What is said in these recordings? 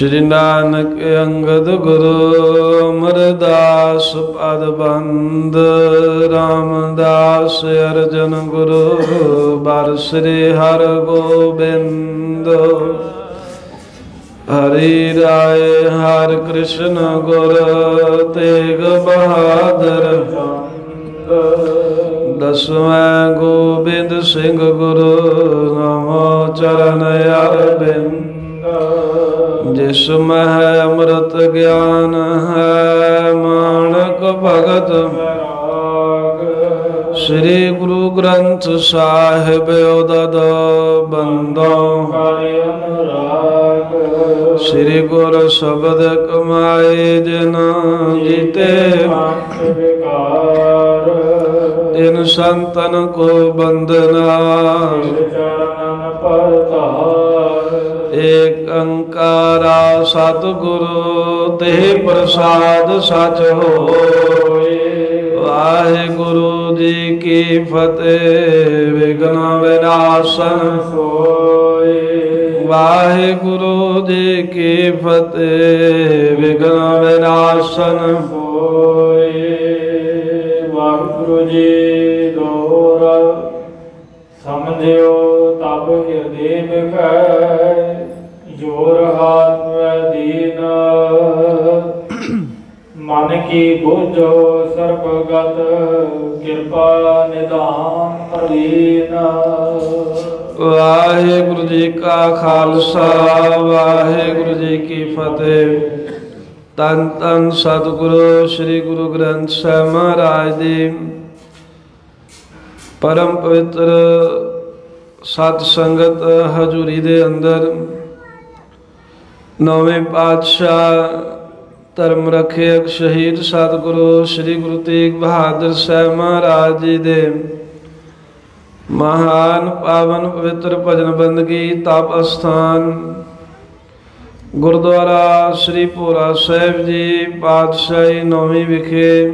ਸ਼੍ਰੀ ਨਾਨਕ ਅੰਗਦ ਗੁਰੂ ਅਮਰਦਾਸ ਪਦ ਬੰਦ, ਰਾਮਦਾਸ ਅਰਜਨ ਗੁਰੂ ਬਰ ਸ੍ਰੀ ਹਰ ਗੋਬਿੰਦ ਹਰੀ ਰਾਏ, ਹਰ ਕ੍ਰਿਸ਼ਨ ਗੁਰ, ਤੇਗ ਬਹਾਦਰ। ਦਸਵੇਂ ਗੋਬਿੰਦ ਸਿੰਘ ਗੁਰੂ, ਨਮੋ ਚਰਨ ਅਰਬਿੰਦ। ਜਿਸ ਮਹਿ ਅੰਮ੍ਰਿਤ ਗਿਆਨ ਹੈ ਮਾਨਕ ਭਗਤ। ਸ੍ਰੀ ਗੁਰੂ ਗ੍ਰੰਥ ਸਾਹਿਬ ਉਦਦ ਬੰਦੋ। ਸ੍ਰੀ ਗੁਰ ਸ਼ਬਦ ਕਮਾਏ ਜਨ ਜੀਤੇ। ਤਿਨ ਸੰਤਨ ਕੋ ਬੰਦਨਾ ਏਕ ਅੰਕਾਰਾ ਸਤਿਗੁਰੂ ਤੇ ਪ੍ਰਸਾਦ ਸਚ ਹੋਏ। ਵਾਹਿਗੁਰੂ ਜੀ ਕੀ ਫਤਿਹ ਵਿਗਨ ਵਿਨਾਸ਼ਨ ਹੋਏ। ਵਾਹਿਗੁਰੂ ਜੀ ਕੀ ਫਤਿਹ ਵਿਗਨ ਵਿਨਾਸ਼ਨ ਹੋਏ। ਵਾਹਿਗੁਰੂ ਜੀ ਦੋਰ ਸਮਝਿਓ ਤਬ ਹਿਰਦੇ ਵਿਖੈ ਜੋਰ ਹਾਥ ਦੀਨ। ਮਨ ਕੀ ਬੁਝੋ ਸਰਬਗਤ, ਕਿਰਪਾ ਨਿਧਾਨ ਪ੍ਰਲੀਨ ਵਾਹਿਗੁਰੂ ਜੀ ਕਾ ਖਾਲਸਾ, ਵਾਹਿਗੁਰੂ ਜੀ ਕੀ ਫਤਿਹ। ਤਨ ਤਨ ਸਤਿਗੁਰੂ, ਸ੍ਰੀ ਗੁਰੂ ਗ੍ਰੰਥ ਸਾਹਿਬ ਮਹਾਰਾਜ ਦੀ ਪਰਮ ਪਵਿੱਤਰ ਸਤ ਸੰਗਤ ਹਜ਼ੂਰੀ ਦੇ ਅੰਦਰ ਨੌਵੇਂ ਪਾਤਸ਼ਾਹ ਧਰਮ ਰੱਖਿਅਕ ਸ਼ਹੀਦ ਸਤਿਗੁਰੂ ਸ੍ਰੀ ਗੁਰੂ ਤੇਗ ਬਹਾਦਰ ਸਾਹਿਬ ਮਹਾਰਾਜ ਜੀ ਦੇ। ਮਹਾਨ ਪਾਵਨ ਪਵਿੱਤਰ ਭਜਨ ਬੰਦਗੀ ਤਪ ਅਸਥਾਨ। ਗੁਰਦੁਆਰਾ ਸ੍ਰੀ ਭੋਰਾ ਸਾਹਿਬ ਜੀ ਪਾਤਸ਼ਾਹੀ ਨੌਵੀਂ ਵਿਖੇ,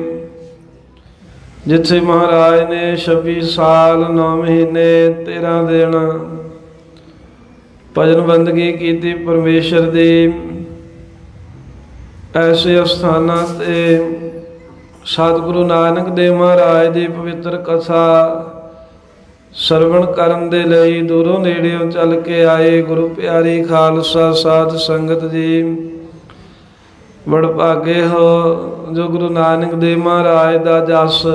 ਜਿੱਥੇ ਮਹਾਰਾਜ ਨੇ 26 ਸਾਲ 9 ਮਹੀਨੇ 13 ਦਿਨ ਭਜਨ ਬੰਦਗੀ ਕੀਤੀ ਪਰਮੇਸ਼ਰ ਦੀ ਐਸੇ ਅਸਥਾਨਾਂ ਤੇ ਸਤਿਗੁਰੂ ਨਾਨਕ ਦੇਵ ਮਹਾਰਾਜ ਦੀ ਪਵਿੱਤਰ ਕਥਾ ਸਰਵਣ ਕਰਨ ਦੇ ਲਈ ਦੂਰੋਂ ਨੇੜਿਓਂ ਚੱਲ ਕੇ ਆਏ। ਗੁਰੂ ਪਿਆਰੀ ਖਾਲਸਾ ਸਾਧ ਸੰਗਤ ਜੀ ਬੜ ਭਾਗੇ ਹੋ ਜੋ ਗੁਰੂ ਨਾਨਕ ਦੇਵ ਮਹਾਰਾਜ ਦਾ ਜਸ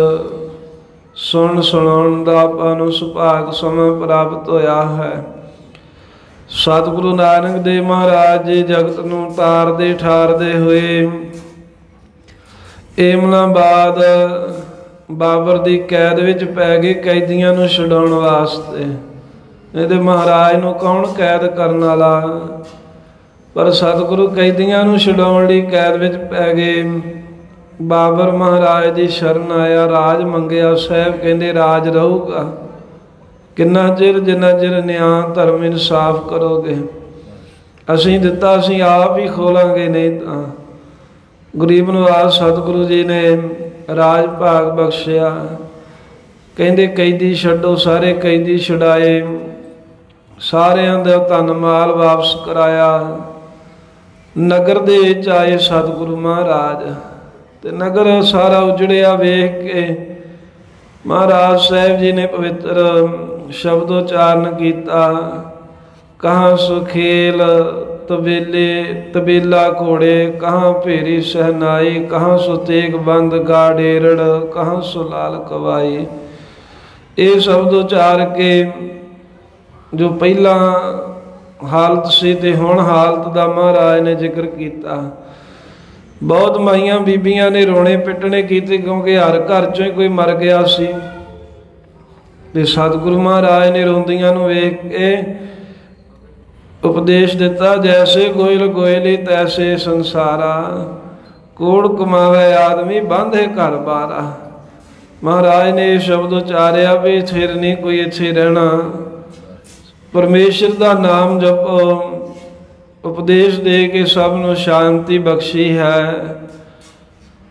ਸੁਣ ਸੁਣਾਉਣ ਦਾ ਆਪਾਂ ਨੂੰ ਸੁਭਾਗ ਸਮਾਂ ਪ੍ਰਾਪਤ ਹੋਇਆ ਹੈ। ਸਤਿਗੁਰੂ ਨਾਨਕ ਦੇਵ ਮਹਾਰਾਜ ਜੀ, ਜਗਤ ਨੂੰ ਤਾਰਦੇ ਠਾਰਦੇ ਹੋਏ। ਏਮਨਾਬਾਦ ਬਾਬਰ ਦੀ ਕੈਦ ਵਿੱਚ ਪੈ ਗਏ ਕੈਦੀਆਂ ਨੂੰ ਛਡਾਉਣ ਵਾਸਤੇ। ਇਹਦੇ ਮਹਾਰਾਜ ਨੂੰ ਕੌਣ ਕੈਦ ਕਰਨ ਵਾਲਾ? ਪਰ ਸਤਿਗੁਰੂ ਕੈਦੀਆਂ ਨੂੰ ਛਡਾਉਣ ਲਈ ਕੈਦ ਵਿੱਚ ਪੈ ਗਏ। ਬਾਬਰ ਮਹਾਰਾਜ ਦੀ ਸ਼ਰਨ ਆਇਆ, ਰਾਜ ਮੰਗਿਆ, ਸਾਹਿਬ ਕਹਿੰਦੇ, ਰਾਜ ਰਹੂਗਾ। ਕਿੰਨਾ ਚਿਰ ਜਿੰਨਾ ਚਿਰ ਨਿਆਂ ਧਰਮ ਇਨਸਾਫ ਕਰੋਗੇ? ਅਸੀਂ ਦਿੱਤਾ, ਅਸੀਂ ਆਪ ਹੀ ਖੋਲਾਂਗੇ, ਨਹੀਂ ਤਾਂ ਗਰੀਬ ਨਵਾਜ਼ ਸਤਿਗੁਰੂ ਜੀ ਨੇ ਰਾਜ ਭਾਗ ਬਖਸ਼ਿਆ। ਕਹਿੰਦੇ, ਕੈਦੀ ਛੱਡੋ, ਸਾਰੇ ਕੈਦੀ ਛਡਾਏ। ਸਾਰਿਆਂ ਦਾ ਧਨ ਮਾਲ ਵਾਪਸ ਕਰਾਇਆ। ਨਗਰ ਦੇ ਵਿੱਚ ਆਏ ਸਤਿਗੁਰੂ ਮਹਾਰਾਜ ਤੇ ਨਗਰ ਸਾਰਾ ਉਜੜਿਆ ਵੇਖ ਕੇ ਮਹਾਰਾਜ ਸਾਹਿਬ ਜੀ ਨੇ ਪਵਿੱਤਰ ਸ਼ਬਦ ਉਚਾਰਨ ਕੀਤਾ। ਕਹਾਂ ਸੁਖੇਲ ਤਬੇਲੇ, ਤਬੇਲਾ ਘੋੜੇ, ਕਹਾਂ ਭੇਰੀ ਸਹਨਾਈ, ਕਹਾਂ ਸੁਤੇਗ ਬੰਦ ਗਾੜੇਰੜ ਕਹਾਂ ਸੁਲਾਲ ਕਵਾਈ। ਇਹ ਸ਼ਬਦ ਉਚਾਰ ਕੇ ਜੋ ਪਹਿਲਾਂ ਹਾਲਤ ਸੀ ਤੇ ਹੁਣ ਹਾਲਤ ਦਾ ਮਹਾਰਾਜ ਨੇ ਜ਼ਿਕਰ ਕੀਤਾ। ਬਹੁਤ ਮਾਈਆਂ ਬੀਬੀਆਂ ਨੇ ਰੋਣੇ ਪਿੱਟਣੇ ਕੀਤੇ ਕਿਉਂਕਿ ਹਰ ਘਰ ਚੋਂ ਹੀ ਕੋਈ ਮਰ ਗਿਆ ਸੀ। ਤੇ ਸਤਿਗੁਰੂ ਮਹਾਰਾਜ ਨੇ ਰੋਂਦੀਆਂ ਨੂੰ ਵੇਖ ਕੇ ਉਪਦੇਸ਼ ਦਿੱਤਾ, ਜੈਸੇ ਕੋਇਲ ਗੋਇਲੀ ਤੈਸੇ ਸੰਸਾਰਾ ਕੋੜ ਕਮਾਵੇ ਆਦਮੀ, ਬਾਂਧੇ ਘਰ ਬਾਰਾ। ਮਹਾਰਾਜ ਨੇ ਇਹ ਸ਼ਬਦ ਉਚਾਰਿਆ ਵੀ ਫਿਰ ਨਹੀਂ ਕੋਈ ਇੱਥੇ ਰਹਿਣਾ। ਪਰਮੇਸ਼ਰ ਦਾ ਨਾਮ ਜਪੋ, ਉਪਦੇਸ਼ ਦੇ ਕੇ ਸਭ ਨੂੰ ਸ਼ਾਂਤੀ ਬਖਸ਼ੀ ਹੈ।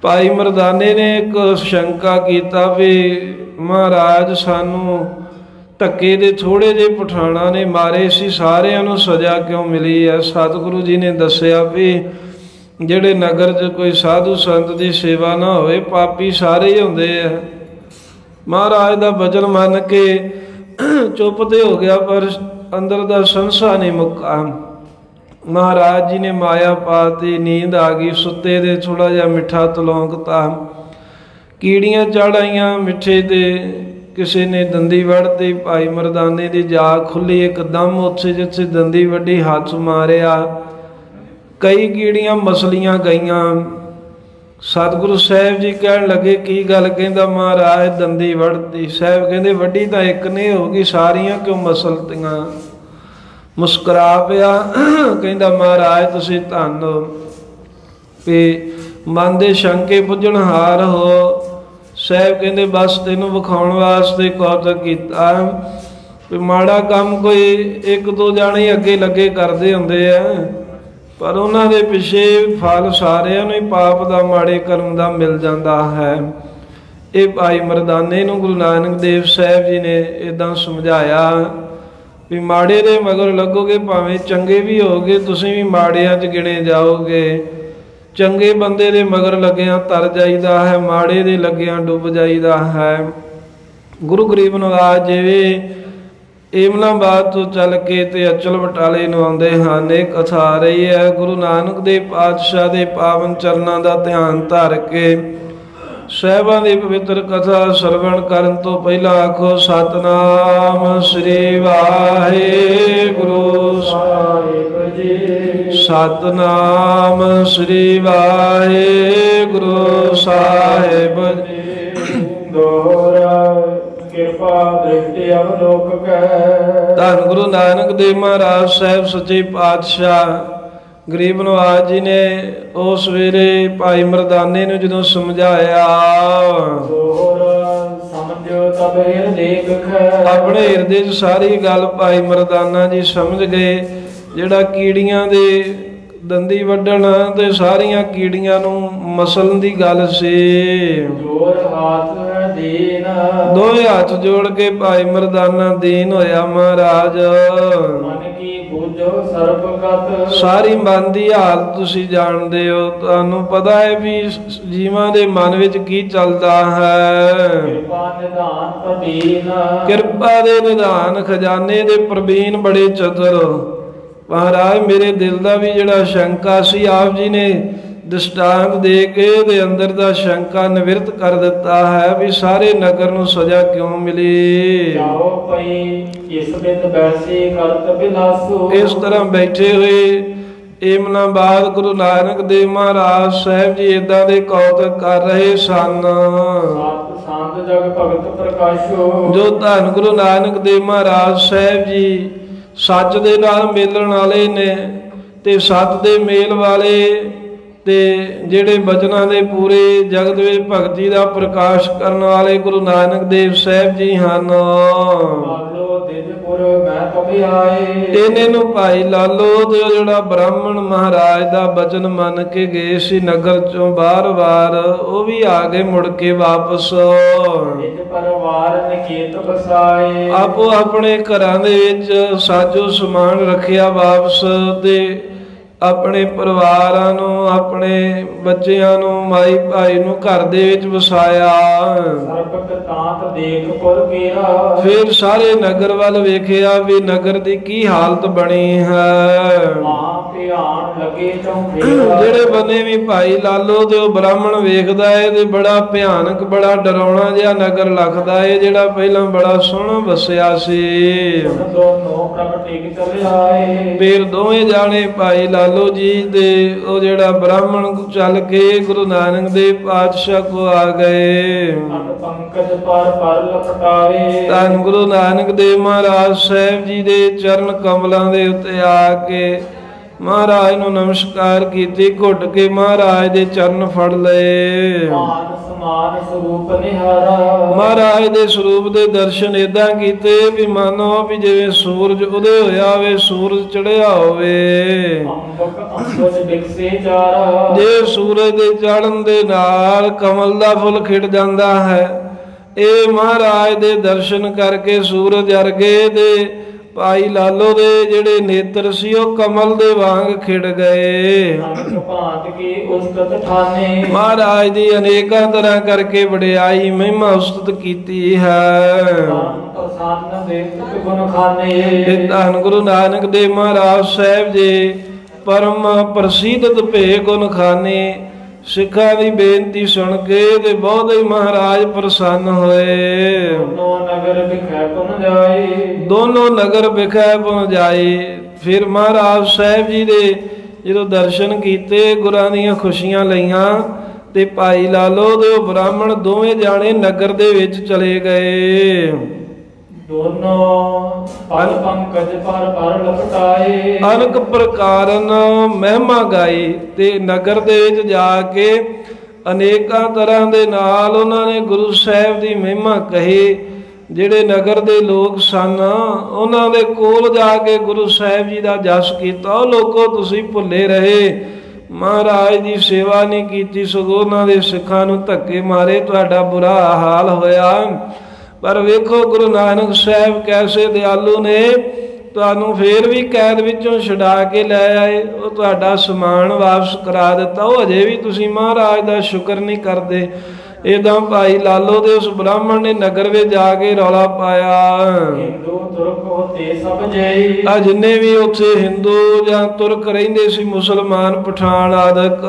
ਭਾਈ ਮਰਦਾਨੇ ਨੇ ਇੱਕ ਸ਼ੰਕਾ ਕੀਤਾ ਵੀ ਮਹਾਰਾਜ ਸਾਨੂੰ ਧੱਕੇ ਦੇ ਥੋੜੇ ਜਿਹੇ ਪਠਾਣਾ ਨੇ ਮਾਰੇ ਸੀ, ਸਾਰਿਆਂ ਨੂੰ ਸਜ਼ਾ ਕਿਉਂ ਮਿਲੀ ਹੈ? ਸਤਿਗੁਰੂ ਜੀ ਨੇ ਦੱਸਿਆ ਵੀ ਜਿਹੜੇ ਨਗਰ 'ਚ ਕੋਈ ਸਾਧੂ ਸੰਤ ਦੀ ਸੇਵਾ ਨਾ ਹੋਵੇ, ਪਾਪੀ ਸਾਰੇ ਹੀ ਹੁੰਦੇ ਆ। ਮਹਾਰਾਜ ਦਾ ਬਚਨ ਮੰਨ ਕੇ ਚੁੱਪ ਤੇ ਹੋ ਗਿਆ, ਪਰ ਅੰਦਰ ਦਾ ਸੰਸਾ ਨਹੀਂ ਮੁੱਕਾ ਮਹਾਰਾਜ ਜੀ ਨੇ ਮਾਇਆ ਪਾਤੀ ਨੀਂਦ ਆ ਗਈ, ਸੁੱਤੇ ਦੇ ਥੋੜਾ ਜਿਹਾ ਮਿੱਠਾ ਤਲੌਂਕਤਾ ਕੀੜੀਆਂ ਚੜ ਆਈਆਂ ਮਿੱਠੇ ਤੇ ਕਿਸੇ ਨੇ ਦੰਦੀ ਵੜਤੀ ਭਾਈ ਮਰਦਾਨੇ ਦੀ ਜਾਗ ਖੁੱਲੀ, ਇੱਕਦਮ ਉੱਥੇ ਜਿੱਥੇ ਦੰਦੀ ਵੱਡੀ ਹੱਥ ਮਾਰਿਆ। ਕਈ ਕੀੜੀਆਂ ਮਸਲੀਆਂ ਗਈਆਂ। ਸਤਿਗੁਰੂ ਸਾਹਿਬ ਜੀ ਕਹਿਣ ਲੱਗੇ, ਕੀ ਗੱਲ ਕਹਿੰਦਾ ਮਹਾਰਾਜ, ਦੰਦੀ ਵੜਦੀ ਸਾਹਿਬ ਕਹਿੰਦੇ ਵੱਡੀ ਤਾਂ ਇੱਕ ਨੇ ਹੋ ਗਈ ਸਾਰੀਆਂ ਕਿਉਂ ਮਸਲਤੀਆਂ? ਮੁਸਕਰਾ ਪਿਆ। ਕਹਿੰਦਾ, ਮਹਾਰਾਜ, ਤੁਸੀਂ ਧੰਨ ਹੋ। ਵੀ ਮਨ ਦੇ ਸ਼ੰਕੇ ਪੁੱਜਣ ਹਾਰ ਹੋ। ਸਾਹਿਬ ਕਹਿੰਦੇ, ਬਸ ਤੈਨੂੰ ਵਿਖਾਉਣ ਵਾਸਤੇ ਕੌਤਕ ਕੀਤਾ ਵੀ ਮਾੜਾ ਕੰਮ ਕੋਈ ਇੱਕ ਦੋ ਜਾਣੇ ਅੱਗੇ ਲੱਗੇ ਕਰਦੇ ਹੁੰਦੇ ਆ। ਪਰ ਉਹਨਾਂ ਦੇ ਪਿੱਛੇ ਫਲ ਸਾਰਿਆਂ ਨੂੰ ਹੀ ਪਾਪ ਦਾ ਮਾੜੇ ਕਰਮ ਦਾ ਮਿਲ ਜਾਂਦਾ ਹੈ। ਇਹ ਭਾਈ ਮਰਦਾਨੇ ਨੂੰ ਗੁਰੂ ਨਾਨਕ ਦੇਵ ਸਾਹਿਬ ਜੀ ਨੇ ਇਦਾਂ ਸਮਝਾਇਆ, ਵੀ ਮਾੜੇ ਦੇ ਮਗਰ ਲੱਗੋਗੇ, ਭਾਵੇਂ ਚੰਗੇ ਵੀ ਹੋਗੇ ਤੁਸੀਂ ਵੀ ਮਾੜਿਆਂ 'ਚ ਗਿਣੇ ਜਾਓਗੇ। ਚੰਗੇ ਬੰਦੇ ਦੇ ਮਗਰ ਲੱਗਿਆਂ ਤਰ ਜਾਈਦਾ ਹੈ, ਮਾੜੇ ਦੇ ਲੱਗਿਆਂ ਡੁੱਬ ਜਾਈਦਾ ਹੈ। ਗੁਰੂ ਗਰੀਬ ਨਵਾਜ ਜਿਵੇਂ ਏਮਨਾਬਾਦ ਤੋਂ ਚੱਲ ਕੇ ਤੇ ਅਚਲ ਬਟਾਲੇ ਨੂੰ ਆਉਂਦੇ ਹਨ ਇਹ ਕਥਾ ਆ ਰਹੀ ਹੈ। ਗੁਰੂ ਨਾਨਕ ਦੇਵ ਪਾਤਸ਼ਾਹ ਦੇ ਪਾਵਨ ਚਰਨਾਂ ਦਾ ਧਿਆਨ ਧਰ ਕੇ ਸਹਿਬਾਂ ਦੀ ਪਵਿੱਤਰ ਕਥਾ ਸਰਵਣ ਕਰਨ ਤੋਂ ਪਹਿਲਾਂ ਆਖੋ, ਸਤਨਾਮ ਸ੍ਰੀ ਵਾਹਿਗੁਰੂ। ਸਾਹਿਬ ਜੀ ਸਤਨਾਮ ਸ੍ਰੀ ਵਾਹਿਗੁਰੂ ਸਾਹਿਬ ਦੋਰਾ ਕਿਰਪਾ ਦ੍ਰਿਸ਼ਟੀ ਅਵਲੋਕ ਕੈ। ਧੰਨ ਗੁਰੂ ਨਾਨਕ ਦੇਵ ਮਹਾਰਾਜ ਸਾਹਿਬ ਸੱਚੇ ਪਾਤਸ਼ਾਹ ਗਰੀਬ ਨਵਾਜ ਜੀ ਨੇ ਉਸ ਵੇਲੇ ਭਾਈ ਮਰਦਾਨੇ ਨੂੰ ਜਦੋਂ ਸਮਝਾਇਆ ਆਪਣੇ ਹਿਰਦੇ 'ਚ ਸਾਰੀ ਗੱਲ ਭਾਈ ਮਰਦਾਨਾ ਜੀ ਸਮਝ ਗਏ। ਜਿਹੜਾ ਕੀੜੀਆਂ ਦੇ ਦੰਦੀ ਵੱਢਣ ਤੇ ਸਾਰੀਆਂ ਕੀੜੀਆਂ ਨੂੰ ਮਸਲਣ ਦੀ ਗੱਲ ਸੀ। ਜੋਰ ਹਾਥ ਦੀਨ। ਦੋਵੇਂ ਹੱਥ ਜੋੜ ਕੇ ਭਾਈ ਮਰਦਾਨਾ ਦੀਨ ਹੋਇਆ ਮਹਾਰਾਜ। ਮਨ ਕੀ ਬੁੱਝੋ ਸਰਬਗਤ ਸਾਰੀ ਮਨ ਦੀ ਹਾਲਤ ਤੁਸੀਂ ਜਾਣਦੇ ਹੋ। ਤੁਹਾਨੂੰ ਪਤਾ ਹੈ ਵੀ ਜੀਵਾਂ ਦੇ ਮਨ ਵਿੱਚ ਕੀ ਚੱਲਦਾ ਹੈ। ਕਿਰਪਾ ਨਿਧਾਨ ਪ੍ਰਦੀਨ ਕਿਰਪਾ ਦੇ ਨਿਧਾਨ ਖਜ਼ਾਨੇ ਦੇ ਪ੍ਰਵੀਨ ਬੜੇ ਚਤੁਰ। ਮਹਾਰਾਜ ਮੇਰੇ ਦਿਲ ਦਾ ਵੀ ਜਿਹੜਾ ਸ਼ੰਕਾ ਸੀ ਆਪ ਜੀ ਨੇ ਦ੍ਰਿਸ਼ਟਾਂਤ ਦੇ ਕੇ ਦੇ ਅੰਦਰ ਦਾ ਸ਼ੰਕਾ ਨਿਵਰਤ ਕਰ ਦਿੱਤਾ ਹੈ ਵੀ ਸਾਰੇ ਨਗਰ ਨੂੰ ਸਜ਼ਾ ਕਿਉਂ ਮਿਲੀ? ਜਾਓ ਪਈ ਇਸ ਬਿਤ ਬੈਸੀ ਕਰਤ ਬਿਲਾਸੋ। ਇਸ ਤਰ੍ਹਾਂ ਬੈਠੇ ਹੋਏ ਏਮਨਾਬਾਦ ਗੁਰੂ ਨਾਨਕ ਦੇਵ ਮਹਾਰਾਜ ਸਾਹਿਬ ਜੀ ਇਦਾਂ ਦੇ ਕੌਤਕ ਕਰ ਰਹੇ ਸਨ। ਸਤ ਸੰਤ ਜਗ ਭਗਤ ਪ੍ਰਕਾਸ਼ੋ। ਜੋ ਧੰਨ ਗੁਰੂ ਨਾਨਕ ਦੇਵ ਮਹਾਰਾਜ ਸਾਹਿਬ ਜੀ ਸੱਚ ਦੇ ਨਾਲ ਮਿਲਣ ਵਾਲੇ ਨੇ ਤੇ ਸੱਚ ਦੇ ਮੇਲ ਵਾਲੇ ਤੇ ਜਿਹੜੇ ਬਚਨਾਂ ਦੇ ਪੂਰੇ ਜਗਤ ਵਿੱਚ ਭਗਤੀ ਦਾ ਪ੍ਰਕਾਸ਼ ਕਰਨ ਵਾਲੇ ਗੁਰੂ ਨਾਨਕ ਦੇਵ ਸਾਹਿਬ ਜੀ ਹਨ। ਮੈਂ ਤਬੇ ਆਏ। ਇਹਨੇ ਨੂੰ ਭਾਈ ਲਾਲੋ ਤੇ ਉਹ ਜਿਹੜਾ ਬ੍ਰਾਹਮਣ ਮਹਾਰਾਜ ਦਾ ਬਚਨ ਮੰਨ ਕੇ ਗਏ ਸੀ ਨਗਰ ਚੋਂ ਬਾਰ-ਬਾਰ ਉਹ ਵੀ ਆ ਗਏ ਮੁੜ ਕੇ ਵਾਪਸ। ਨਿਜ ਪਰਿਵਾਰ ਨਿਕੇਤ ਬਸਾਏ ਆਪੋ ਆਪਣੇ ਘਰਾਂ ਦੇ ਵਿੱਚ ਸਾਜੋ ਸਮਾਨ ਰੱਖਿਆ ਵਾਪਸ ਤੇ ਆਪਣੇ ਪਰਿਵਾਰਾਂ ਨੂੰ ਆਪਣੇ ਬੱਚਿਆਂ ਨੂੰ ਮਾਈ ਭਾਈ ਨੂੰ ਘਰ ਦੇ ਵਿੱਚ ਵਸਾਇਆ। ਫਿਰ ਸਾਰੇ ਨਗਰ ਵੱਲ ਵੇਖਿਆ ਵੀ ਨਗਰ ਦੀ ਕੀ ਹਾਲਤ ਬਣੀ ਹੈ। ਜਿਹੜੇ ਬੰਨੇ ਵੀ ਭਾਈ ਲਾਲੋ ਤੇ ਉਹ ਬ੍ਰਾਹਮਣ ਵੇਖਦਾ ਏ ਤੇ ਬੜਾ ਭਿਆਨਕ ਬੜਾ ਡਰਾਉਣਾ ਜਿਹਾ ਨਗਰ ਲੱਗਦਾ ਏ ਜਿਹੜਾ ਪਹਿਲਾਂ ਬੜਾ ਸੋਹਣਾ ਵਸਿਆ ਸੀ। ਫਿਰ ਦੋਵੇਂ ਜਾਣੇ ਭਾਈ ਲਾਲੋ ਜੀ ਦੇ ਉਹ ਜਿਹੜਾ ਬ੍ਰਾਹਮਣ ਚੱਲ ਕੇ ਗੁਰੂ ਨਾਨਕ ਦੇਵ ਪਾਤਸ਼ਾਹ ਕੋ ਆ ਗਏ। ਪੰਕਜ ਪਰ ਪਰ ਗੁਰੂ ਨਾਨਕ ਦੇਵ ਮਹਾਰਾਜ ਸਾਹਿਬ ਜੀ ਦੇ ਚਰਨ ਕਮਲਾਂ ਦੇ ਉੱਤੇ ਆ ਕੇ ਮਹਾਰਾਜ ਨੂੰ ਨਮਸਕਾਰ ਕੀਤੀ ਘੁੱਟ ਕੇ ਮਹਾਰਾਜ ਦੇ ਚਰਨ ਫੜ ਲਏ। ਮਾਨ ਸਮਾਨ ਸਰੂਪ ਨਿਹਾਰਾ। ਮਹਾਰਾਜ ਦੇ ਸਰੂਪ ਦੇ ਦਰਸ਼ਨ ਇਦਾਂ ਕੀਤੇ ਵੀ ਮਾਨੋ ਵੀ ਜਿਵੇਂ ਸੂਰਜ ਉਦੇ ਹੋਇਆ ਹੋਵੇ ਸੂਰਜ ਚੜਿਆ ਹੋਵੇ। ਜੇ ਸੂਰਜ ਦੇ ਚੜ੍ਹਨ ਦੇ ਨਾਲ ਕਮਲ ਦਾ ਫੁੱਲ ਖਿੜ ਜਾਂਦਾ ਹੈ ਇਹ ਮਹਾਰਾਜ ਦੇ ਦਰਸ਼ਨ ਕਰਕੇ ਸੂਰਜ ਅਰਗੇ ਦੇ ਭਾਈ ਲਾਲੋ ਦੇ ਜਿਹੜੇ ਨੇਤਰ ਸੀ, ਉਹ ਕਮਲ ਦੇ ਵਾਂਗ ਖਿੜ ਗਏ। ਮਹਾਰਾਜ ਦੀ ਅਨੇਕਾਂ ਤਰ੍ਹਾਂ ਕਰਕੇ ਵਡਿਆਈ ਮਹਿਮਾ ਉਸਤਤ ਕੀਤੀ ਹੈ। ਇਹ ਧੰਨ ਗੁਰੂ ਨਾਨਕ ਦੇਵ ਮਹਾਰਾਜ ਸਾਹਿਬ ਜੀ, ਪਰਮ ਪ੍ਰਸਿੱਧ ਭੇ ਗੁਣ ਖਾਨੇ ਸਿੱਖਾਂ ਦੀ ਬੇਨਤੀ ਸੁਣ ਕੇ ਤੇ ਬਹੁਤ ਹੀ ਮਹਾਰਾਜ ਪ੍ਰਸੰਨ ਹੋਏ। ਨੋ ਨਗਰ ਵਿਖੇ ਪੁਨ ਜਾਏ। ਦੋਨੋਂ ਨਗਰ ਵਿਖੇ ਪਹੁੰਚਾਏ ਫਿਰ ਮਹਾਰਾਜ ਸਾਹਿਬ ਜੀ ਦੇ ਜਦੋਂ ਦਰਸ਼ਨ ਕੀਤੇ ਗੁਰਾਂ ਦੀਆਂ ਖੁਸ਼ੀਆਂ ਲਈਆਂ ਤੇ ਭਾਈ ਲਾਲੋ ਦੇ ਬ੍ਰਾਹਮਣ ਦੋਵੇਂ ਜਾਣੇ ਨਗਰ ਦੇ ਵਿੱਚ ਚਲੇ ਗਏ। ਦੋਨੋਂ ਪਲ ਪੰਕਜ ਪਰ ਪਰ ਲਪਟਾਏ। ਅਨਕ ਪ੍ਰਕਾਰਨ ਮਹਿਮਾ ਗਾਈ ਤੇ ਨਗਰ ਦੇ ਵਿੱਚ ਜਾ ਕੇ ਅਨੇਕਾਂ ਤਰ੍ਹਾਂ ਦੇ ਨਾਲ ਉਹਨਾਂ ਨੇ ਗੁਰੂ ਸਾਹਿਬ ਦੀ ਮਹਿਮਾ ਕਹੀ। ਜਿਹੜੇ ਨਗਰ ਦੇ ਲੋਕ ਸਨ, ਉਹਨਾਂ ਦੇ ਕੋਲ ਜਾ ਕੇ ਗੁਰੂ ਸਾਹਿਬ ਜੀ ਦਾ ਜਸ ਕੀਤਾ। ਉਹ ਲੋਕੋ, ਤੁਸੀਂ ਭੁੱਲੇ ਰਹੇ। ਮਹਾਰਾਜ ਦੀ ਸੇਵਾ ਨਹੀਂ ਕੀਤੀ, ਸਗੋਂ ਉਹਨਾਂ ਦੇ ਸਿੱਖਾਂ ਨੂੰ ਧੱਕੇ ਮਾਰੇ। ਤੁਹਾਡਾ ਬੁਰਾ ਹਾਲ ਹੋਇਆ। ਪਰ ਵੇਖੋ ਗੁਰੂ ਨਾਨਕ ਸਾਹਿਬ ਕੈਸੇ ਦਿਆਲੂ ਨੇ, ਤੁਹਾਨੂੰ ਫੇਰ ਵੀ ਕੈਦ ਵਿੱਚੋਂ ਛਡਾ ਕੇ ਲੈ ਆਏ, ਉਹ ਤੁਹਾਡਾ ਸਮਾਨ ਵਾਪਸ ਕਰਾ ਦਿੱਤਾ। ਉਹ ਅਜੇ ਵੀ ਤੁਸੀਂ ਮਹਾਰਾਜ ਦਾ ਸ਼ੁਕਰ ਨਹੀਂ ਕਰਦੇ। ਇਦਾਂ ਭਾਈ ਲਾਲੋ ਦੇ ਉਸ ਬ੍ਰਾਹਮਣ ਨੇ ਨਗਰ ਵਿੱਚ ਜਾ ਕੇ ਰੌਲਾ ਪਾਇਆ। ਹਿੰਦੂ ਤੁਰਕ ਹੋਤੇ ਸਭ ਜੈ ਆ ਜਿੰਨੇ ਵੀ ਉੱਥੇ ਹਿੰਦੂ ਜਾਂ ਤੁਰਕ ਰਹਿੰਦੇ ਸੀ ਮੁਸਲਮਾਨ ਪਠਾਨ ਆਦਿਕ।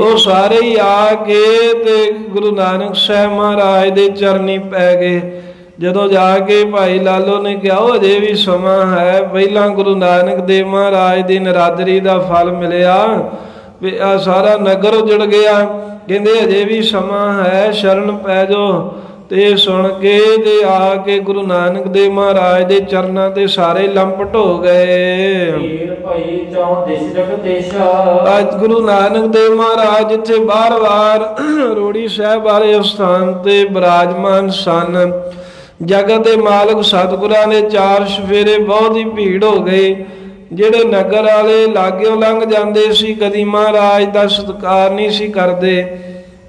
ਉਹ ਸਾਰੇ ਹੀ ਆ ਕੇ ਤੇ ਗੁਰੂ ਨਾਨਕ ਸਾਹਿਬ ਮਹਾਰਾਜ ਦੇ ਚਰਨੀ ਪੈ ਗਏ। ਜਦੋਂ ਜਾ ਕੇ ਭਾਈ ਲਾਲੋ ਨੇ ਕਿਹਾ ਉਹ ਅਜੇ ਵੀ ਸਮਾਂ ਹੈ ਪਹਿਲਾਂ ਗੁਰੂ ਨਾਨਕ ਦੇਵ ਮਹਾਰਾਜ ਦੀ ਨਰਾਦਰੀ ਦਾ ਫਲ ਮਿਲਿਆ। ਵੀ ਆ ਸਾਰਾ ਨਗਰ ਉਜੜ ਗਿਆ। ਕਹਿੰਦੇ ਅਜੇ ਵੀ ਸਮਾਂ ਹੈ ਸ਼ਰਨ ਪੈ ਜੋ। ਤੇ ਸੁਣ ਕੇ ਤੇ ਆ ਕੇ ਗੁਰੂ ਨਾਨਕ ਦੇਵ ਮਹਾਰਾਜ ਦੇ ਚਰਨਾਂ ਤੇ ਸਾਰੇ ਲੰਪਟ ਹੋ ਗਏ। ਹੀਰ ਭਈ ਚੌ ਦੇਸ਼ ਜਗ ਦੇਸ਼ਾ। ਅੱਜ ਗੁਰੂ ਨਾਨਕ ਦੇਵ ਮਹਾਰਾਜ ਜਿੱਥੇ ਬਾਰ-ਬਾਰ ਰੋੜੀ ਸਾਹਿਬ ਵਾਲੇ ਸਥਾਨ ਤੇ ਬਿਰਾਜਮਾਨ ਸਨ। ਜਗਤ ਦੇ ਮਾਲਕ ਸਤਿਗੁਰਾਂ ਦੇ ਚਾਰ ਸਫੇਰੇ ਬਹੁਤ ਹੀ ਭੀੜ ਹੋ ਗਈ। ਜਿਹੜੇ ਨਗਰ ਵਾਲੇ ਲਾਗਿਓ ਲੰਘ ਜਾਂਦੇ ਸੀ ਕਦੀ ਮਹਾਰਾਜ ਦਾ ਸਤਿਕਾਰ ਨਹੀਂ ਸੀ ਕਰਦੇ।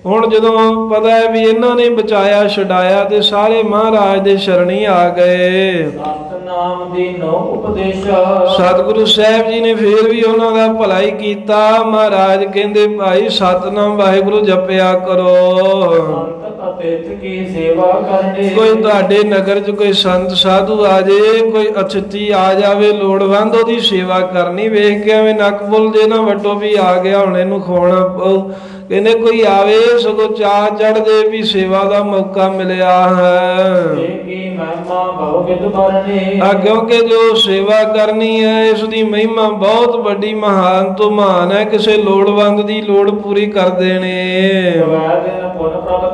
ਹੁਣ ਜਦੋਂ ਪਤਾ ਹੈ ਵੀ ਇਹਨਾਂ ਨੇ ਬਚਾਇਆ ਛਡਾਇਆ ਤੇ ਸਾਰੇ ਮਹਾਰਾਜ ਦੇ ਸ਼ਰਣੀ ਆ ਗਏ। ਸਤ ਨਾਮ ਦੀ ਨੋ ਉਪਦੇਸ਼ਾ। ਸਤਿਗੁਰੂ ਸਾਹਿਬ ਜੀ ਨੇ ਫੇਰ ਵੀ ਉਹਨਾਂ ਦਾ ਭਲਾਈ ਕੀਤਾ। ਮਹਾਰਾਜ ਕਹਿੰਦੇ ਭਾਈ ਸਤਨਾਮ ਵਾਹਿਗੁਰੂ ਜਪਿਆ ਕਰੋ। ਅਤਿਥ ਕੀ ਸੇਵਾ ਕਰਨੇ। ਕੋਈ ਤੁਹਾਡੇ ਨਗਰ 'ਚ ਕੋਈ ਸੰਤ ਸਾਧੂ ਆ ਜੇ, ਕੋਈ ਅਤਿਥੀ ਆ ਜਾਵੇ, ਲੋੜਵੰਦ ਉਹਦੀ ਸੇਵਾ ਕਰਨੀ, ਵੇਖ ਕੇ ਐਵੇਂ ਨੱਕ ਬੁੱਲ ਜੇ ਨਾ ਵੱਟੋ ਵੀ ਆ ਗਿਆ, ਹੁਣ ਇਹਨੂੰ ਖਵਾਉਣਾ ਪਊ। ਕਹਿੰਦੇ ਕੋਈ ਆਵੇ ਸਗੋਂ ਚਾਹ ਚੜ ਜੇ ਵੀ ਸੇਵਾ ਦਾ ਮੌਕਾ ਮਿਲਿਆ ਹੈ। ਕੀ ਮਹਿਮਾ ਬਹੁ ਵਿਦ ਕਰਨੇ ਆ ਕਿਉਂਕਿ ਜੋ ਸੇਵਾ ਕਰਨੀ ਹੈ ਇਸ ਦੀ ਮਹਿਮਾ ਬਹੁਤ ਵੱਡੀ ਮਹਾਨ ਤੋਂ ਮਹਾਨ ਹੈ। ਕਿਸੇ ਲੋੜਵੰਦ ਦੀ ਲੋੜ ਪੂਰੀ ਕਰ ਦੇਣੇ ਪ੍ਰਭ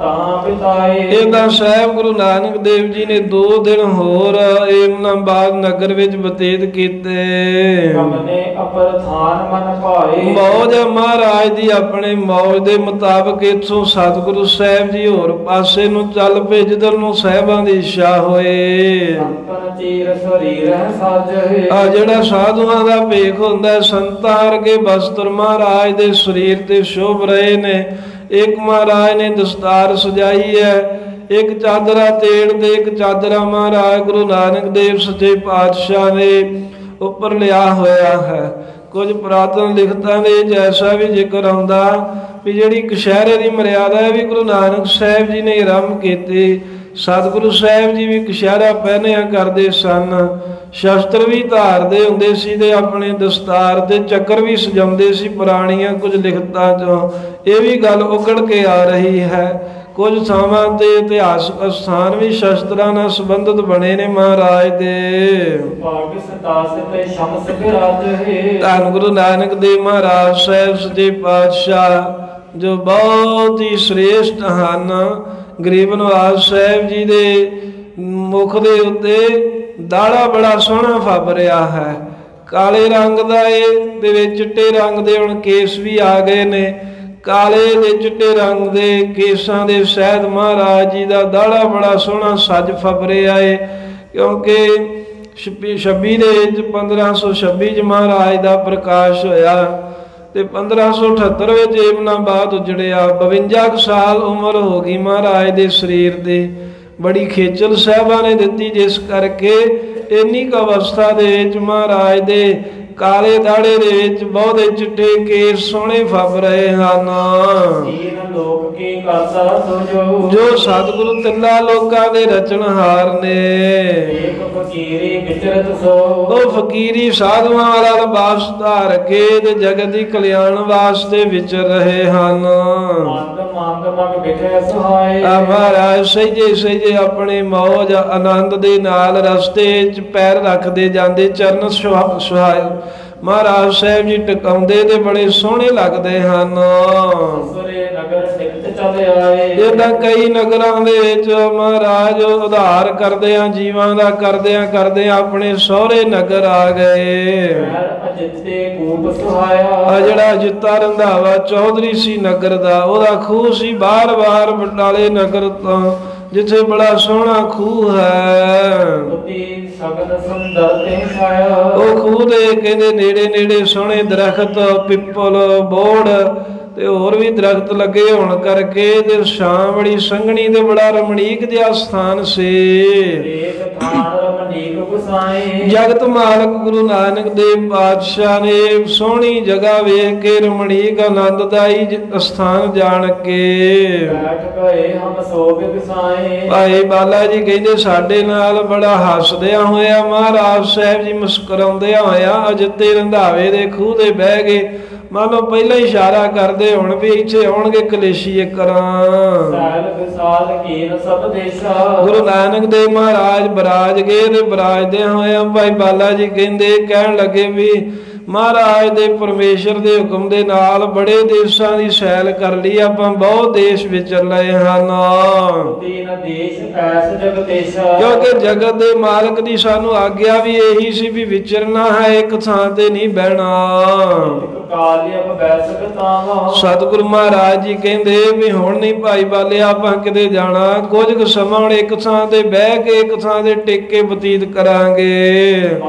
ਤਾਂ ਸਾਹਿਬ ਗੁਰੂ ਨਾਨਕ ਦੇਵ ਜੀ ਨੇ 2 ਦਿਨ ਹੋਰ ਏਮਨਾਬਾਦ ਨਗਰ ਵਿੱਚ ਬਤੀਤ ਕੀਤੇ। ਕਮਨੇ ਅਪਰ ਥਾਨ ਮਨ ਭਾਏ। ਮੌਜ ਮਹਾਰਾਜ ਦੀ ਆਪਣੇ ਮੌਜ ਦੇ ਮੁਤਾਬਕ ਇਥੋਂ ਸਤਿਗੁਰੂ ਸਾਹਿਬ ਜੀ ਹੋਰ ਪਾਸੇ ਨੂੰ ਚੱਲ ਪਏ ਜਿੱਧਰ ਨੂੰ ਸਾਹਿਬਾਂ ਦੀ ਇੱਛਾ ਹੋਏ। ਆ ਜਿਹੜਾ ਸਾਧੂਆਂ ਦਾ ਭੇਖ ਹੁੰਦਾ ਸੰਤਾਂ ਵਰਗੇ ਬਸਤਰ ਮਹਾਰਾਜ ਦੇ ਸਰੀਰ ਤੇ ਸ਼ੋਭ ਰਹੇ ਨੇ। ਇੱਕ ਮਹਾਰਾਜ ਨੇ ਦਸਤਾਰ ਸਜਾਈ ਹੈ ਇੱਕ ਚਾਦਰਾ ਤੇੜ ਦੇ ਇੱਕ ਚਾਦਰਾ ਮਹਾਰਾਜ ਗੁਰੂ ਨਾਨਕ ਦੇਵ ਸੱਚੇ ਪਾਤਸ਼ਾਹ ਨੇ ਉੱਪਰ ਲਿਆ ਹੋਇਆ ਹੈ। ਕੁਝ ਪੁਰਾਤਨ ਲਿਖਤਾਂ ਦੇ ਜੈਸਾ ਵੀ ਜ਼ਿਕਰ ਆਉਂਦਾ ਵੀ ਜਿਹੜੀ ਕਸ਼ਹਿਰੇ ਦੀ ਮਰਿਆਦਾ ਹੈ ਵੀ ਗੁਰੂ ਨਾਨਕ ਸਾਹਿਬ ਜੀ ਨੇ ਆਰੰਭ ਕੀਤੀ, ਸਤਿਗੁਰੂ ਸਾਹਿਬ ਜੀ ਵੀ ਕਸ਼ਹਿਰਾ ਪਹਿਨਿਆ ਕਰਦੇ ਸਨ, ਸ਼ਸਤਰ ਵੀ ਧਾਰਦੇ ਹੁੰਦੇ ਸੀ ਤੇ ਆਪਣੇ ਦਸਤਾਰ ਤੇ ਚੱਕਰ ਵੀ ਸਜਾਉਂਦੇ ਸੀ ਪੁਰਾਣੀਆਂ ਕੁਝ ਲਿਖਤਾਂ ਚੋਂ, ਇਹ ਵੀ ਗੱਲ ਉਗੜ ਕੇ ਆ ਰਹੀ ਹੈ। ਕੁਝ ਥਾਵਾਂ ਤੇ ਇਤਿਹਾਸਕ ਸਥਾਨ ਵੀ ਸ਼ਸਤਰਾਂ ਨਾਲ ਸੰਬੰਧਿਤ ਬਣੇ ਨੇ ਮਹਾਰਾਜ ਦੇ। ਭਾਗ ਤੇ ਸ਼ਮਸ ਧੰਨ ਗੁਰੂ ਨਾਨਕ ਦੇਵ ਮਹਾਰਾਜ ਸਾਹਿਬ ਸੱਚੇ ਪਾਤਸ਼ਾਹ ਜੋ ਬਹੁਤ ਹੀ ਸ੍ਰੇਸ਼ਟ ਹਨ। ਗਰੀਬ ਨਵਾਜ਼ ਸਾਹਿਬ ਜੀ ਦੇ ਮੁਖ ਦੇ ਉੱਤੇ ਦਾੜਾ ਬੜਾ ਸੋਹਣਾ ਫੱਬ ਰਿਹਾ ਹੈ। ਕਾਲੇ ਰੰਗ ਦਾ ਇਹ ਦੇ ਵਿੱਚ ਚਿੱਟੇ ਰੰਗ ਦੇ ਹੁਣ ਕੇਸ ਵੀ ਆ ਗਏ ਨੇ। ਕਾਲੇ ਦੇ ਚਿੱਟੇ ਰੰਗ ਦੇ ਕੇਸਾਂ ਦੇ ਸਹਿਤ ਮਹਾਰਾਜ ਜੀ ਦਾ ਦਾੜਾ ਬੜਾ ਸੋਹਣਾ ਸੱਜ ਫੱਬ ਏ ਕਿਉਂਕਿ 26 ਦੇ 1526 ਚ ਮਹਾਰਾਜ ਦਾ ਪ੍ਰਕਾਸ਼ ਹੋਇਆ ਤੇ 1578 ਵਿੱਚ ਏਮਨਾਬਾਦ ਉਜੜਿਆ। 52 ਕੁ ਸਾਲ ਉਮਰ ਹੋ ਗਈ ਮਹਾਰਾਜ ਦੇ ਸਰੀਰ ਦੇ ਬੜੀ ਖੇਚਲ ਸਾਹਿਬਾਂ ਨੇ ਦਿੱਤੀ, ਜਿਸ ਕਰਕੇ ਇੰਨੀ ਕੁ ਅਵਸਥਾ ਦੇ ਵਿੱਚ ਮਹਾਰਾਜ ਦੇ ਕਾਲੇ ਦਾੜੇ ਦੇ ਵਿੱਚ ਬਹੁਤੇ ਚਿੱਟੇ ਕੇਸ ਸੋਹਣੇ ਫੱਬ ਰਹੇ ਹਨ। ਦੀਨ ਲੋਕ ਕੀ ਕਰਤਾ ਸੋ ਜੋ? ਸਤਿਗੁਰੂ ਤਿੰਨਾਂ ਲੋਕਾਂ ਦੇ ਰਚਨਹਾਰ ਨੇ। ਏਕ ਫਕੀਰੀ ਵਿਚਰਤ ਸੋ। ਉਹ ਫਕੀਰੀ ਸਾਧੂਆਂ ਵਾਲਾ ਲਿਬਾਸ ਧਾਰ ਕੇ ਤੇ ਜਗਤ ਦੀ ਕਲਿਆਣ ਵਾਸਤੇ ਵਿਚਰ ਰਹੇ ਹਨ। ਮੰਦ ਮੰਦ ਮਗ ਬਿਠੇ ਸਹਾਏ। ਆ ਸਹਿਜੇ ਸਹਿਜੇ ਆਪਣੇ ਮੌਜ ਆਨੰਦ ਦੇ ਨਾਲ ਰਸਤੇ 'ਚ ਪੈਰ ਰੱਖਦੇ ਜਾਂਦੇ ਚਰਨ ਸੁਹਾ- ਸੁਹਾਏ ਮਹਾਰਾਜ ਸਾਹਿਬ ਜੀ ਟਿਕਾਉਂਦੇ ਤੇ ਬੜੇ ਸੋਹਣੇ ਲੱਗਦੇ ਹਨ। ਸੁਰੇ ਨਗਰ ਚਲੇ ਆਏ। ਕਈ ਨਗਰਾਂ ਦੇ ਵਿੱਚ ਮਹਾਰਾਜ ਉਧਾਰ ਕਰਦੇ ਆ ਜੀਵਾਂ ਦਾ ਕਰਦੇ ਆ ਕਰਦੇ ਆ ਆਪਣੇ ਸਹੁਰੇ ਨਗਰ ਆ ਗਏ। ਪੈਰ ਅਜਿੱਤੇ ਕੂਪ ਸੁਹਾਇਆ। ਆ ਜਿਹੜਾ ਜਿੱਤਾ ਰੰਧਾਵਾ ਚੌਧਰੀ ਸੀ ਨਗਰ ਦਾ ਉਹਦਾ ਖੂਹ ਸੀ ਬਾਰ-ਬਾਰ ਬਟਾਲੇ ਨਗਰ ਤੋਂ ਜਿੱਥੇ ਬੜਾ ਸੋਹਣਾ ਖੂਹ ਹੈ। ਤੁਤੀ ਸਗਨ ਸੁੰਦਰ ਤੇ ਛਾਇਆ ਉਹ ਖੂਹ ਦੇ ਕਹਿੰਦੇ ਨੇੜੇ ਨੇੜੇ ਸੋਹਣੇ ਦਰਖਤ ਪਿੱਪਲ ਬੋੜ ਤੇ ਹੋਰ ਵੀ ਦਰਖਤ ਲੱਗੇ ਹੋਣ ਕਰਕੇ ਤੇ ਛਾਂ ਬੜੀ ਸੰਘਣੀ ਤੇ ਬੜਾ ਰਮਣੀਕ ਜਿਹਾ ਸਥਾਨ ਸੀ। ਏਕ ਥਾਨ ਰਮਨੀਕ ਗੁਸਾਏ। ਜਗਤ ਮਾਲਕ ਗੁਰੂ ਨਾਨਕ ਦੇਵ ਪਾਤਸ਼ਾਹ ਨੇ ਸੋਹਣੀ ਜਗ੍ਹਾ ਵੇਖ ਕੇ ਰਮਣੀਕ ਆਨੰਦਦਾਈ ਸਥਾਨ ਜਾਣ ਕੇ। ਭਾਈ ਬਾਲਾ ਜੀ ਕਹਿੰਦੇ ਸਾਡੇ ਨਾਲ ਬੜਾ ਹੱਸਦਿਆਂ ਹੋਇਆ ਮਹਾਰਾਜ ਸਾਹਿਬ ਜੀ ਮੁਸਕਰਾਉਂਦਿਆਂ ਹੋਇਆ ਅਜਿੱਤੇ ਰੰਧਾਵੇ ਦੇ ਖੂਹ ਤੇ ਬਹਿ ਗਏ। ਮੰਨ ਲਓ ਪਹਿਲਾਂ ਹੀ ਇਸ਼ਾਰਾ ਕਰਦੇ ਹੁਣ ਵੀ ਇੱਥੇ ਆਉਣਗੇ ਕਲੇਸ਼ੀ ਕਰਾਂ ਸਹਿਲ ਵਿਸਾਲ ਕੀਨ ਸਭ ਦੇਸ਼ਾ। ਗੁਰੂ ਨਾਨਕ ਦੇਵ ਮਹਾਰਾਜ ਬਰਾਜ ਗਏ ਤੇ ਬਰਾਜਦੇ ਹੋਇਆ ਭਾਈ ਬਾਲਾ ਜੀ ਕਹਿੰਦੇ ਕਹਿਣ ਲੱਗੇ ਵੀ ਮਹਾਰਾਜ ਦੇ ਪਰਮੇਸ਼ਰ ਦੇ ਹੁਕਮ ਦੇ ਨਾਲ ਬੜੇ ਦੇਸ਼ਾਂ ਦੀ ਸੈਲ ਕਰ ਲਈ ਆਪਾਂ ਬਹੁਤ ਦੇਸ਼ ਵਿਚਰ ਲਏ ਹਨ। ਦੀਨ ਦੇਸ਼ ਐਸ ਜਗਤੇਸ਼ਾ ਕਿਉਂਕਿ ਜਗਤ ਦੇ ਮਾਲਕ ਦੀ ਸਾਨੂੰ ਆਗਿਆ ਵੀ ਇਹੀ ਸੀ ਵੀ ਵਿਚਰਨਾ ਹੈ ਇੱਕ ਥਾਂ ਤੇ ਨਹੀਂ ਬਹਿਣਾ। ਸਤਿਗੁਰੂ ਮਹਾਰਾਜ ਜੀ ਕਹਿੰਦੇ ਵੀ ਹੁਣ ਨਹੀਂ ਭਾਈ ਬਾਲੇ ਆਪਾਂ ਕਿਤੇ ਜਾਣਾ। ਕੁਝ ਕੁ ਸਮਾਂ ਹੁਣ ਇੱਕ ਥਾਂ ਤੇ ਬਹਿ ਕੇ ਇੱਕ ਥਾਂ ਤੇ ਟਿਕ ਕੇ ਬਤੀਤ ਕਰਾਂਗੇ।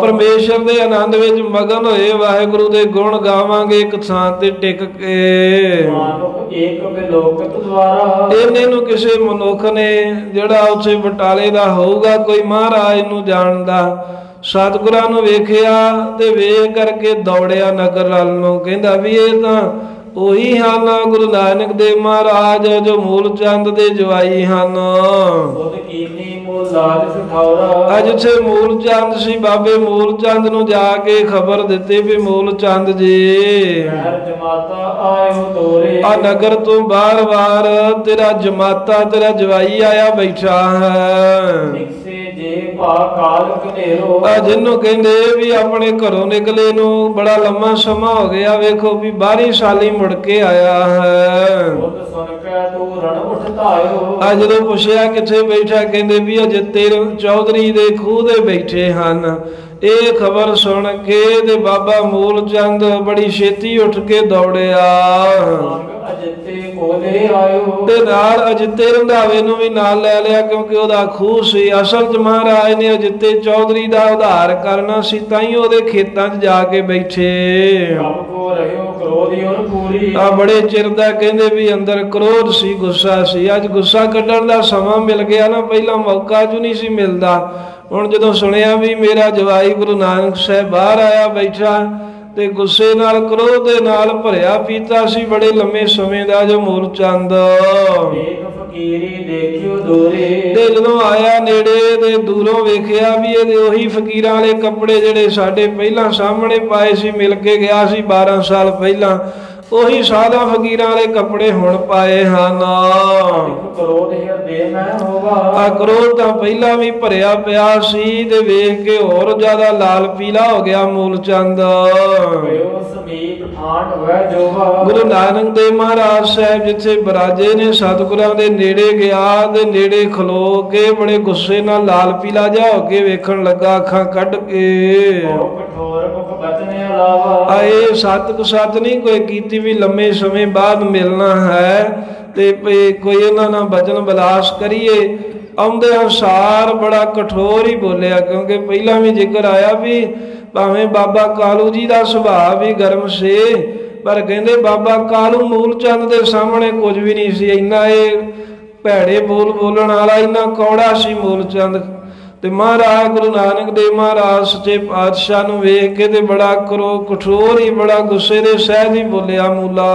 ਪਰਮੇਸ਼ਰ ਦੇ ਆਨੰਦ ਵਿੱਚ ਮਗਨ ਹੋਏ ਵਾਹਿਗੁਰੂ ਦੇ ਗੁਣ ਗਾਵਾਂਗੇ ਇੱਕ ਥਾਂ ਤੇ ਟਿਕ ਕੇ। ਇਹਨੇ ਨੂੰ ਕਿਸੇ ਮਨੁੱਖ ਨੇ ਜਿਹੜਾ ਉੱਥੇ ਬਟਾਲੇ ਦਾ ਹੋਊਗਾ ਕੋਈ ਮਹਾਰਾਜ ਨੂੰ ਜਾਣਦਾ। ਸਤਿਗੁਰਾਂ ਨੂੰ ਵੇਖਿਆ ਤੇ ਵੇਖ ਕਰਕੇ ਦੌੜਿਆ ਨਗਰ ਵੱਲ ਨੂੰ। ਕਹਿੰਦਾ ਵੀ ਇਹ ਤਾਂ ਉਹੀ ਹਨ ਗੁਰੂ ਨਾਨਕ ਦੇਵ ਮਹਾਰਾਜ ਜੋ ਮੂਲ ਚੰਦ ਦੇ ਜਵਾਈ ਹਨ। ਅੱਜ ਉੱਥੇ ਮੂਲ ਚੰਦ ਸੀ ਬਾਬੇ ਮੂਲ ਚੰਦ ਨੂੰ ਜਾ ਕੇ ਖਬਰ ਦਿੱਤੀ ਵੀ ਮੂਲ ਚੰਦ ਜੀ। ਮਹਿਰ ਜਮਾਤਾ ਆਇਓ ਤੋਰੇ। ਆ ਨਗਰ ਤੋਂ ਬਾਰ-ਬਾਰ ਤੇਰਾ ਜਮਾਤਾ ਤੇਰਾ ਜਵਾਈ ਆਇਆ ਬੈਠਾ ਹੈ। ਜੇ ਭਾ ਕਾਲ ਕਨੇਰੋ ਆ ਜਿਹਨੂੰ ਕਹਿੰਦੇ ਵੀ ਆਪਣੇ ਘਰੋਂ ਨਿਕਲੇ ਨੂੰ ਬੜਾ ਲੰਮਾ ਸਮਾਂ ਹੋ ਗਿਆ ਵੇਖੋ ਵੀ 12 ਸਾਲੀ ਮੁੜ ਕੇ ਆਇਆ ਹੈ। ਤੂੰ ਆ ਜਦੋਂ ਪੁੱਛਿਆ ਕਿੱਥੇ ਬੈਠਾ ਕਹਿੰਦੇ ਵੀ ਅਜੇ ਤੇਰੇ ਚੌਧਰੀ ਦੇ ਖੂਹ ਦੇ ਬੈਠੇ ਹਨ। ਇਹ ਖਬਰ ਸੁਣ ਕੇ ਤੇ ਬਾਬਾ ਮੂਲ ਚੰਦ ਬੜੀ ਛੇਤੀ ਉੱਠ ਕੇ ਦੌੜਿਆ। ਅਜਿੱਤੇ ਕੋਲੇ ਆਇਓ। ਤੇ ਨਾਲ ਅਜਿੱਤੇ ਰੰਧਾਵੇ ਨੂੰ ਵੀ ਨਾਲ ਲੈ ਲਿਆ ਕਿਉਂਕਿ ਉਹਦਾ ਖੂਹ ਸੀ। ਅਸਲ ਚ ਮਹਾਰਾਜ ਨੇ ਅਜਿੱਤੇ ਚੌਧਰੀ ਦਾ ਉਧਾਰ ਕਰਨਾ ਸੀ ਤਾਂ ਹੀ ਉਹਦੇ ਖੇਤਾਂ 'ਚ ਜਾ ਕੇ ਬੈਠੇ। ਕੋ ਰਹਿਓ ਆ ਬੜੇ ਚਿਰ ਦਾ ਕਹਿੰਦੇ ਵੀ ਅੰਦਰ ਕ੍ਰੋਧ ਸੀ ਗੁੱਸਾ ਸੀ। ਅੱਜ ਗੁੱਸਾ ਕੱਢਣ ਦਾ ਸਮਾਂ ਮਿਲ ਗਿਆ ਨਾ ਪਹਿਲਾਂ ਮੌਕਾ ਜੂ ਨਹੀਂ ਸੀ ਮਿਲਦਾ। ਹੁਣ ਜਦੋਂ ਸੁਣਿਆ ਵੀ ਮੇਰਾ ਜਵਾਈ ਗੁਰੂ ਨਾਨਕ ਸਾਹਿਬ ਬਾਹਰ ਆਇਆ ਬੈਠਾ ਤੇ ਗੁੱਸੇ ਨਾਲ ਕ੍ਰੋਧ ਦੇ ਨਾਲ ਭਰਿਆ ਪੀਤਾ ਸੀ ਬੜੇ ਲੰਮੇ ਸਮੇਂ ਦਾ ਜੋ ਮੂਲ ਚੰਦ ਏਕ ਫਕੀਰੀ ਦੇਖਿਓ ਦੋਰੇ। ਤੇ ਜਦੋਂ ਆਇਆ ਨੇੜੇ ਤੇ ਦੂਰੋਂ ਵੇਖਿਆ ਵੀ ਇਹਦੇ ਉਹੀ ਫਕੀਰਾਂ ਵਾਲੇ ਕੱਪੜੇ ਜਿਹੜੇ ਸਾਡੇ ਪਹਿਲਾਂ ਸਾਹਮਣੇ ਪਾਏ ਸੀ, ਮਿਲ ਕੇ ਗਿਆ ਸੀ 12 ਸਾਲ ਪਹਿਲਾਂ। ਉਹੀ ਸਾਦਾ ਫਕੀਰਾਂ ਵਾਲੇ ਕੱਪੜੇ ਹੁਣ ਪਾਏ ਹਨ ਕ੍ਰੋਧ ਹਿਰਦੇ ਮੈਂ ਹੋਵਾ ਆ ਕ੍ਰੋਧ ਤਾਂ ਪਹਿਲਾਂ ਵੀ ਭਰਿਆ ਪਿਆ ਸੀ ਤੇ ਵੇਖ ਕੇ ਹੋਰ ਜ਼ਿਆਦਾ ਲਾਲ ਪੀਲਾ ਹੋ ਗਿਆ ਮੂਲ ਚੰਦ। ਗੁਰੂ ਨਾਨਕ ਦੇਵ ਮਹਾਰਾਜ ਸਾਹਿਬ ਜਿੱਥੇ ਬਰਾਜੇ ਨੇ ਸਤਿਗੁਰਾਂ ਦੇ ਨੇੜੇ ਗਿਆ ਤੇ ਨੇੜੇ ਖਲੋ ਕੇ ਬੜੇ ਗੁੱਸੇ ਨਾਲ ਲਾਲ ਪੀਲਾ ਜਿਹਾ ਹੋ ਕੇ ਵੇਖਣ ਲੱਗਾ ਅੱਖਾਂ ਕੱਢ ਕੇ। ਉਹ ਮੁਖ ਬਚਨ ਅਲਾਵਾ ਆਏ ਸਤ ਸਤ ਨਹੀਂ, ਕੋਈ ਕੀਤੀ ਵੀ ਲੰਮੇ ਸਮੇਂ ਬਾਅਦ ਮਿਲਣਾ ਹੈ। ਤੇ ਕੋਈ ਉਹਨਾਂ ਨਾਲ ਬਚਨ ਬਲਾਸ ਕਰੀਏ। ਆਉਂਦੇ ਅਨਸਾਰ ਬੜਾ ਕਠੋਰ ਹੀ ਬੋਲਿਆ, ਕਿਉਂਕਿ ਪਹਿਲਾਂ ਵੀ ਜ਼ਿਕਰ ਆਇਆ ਵੀ ਭਾਵੇਂ ਬਾਬਾ ਕਾਲੂ ਜੀ ਦਾ ਸੁਭਾਅ ਵੀ ਗਰਮ ਸੀ, ਪਰ ਕਹਿੰਦੇ ਬਾਬਾ ਕਾਲੂ ਮੂਲ ਚੰਦ ਦੇ ਸਾਹਮਣੇ ਕੁਝ ਵੀ ਨਹੀਂ ਸੀ। ਇੰਨਾ ਇਹ ਭੈੜੇ ਬੋਲ ਬੋਲਣ ਵਾਲਾ, ਇੰਨਾ ਕੌੜਾ ਸੀ ਮੂਲਚੰਦ ਤੇ ਮਹਾਰਾਜ ਗੁਰੂ ਨਾਨਕ ਦੇਵ ਮਹਾਰਾਜ ਸੱਚੇ ਪਾਤਸ਼ਾਹ ਨੂੰ ਵੇਖ ਕੇ ਤੇ ਬੜਾ ਕਰੋ ਕਠੋਰ ਹੀ ਬੜਾ ਗੁੱਸੇ ਦੇ ਸਹਿਜ ਹੀ ਬੋਲਿਆ ਮੂਲਾ।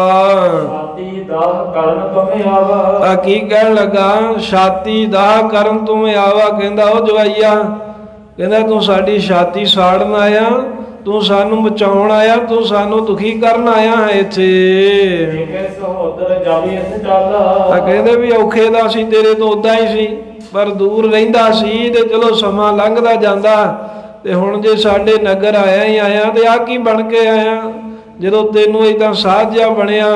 ਛਾਤੀ ਦਾਹ ਕਰਨ ਤੁਮੇ ਆਵਾ। ਆ ਕੀ ਕਹਿਣ ਲੱਗਾ? ਛਾਤੀ ਦਾ ਕਰਨ ਤੂੰ ਆਵਾ ਕਹਿੰਦਾ ਉਹ ਜਵਾਈਆ ਕਹਿੰਦਾ ਤੂੰ ਸਾਡੀ ਛਾਤੀ ਸਾੜਨ ਆਇਆ ਤੂੰ ਸਾਨੂੰ ਬਚਾਉਣ ਆਇਆ ਤੂੰ ਸਾਨੂੰ ਦੁਖੀ ਕਰਨ ਆਇਆ ਹੈ ਇੱਥੇ। ਕਹਿੰਦੇ ਵੀ ਔਖੇ ਦਾ ਸੀ ਤੇਰੇ ਤੋਂ ਉਦਾਂ ਹੀ ਸੀ। ਪਰ ਦੂਰ ਰਹਿੰਦਾ ਸੀ ਤੇ ਚਲੋ ਸਮਾਂ ਲੰਘਦਾ ਜਾਂਦਾ। ਤੇ ਹੁਣ ਜੇ ਸਾਡੇ ਨਗਰ ਆਇਆ ਹੀ ਆਇਆ ਤੇ ਆ ਕੀ ਬਣ ਕੇ ਆਇਆ? ਜਦੋਂ ਤੈਨੂੰ ਇਦਾਂ ਸਾਧਿਆ ਬਣਿਆ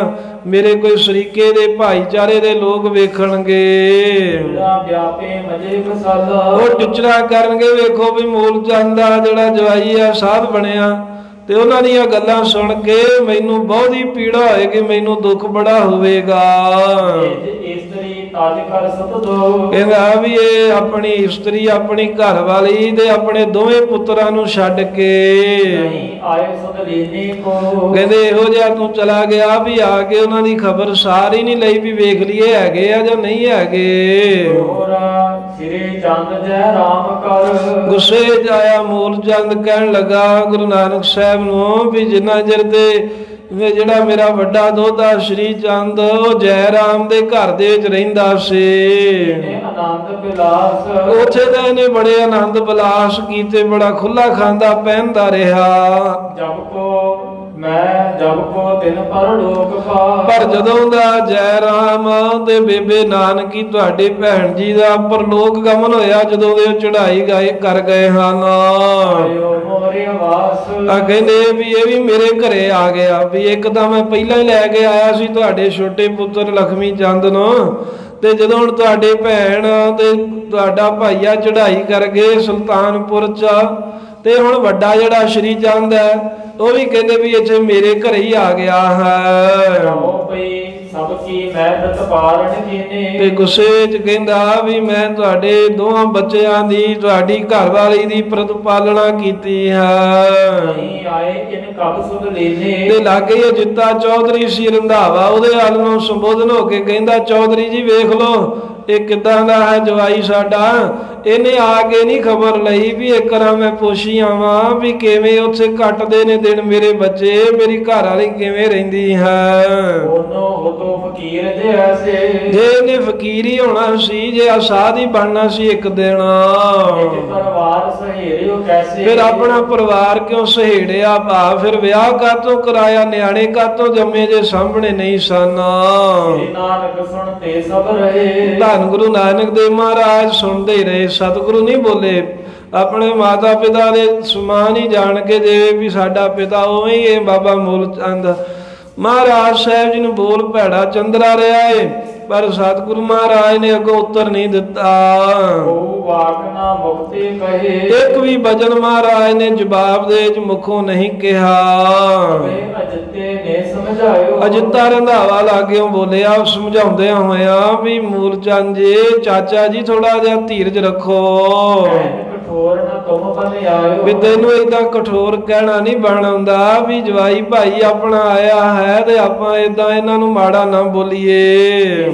ਮੇਰੇ ਕੋਈ ਸ਼ਰੀਕੇ ਦੇ ਭਾਈਚਾਰੇ ਦੇ ਲੋਕ ਵੇਖਣਗੇ। ਉਹ ਟਿਚਰਾ ਕਰਨਗੇ ਵੇਖੋ ਵੀ ਮੂਲ ਚੰਦ ਜਿਹੜਾ ਜਵਾਈ ਆ ਸਾਧ ਬਣਿਆ। ਤੇ ਉਹਨਾਂ ਦੀਆਂ ਗੱਲਾਂ ਸੁਣ ਕੇ ਮੈਨੂੰ ਬਹੁਤ ਹੀ ਪੀੜਾ ਹੋਏਗੀ ਮੈਨੂੰ ਦੁੱਖ ਬੜਾ ਹੋਵੇਗਾ। ਇਹ ਇਸਤਰੀ ਕਰ ਸਤ ਕਹਿੰਦਾ ਵੀ ਇਹ ਆਪਣੀ ਇਸਤਰੀ ਆਪਣੀ ਘਰ ਵਾਲੀ ਤੇ ਆਪਣੇ ਦੋਵੇਂ ਪੁੱਤਰਾਂ ਨੂੰ ਛੱਡ ਕੇ। ਨਹੀਂ ਆਏ ਸਦ ਲੀਨੇ ਕੋ। ਕਹਿੰਦੇ ਇਹੋ ਜਿਹਾ ਤੂੰ ਚਲਾ ਗਿਆ ਵੀ ਆ ਕੇ ਉਹਨਾਂ ਦੀ ਖਬਰ ਸਾਰੀ ਨਹੀਂ ਲਈ ਵੀ ਵੇਖ ਲਈਏ ਹੈਗੇ ਆ ਜਾਂ ਨਹੀਂ ਹੈਗੇ। ਹੋਰ ਸਿਰੇ ਚੰਦ ਜੈ ਰਾਮ ਕਰ। ਗੁੱਸੇ 'ਚ ਆਇਆ ਮੂਲ ਚੰਦ ਕਹਿਣ ਲੱਗਾ ਗੁਰੂ ਨਾਨਕ ਸਾਹਿਬ ਨੂੰ ਵੀ ਜਿੰਨਾ ਚਿਰ ਤੇ ਜਿਹੜਾ ਮੇਰਾ ਵੱਡਾ ਦੋਤਾ ਸ਼੍ਰੀ ਚੰਦ, ਉਹ ਜੈ ਰਾਮ ਦੇ ਘਰ ਦੇ ਵਿੱਚ ਰਹਿੰਦਾ ਸੀ। ਆਨੰਦ ਬਿਲਾਸ ਉੱਥੇ ਤਾਂ ਇਹਨੇ ਬੜੇ ਆਨੰਦ ਬਲਾਸ ਕੀਤੇ, ਬੜਾ ਖੁੱਲਾ ਖਾਂਦਾ, ਪਹਿਨਦਾ ਰਿਹਾ। ਜਬ ਕੋ ਮੈਂ ਜਬ ਕੋ ਦਿਨ ਪਰ ਲੋਕ ਪਾ। ਪਰ ਜਦੋਂ ਦਾ ਜੈ ਰਾਮ ਤੇ ਬੇਬੇ ਨਾਨਕੀ ਤੁਹਾਡੇ ਭੈਣ ਜੀ ਦਾ ਪਰਲੋਕ ਗਮਨ ਹੋਇਆ ਜਦੋਂ ਦੇ ਉਹ ਚੜ੍ਹਾਈ ਗਏ ਕਰ ਗਏ ਹਨ ਆ ਕਹਿੰਦੇ ਵੀ ਇਹ ਵੀ ਮੇਰੇ ਘਰੇ ਆ ਗਿਆ ਵੀ ਇੱਕ ਤਾਂ ਮੈਂ ਪਹਿਲਾਂ ਹੀ ਲੈ ਕੇ ਆਇਆ ਸੀ ਤੁਹਾਡੇ ਛੋਟੇ ਪੁੱਤਰ ਲਖਮੀ ਚੰਦ ਨੂੰ ਤੇ ਜਦੋਂ ਹੁਣ ਤੁਹਾਡੇ ਭੈਣ ਤੇ ਤੁਹਾਡਾ ਭਾਈਆ ਚੜ੍ਹਾਈ ਕਰ ਗਏ ਸੁਲਤਾਨਪੁਰ ਚ ਤੇ ਹੁਣ ਵੱਡਾ ਜਿਹੜਾ ਸ਼੍ਰੀ ਚੰਦ ਹੈ ਉਹ ਵੀ ਕਹਿੰਦੇ ਵੀ ਇੱਥੇ ਮੇਰੇ ਘਰੇ ਹੀ ਆ ਗਿਆ ਹੈ। ਸਭ ਕੀ ਤੇ ਗੁੱਸੇ 'ਚ ਕਹਿੰਦਾ ਵੀ ਮੈਂ ਤੁਹਾਡੇ ਦੋਹਾਂ ਬੱਚਿਆਂ ਦੀ ਤੁਹਾਡੀ ਘਰਵਾਲੀ ਦੀ ਪ੍ਰਤਪਾਲਣਾ ਕੀਤੀ ਹੈ। ਨਹੀਂ ਆਏ ਇਨ ਕਬ ਸੁਧ ਲੈਨੇ। ਤੇ ਲਾਗੇ ਹੀ ਜਿੱਤਾ ਚੌਧਰੀ ਸੀ ਰੰਧਾਵਾ ਉਹਦੇ ਵੱਲ ਨੂੰ ਸੰਬੋਧਨ ਹੋ ਕੇ ਕਹਿੰਦਾ ਚੌਧਰੀ ਜੀ ਵੇਖ ਲਓ ਇਹ ਕਿਦਾਂ ਦਾ ਹੈ ਜਵਾਈ ਸਾਡਾ? ਇਹਨੇ ਆ ਕੇ ਨਹੀਂ ਖਬਰ ਲਈ ਵੀ ਇੱਕ ਰਾਂ ਮੈਂ ਪੁੱਛੀ ਆਵਾਂ ਵੀ ਕਿਵੇਂ ਉੱਥੇ ਕੱਟਦੇ ਨੇ ਦਿਨ ਮੇਰੇ ਬੱਚੇ? ਮੇਰੀ ਘਰ ਵਾਲੀ ਕਿਵੇਂ ਰਹਿੰਦੀ ਹੈ? ਉਹਨੋਂ ਹੋਤੋ ਫਕੀਰ ਜੇ ਇਹਨੇ ਫਕੀਰ ਹੋਣਾ ਸੀ ਜੇ ਆਸਾਦ ਹੀ ਬਣਨਾ ਸੀ ਇੱਕ ਦਿਨ। ਪਰਿਵਾਰ ਕੈਸੇ? ਫਿਰ ਆਪਣਾ ਪਰਿਵਾਰ ਕਿਉਂ ਸਹੇੜਿਆ ਭਾ? ਫਿਰ ਵਿਆਹ ਕਾਤੋਂ ਕਰਾਇਆ? ਨਿਆਣੇ ਕਾਤੋਂ ਜੰਮੇ ਜੇ ਸਾਹਮਣੇ ਨਹੀਂ ਸਨ? ਨਾਨਕ ਸੁਣ ਤੇ ਸਭ ਰਹੇ। ਧੰਨ ਗੁਰੂ ਨਾਨਕ ਦੇਵ ਮਹਾਰਾਜ, ਸੁਣਦੇ ਰਹੇ। ਸਤਿਗੁਰੂ ਨਹੀਂ ਬੋਲੇ। ਆਪਣੇ ਮਾਤਾ ਪਿਤਾ ਦੇ ਸਮਾਨ ਹੀ ਜਾਣ ਕੇ ਦੇਵੇ ਵੀ ਸਾਡਾ ਪਿਤਾ ਉਵੇਂ ਹੀ ਹੈ ਬਾਬਾ ਮੂਲ ਚੰਦ। ਮਹਾਰਾਜ ਸਾਹਿਬ ਜੀ ਨੂੰ ਬੋਲ ਭੈੜਾ ਚੰਦਰਾ ਰਿਹਾ ਏ। ਪਰ ਸਤਿਗੁਰੂ ਮਹਾਰਾਜ ਨੇ ਅੱਗੋਂ ਉੱਤਰ ਨਹੀਂ ਦਿੱਤਾ। ਉਹ ਵਾਕ ਨਾ ਮੁਕਤੇ ਕਹੇ। ਇੱਕ ਵੀ ਬਚਨ ਮਹਾਰਾਜ ਨੇ ਜਵਾਬ ਦੇ ਚ ਮੁਖੋਂ ਨਹੀਂ ਕਿਹਾ। ਅਜਤੇ ਨੇ ਸਮਝਾਇਓ। ਅਜਿੱਤਾ ਰੰਧਾਵਾ ਲਾਗਿਓ ਬੋਲਿਆ ਸਮਝਾਉਂਦਿਆਂ ਹੋਇਆ ਵੀ ਮੂਲ ਚੰਦ ਜੀ ਚਾਚਾ ਜੀ ਥੋੜਾ ਜਿਹਾ ਧੀਰਜ ਰੱਖੋ। ਕਠੋਰ ਨਾ ਤੁਮ ਬਨ ਆਇਓ ਵੀ ਤੈਨੂੰ ਇਦਾਂ ਕਠੋਰ ਕਹਿਣਾ ਨਹੀਂ ਬਣਾਉਂਦਾ ਵੀ ਜਵਾਈ ਭਾਈ ਆਪਣਾ ਆਇਆ ਹੈ ਤੇ ਆਪਾਂ ਇਦਾਂ ਇਹਨਾਂ ਨੂੰ ਮਾੜਾ ਨਾ ਬੋਲੀਏ।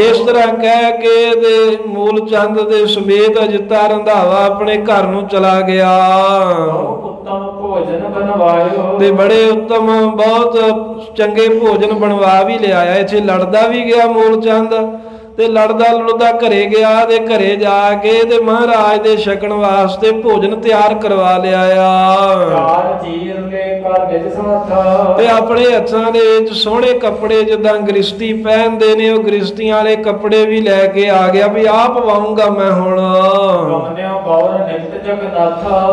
ਇਸ ਤਰ੍ਹਾਂ ਕਹਿ ਕੇ ਤੇ ਮੂਲ ਚੰਦ ਦੇ ਸਮੇਤ ਅਜਿੱਤਾ ਰੰਧਾਵਾ ਆਪਣੇ ਘਰ ਨੂੰ ਚਲਾ ਗਿਆ। ਉੱਤਮ ਭੋਜਨ ਬਣਵਾਇਓ ਤੇ ਬੜੇ ਉੱਤਮ ਬਹੁਤ ਚੰਗੇ ਭੋਜਨ ਬਣਵਾ ਵੀ ਲਿਆਇਆ। ਇੱਥੇ ਲੜਦਾ ਵੀ ਗਿਆ ਮੂਲ ਚੰਦ। ਤੇ ਲੜਦਾ ਲੜਦਾ ਘਰੇ ਗਿਆ ਤੇ ਘਰੇ ਜਾ ਕੇ ਤੇ ਮਹਾਰਾਜ ਦੇ ਛਕਣ ਵਾਸਤੇ ਭੋਜਨ ਤਿਆਰ ਕਰਵਾ ਲਿਆਇਆ ਚਾਰ ਚੀਰ ਕੇ ਕਰ ਨਿਜ ਸਮਰਥਾ ਤੇ ਆਪਣੇ ਹੱਥਾਂ ਦੇ ਵਿੱਚ ਸੋਹਣੇ ਕੱਪੜੇ ਜਿੱਦਾਂ ਗ੍ਰਿਸ਼ਤੀ ਪਹਿਨਦੇ ਨੇ ਉਹ ਗ੍ਰਿਸ਼ਤੀਆਂ ਵਾਲੇ ਕੱਪੜੇ ਵੀ ਲੈ ਕੇ ਆ ਗਿਆ ਵੀ ਆਪ ਪਾਉਂਗਾ ਮੈਂ ਹੁਣ।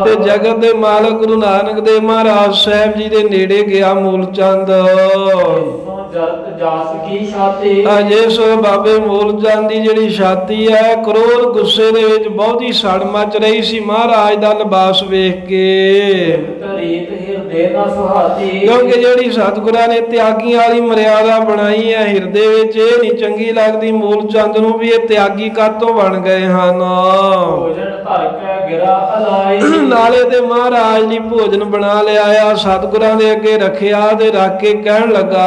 ਤੇ ਜਗਤ ਦੇ ਮਾਲਕ ਗੁਰੂ ਨਾਨਕ ਦੇਵ ਮਹਾਰਾਜ ਸਾਹਿਬ ਜੀ ਦੇ ਨੇੜੇ ਗਿਆ ਮੂਲ ਚੰਦ। ਸੋ ਜਰਤ ਜਾਸ ਕੀ ਛਾਤੀ ਅਜੇ ਸੋ ਬਾਬੇ ਮੂਲ ਚੰਦ ਦੀ ਜਿਹੜੀ ਛਾਤੀ ਹੈ ਕਰੋੜ ਗੁੱਸੇ ਦੇ ਵਿੱਚ ਬਹੁਤੀ ਸੜ ਮਚ ਰਹੀ ਸੀ। ਮਹਾਰਾਜ ਦਾ ਲਿਬਾਸ ਵੇਖ ਕੇ। ਨਾ ਕਿਉਂਕਿ ਜਿਹੜੀ ਸਤਿਗੁਰਾਂ ਨੇ ਤਿਆਗੀਆਂ ਵਾਲੀ ਮਰਿਆਦਾ ਬਣਾਈ ਹੈ ਹਿਰਦੇ ਵਿੱਚ ਇਹ ਨਹੀਂ ਚੰਗੀ ਲੱਗਦੀ ਮੂਲ ਚੰਦ ਨੂੰ ਵੀ ਇਹ ਤਿਆਗੀ ਕਾਤੋਂ ਬਣ ਗਏ ਹਨ। ਕੇ ਨਾਲੇ ਤੇ ਮਹਾਰਾਜ ਲਈ ਭੋਜਨ ਬਣਾ ਲਿਆ ਆ ਸਤਿਗੁਰਾਂ ਦੇ ਅੱਗੇ ਰੱਖਿਆ ਤੇ ਰੱਖ ਕੇ ਕਹਿਣ ਲੱਗਾ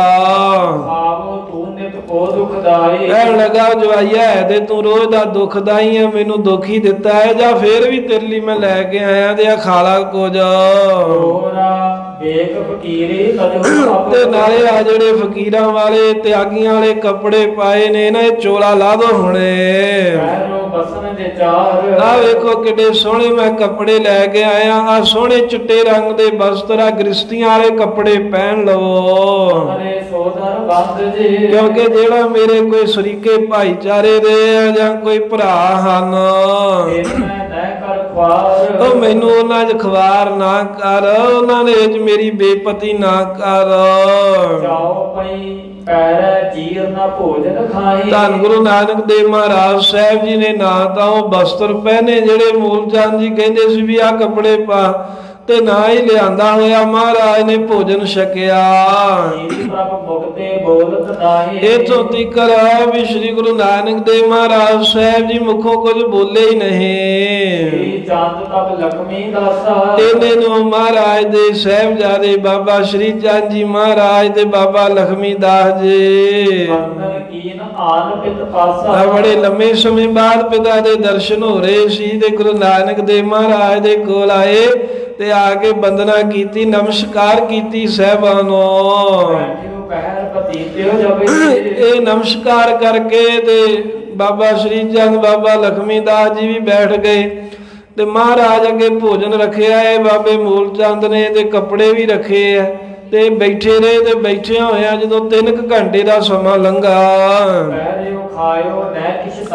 ਆਵੋ ਤੂੰ ਨਿਤ ਕੋ ਦੁਖਦਾਈ ਕਹਿਣ ਲੱਗਾ ਜਵਾਈਆ ਹੈ ਤੇ ਤੂੰ ਰੋਜ਼ ਦਾ ਦੁਖਦਾਈ ਹੈ ਮੈਨੂੰ ਦੁੱਖ ਹੀ ਦਿੱਤਾ ਹੈ ਜਾਂ ਫੇਰ ਵੀ ਤੇਰੇ ਲਈ ਮੈਂ ਲੈ ਕੇ ਆਇਆ ਤੇ ਆ ਖਾਲਾ ਕੁਝ। ਹੋਰਾ ਫਕੀਰੀ ਤਜੋ ਤੇ ਨਾਲੇ ਆ ਜਿਹੜੇ ਫਕੀਰਾਂ ਵਾਲੇ ਤਿਆਗੀਆਂ ਵਾਲੇ ਕੱਪੜੇ ਪਾਏ ਨੇ ਨਾ ਇਹ ਚੋਲਾ ਲਾ ਦੋ ਹੁਣੇ। ਪੈਰੋ ਬਸਨ ਦੇ ਚਾਰ। ਆ ਵੇਖੋ ਕਿੱਡੇ ਸੋਹਣੇ ਮੈਂ ਕੱਪੜੇ ਲੈ ਕੇ ਆਇਆ ਆ ਸੋਹਣੇ ਚਿੱਟੇ ਰੰਗ ਦੇ ਬਸਤਰਾ ਗ੍ਰਿਸ਼ਤੀਆਂ ਵਾਲੇ ਕੱਪੜੇ ਪਹਿਨ ਲਵੋ। ਹਰੇ ਸੋਦਰ ਬੰਦ ਜੀ। ਕਿਉਂਕਿ ਜਿਹੜਾ ਮੇਰੇ ਕੋਈ ਸਰੀਕੇ ਭਾਈਚਾਰੇ ਦੇ ਆ ਜਾਂ ਕੋਈ ਭਰਾ ਹਨ। ਇਹ ਮੈਂ ਖਵਾਰ ਉਹ ਮੈਨੂੰ ਉਹਨਾਂ 'ਚ ਖਵਾਰ ਨਾ ਕਰ ਉਹਨਾਂ ਦੇ ਵਿੱਚ ਮੇਰੀ ਬੇਪਤੀ ਨਾ ਕਰ। ਜਾਓ ਪਈ ਪੈਰ ਚੀਰ ਨਾ ਭੋਜਨ ਖਾਈ। ਧੰਨ ਗੁਰੂ ਨਾਨਕ ਦੇਵ ਮਹਾਰਾਜ ਸਾਹਿਬ ਜੀ ਨੇ ਨਾ ਤਾਂ ਉਹ ਬਸਤਰ ਪਹਿਨੇ ਜਿਹੜੇ ਮੂਲ ਚੰਦ ਜੀ ਕਹਿੰਦੇ ਸੀ ਵੀ ਆ ਕੱਪੜੇ ਪਾ। ਤੇ ਨਾ ਹੀ ਲਿਆਂਦਾ ਹੋਇਆ ਮਹਾਰਾਜ ਨੇ ਭੋਜਨ ਛਕਿਆ। ਇਥੋਂ ਤੀਕਰ ਵੀ ਸ੍ਰੀ ਗੁਰੂ ਨਾਨਕ ਦੇਵ ਮਹਾਰਾਜ ਸਾਹਿਬ ਜੀ ਮੁਖੋਂ ਕੁਝ ਬੋਲੇ ਹੀ ਨਹੀਂ। ਇਹਨੇ ਨੂੰ ਮਹਾਰਾਜ ਦੇ ਸਾਹਿਬਜ਼ਾਦੇ ਬਾਬਾ ਸ਼੍ਰੀ ਚੰਦ ਜੀ ਮਹਾਰਾਜ ਤੇ ਬਾਬਾ ਲਖਮੀ ਦਾਸ ਜੀ। ਬੜੇ ਲੰਮੇ ਸਮੇਂ ਬਾਅਦ ਪਿਤਾ ਦੇ ਦਰਸ਼ਨ ਹੋ ਰਹੇ ਸੀ ਤੇ ਗੁਰੂ ਨਾਨਕ ਦੇਵ ਮਹਾਰਾਜ ਦੇ ਕੋਲ ਆਏ। ਤੇ ਆ ਕੇ ਬੰਦਨਾ ਕੀਤੀ, ਨਮਸਕਾਰ ਕੀਤੀ ਸਹਿਬਾਨੋ। ਇਹ ਨਮਸਕਾਰ ਕਰਕੇ ਤੇ ਬਾਬਾ ਸ਼੍ਰੀ ਚੰਦ ਬਾਬਾ ਲਖਮੀ ਦਾਸ ਜੀ ਵੀ ਬੈਠ ਗਏ ਤੇ ਮਹਾਰਾਜ ਅੱਗੇ ਭੋਜਨ ਰੱਖਿਆ ਏ ਬਾਬੇ ਮੂਲ ਚੰਦ ਨੇ ਤੇ ਕੱਪੜੇ ਵੀ ਰੱਖੇ ਆ ਤੇ ਬੈਠੇ ਰਹੇ ਤੇ ਬੈਠਿਆਂ ਹੋਇਆ ਜਦੋਂ 3 ਘੰਟੇ ਦਾ ਸਮਾਂ ਲੰਘਾ। ਖਾਇਓ ਕਿਛ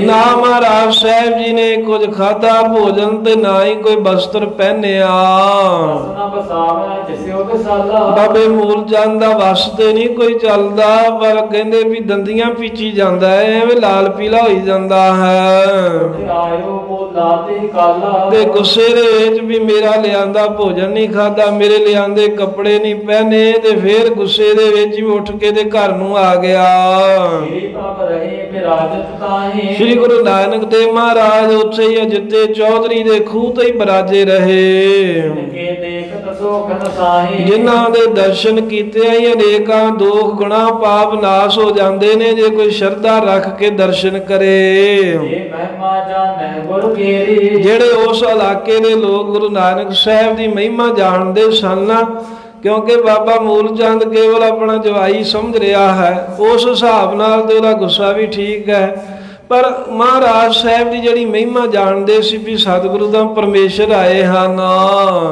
ਨਾ ਮਹਾਰਾਜ ਸਾਹਿਬ ਜੀ ਨੇ ਕੁਝ ਖਾਦਾ ਭੋਜਨ ਤੇ ਨਾ ਹੀ ਕੋਈ ਬਸਤਰ ਪਹਿਨਿਆ। ਰਸਨਾ ਬਸਾਵੈ ਜਿਸਿਓ ਬਸਾਲਾ। ਬਾਬੇ ਮੂਲ ਚੰਦ ਦਾ ਵਸ ਤੇ ਨਹੀਂ ਕੋਈ ਚੱਲਦਾ ਪਰ ਕਹਿੰਦੇ ਵੀ ਦੰਦੀਆਂ ਪੀਚੀ ਜਾਂਦਾ ਹੈ ਐਵੇਂ ਲਾਲ ਪੀਲਾ ਹੋਈ ਜਾਂਦਾ ਹੈ। ਤੇ ਆਇਓ ਕੋ ਲਾਤੇ ਕਾਲਾ। ਤੇ ਗੁੱਸੇ ਦੇ ਵਿੱਚ ਵੀ ਮੇਰਾ ਲਿਆਂਦਾ ਭੋਜਨ ਨਹੀਂ ਖਾਦਾ ਮੇਰੇ ਲਿਆਂਦੇ ਕੱਪੜੇ ਨਹੀਂ ਪਹਿਨੇ ਤੇ ਫੇਰ ਗੁੱਸੇ ਦੇ ਵਿੱਚ ਵੀ ਉੱਠ ਕੇ ਤੇ ਘਰ ਨੂੰ ਆ ਗਿਆ। ਮੇਰੀ ਪ੍ਰਭ ਰਹੇ ਸ੍ਰੀ ਗੁਰੂ ਨਾਨਕ ਦੇਵ ਮਹਾਰਾਜ ਉੱਥੇ ਹੀ ਜਿੱਤੇ ਚੌਧਰੀ ਦੇ ਖੂਹ ਤੇ ਹੀ ਬਰਾਜੇ ਰਹੇ। ਜਿਨ੍ਹਾਂ ਦੇ ਦਰਸ਼ਨ ਕੀਤੇ ਹੀ ਅਨੇਕਾਂ ਦੋਖ ਗੁਨਾਹ ਪਾਪ ਨਾਸ ਹੋ ਜਾਂਦੇ ਨੇ ਜੇ ਕੋਈ ਸ਼ਰਧਾ ਰੱਖ ਕੇ ਦਰਸ਼ਨ ਕਰੇ। ਜਿਹੜੇ ਉਸ ਇਲਾਕੇ ਦੇ ਲੋਕ ਗੁਰੂ ਨਾਨਕ ਸਾਹਿਬ ਦੀ ਮਹਿਮਾ ਜਾਣਦੇ ਸਨ ਕਿਉਂਕਿ ਬਾਬਾ ਮੂਲਚੰਦ ਕੇਵਲ ਆਪਣਾ ਜਵਾਈ ਸਮਝ ਰਿਹਾ ਹੈ, ਉਸ ਹਿਸਾਬ ਨਾਲ ਤੇ ਉਹਦਾ ਗੁੱਸਾ ਵੀ ਠੀਕ ਹੈ। ਪਰ ਮਹਾਰਾਜ ਸਾਹਿਬ ਦੀ ਜਿਹੜੀ ਮਹਿਮਾ ਜਾਣਦੇ ਸੀ ਵੀ ਸਤਿਗੁਰੂ ਦਾ ਪਰਮੇਸ਼ਰ ਆਏ ਹਨ।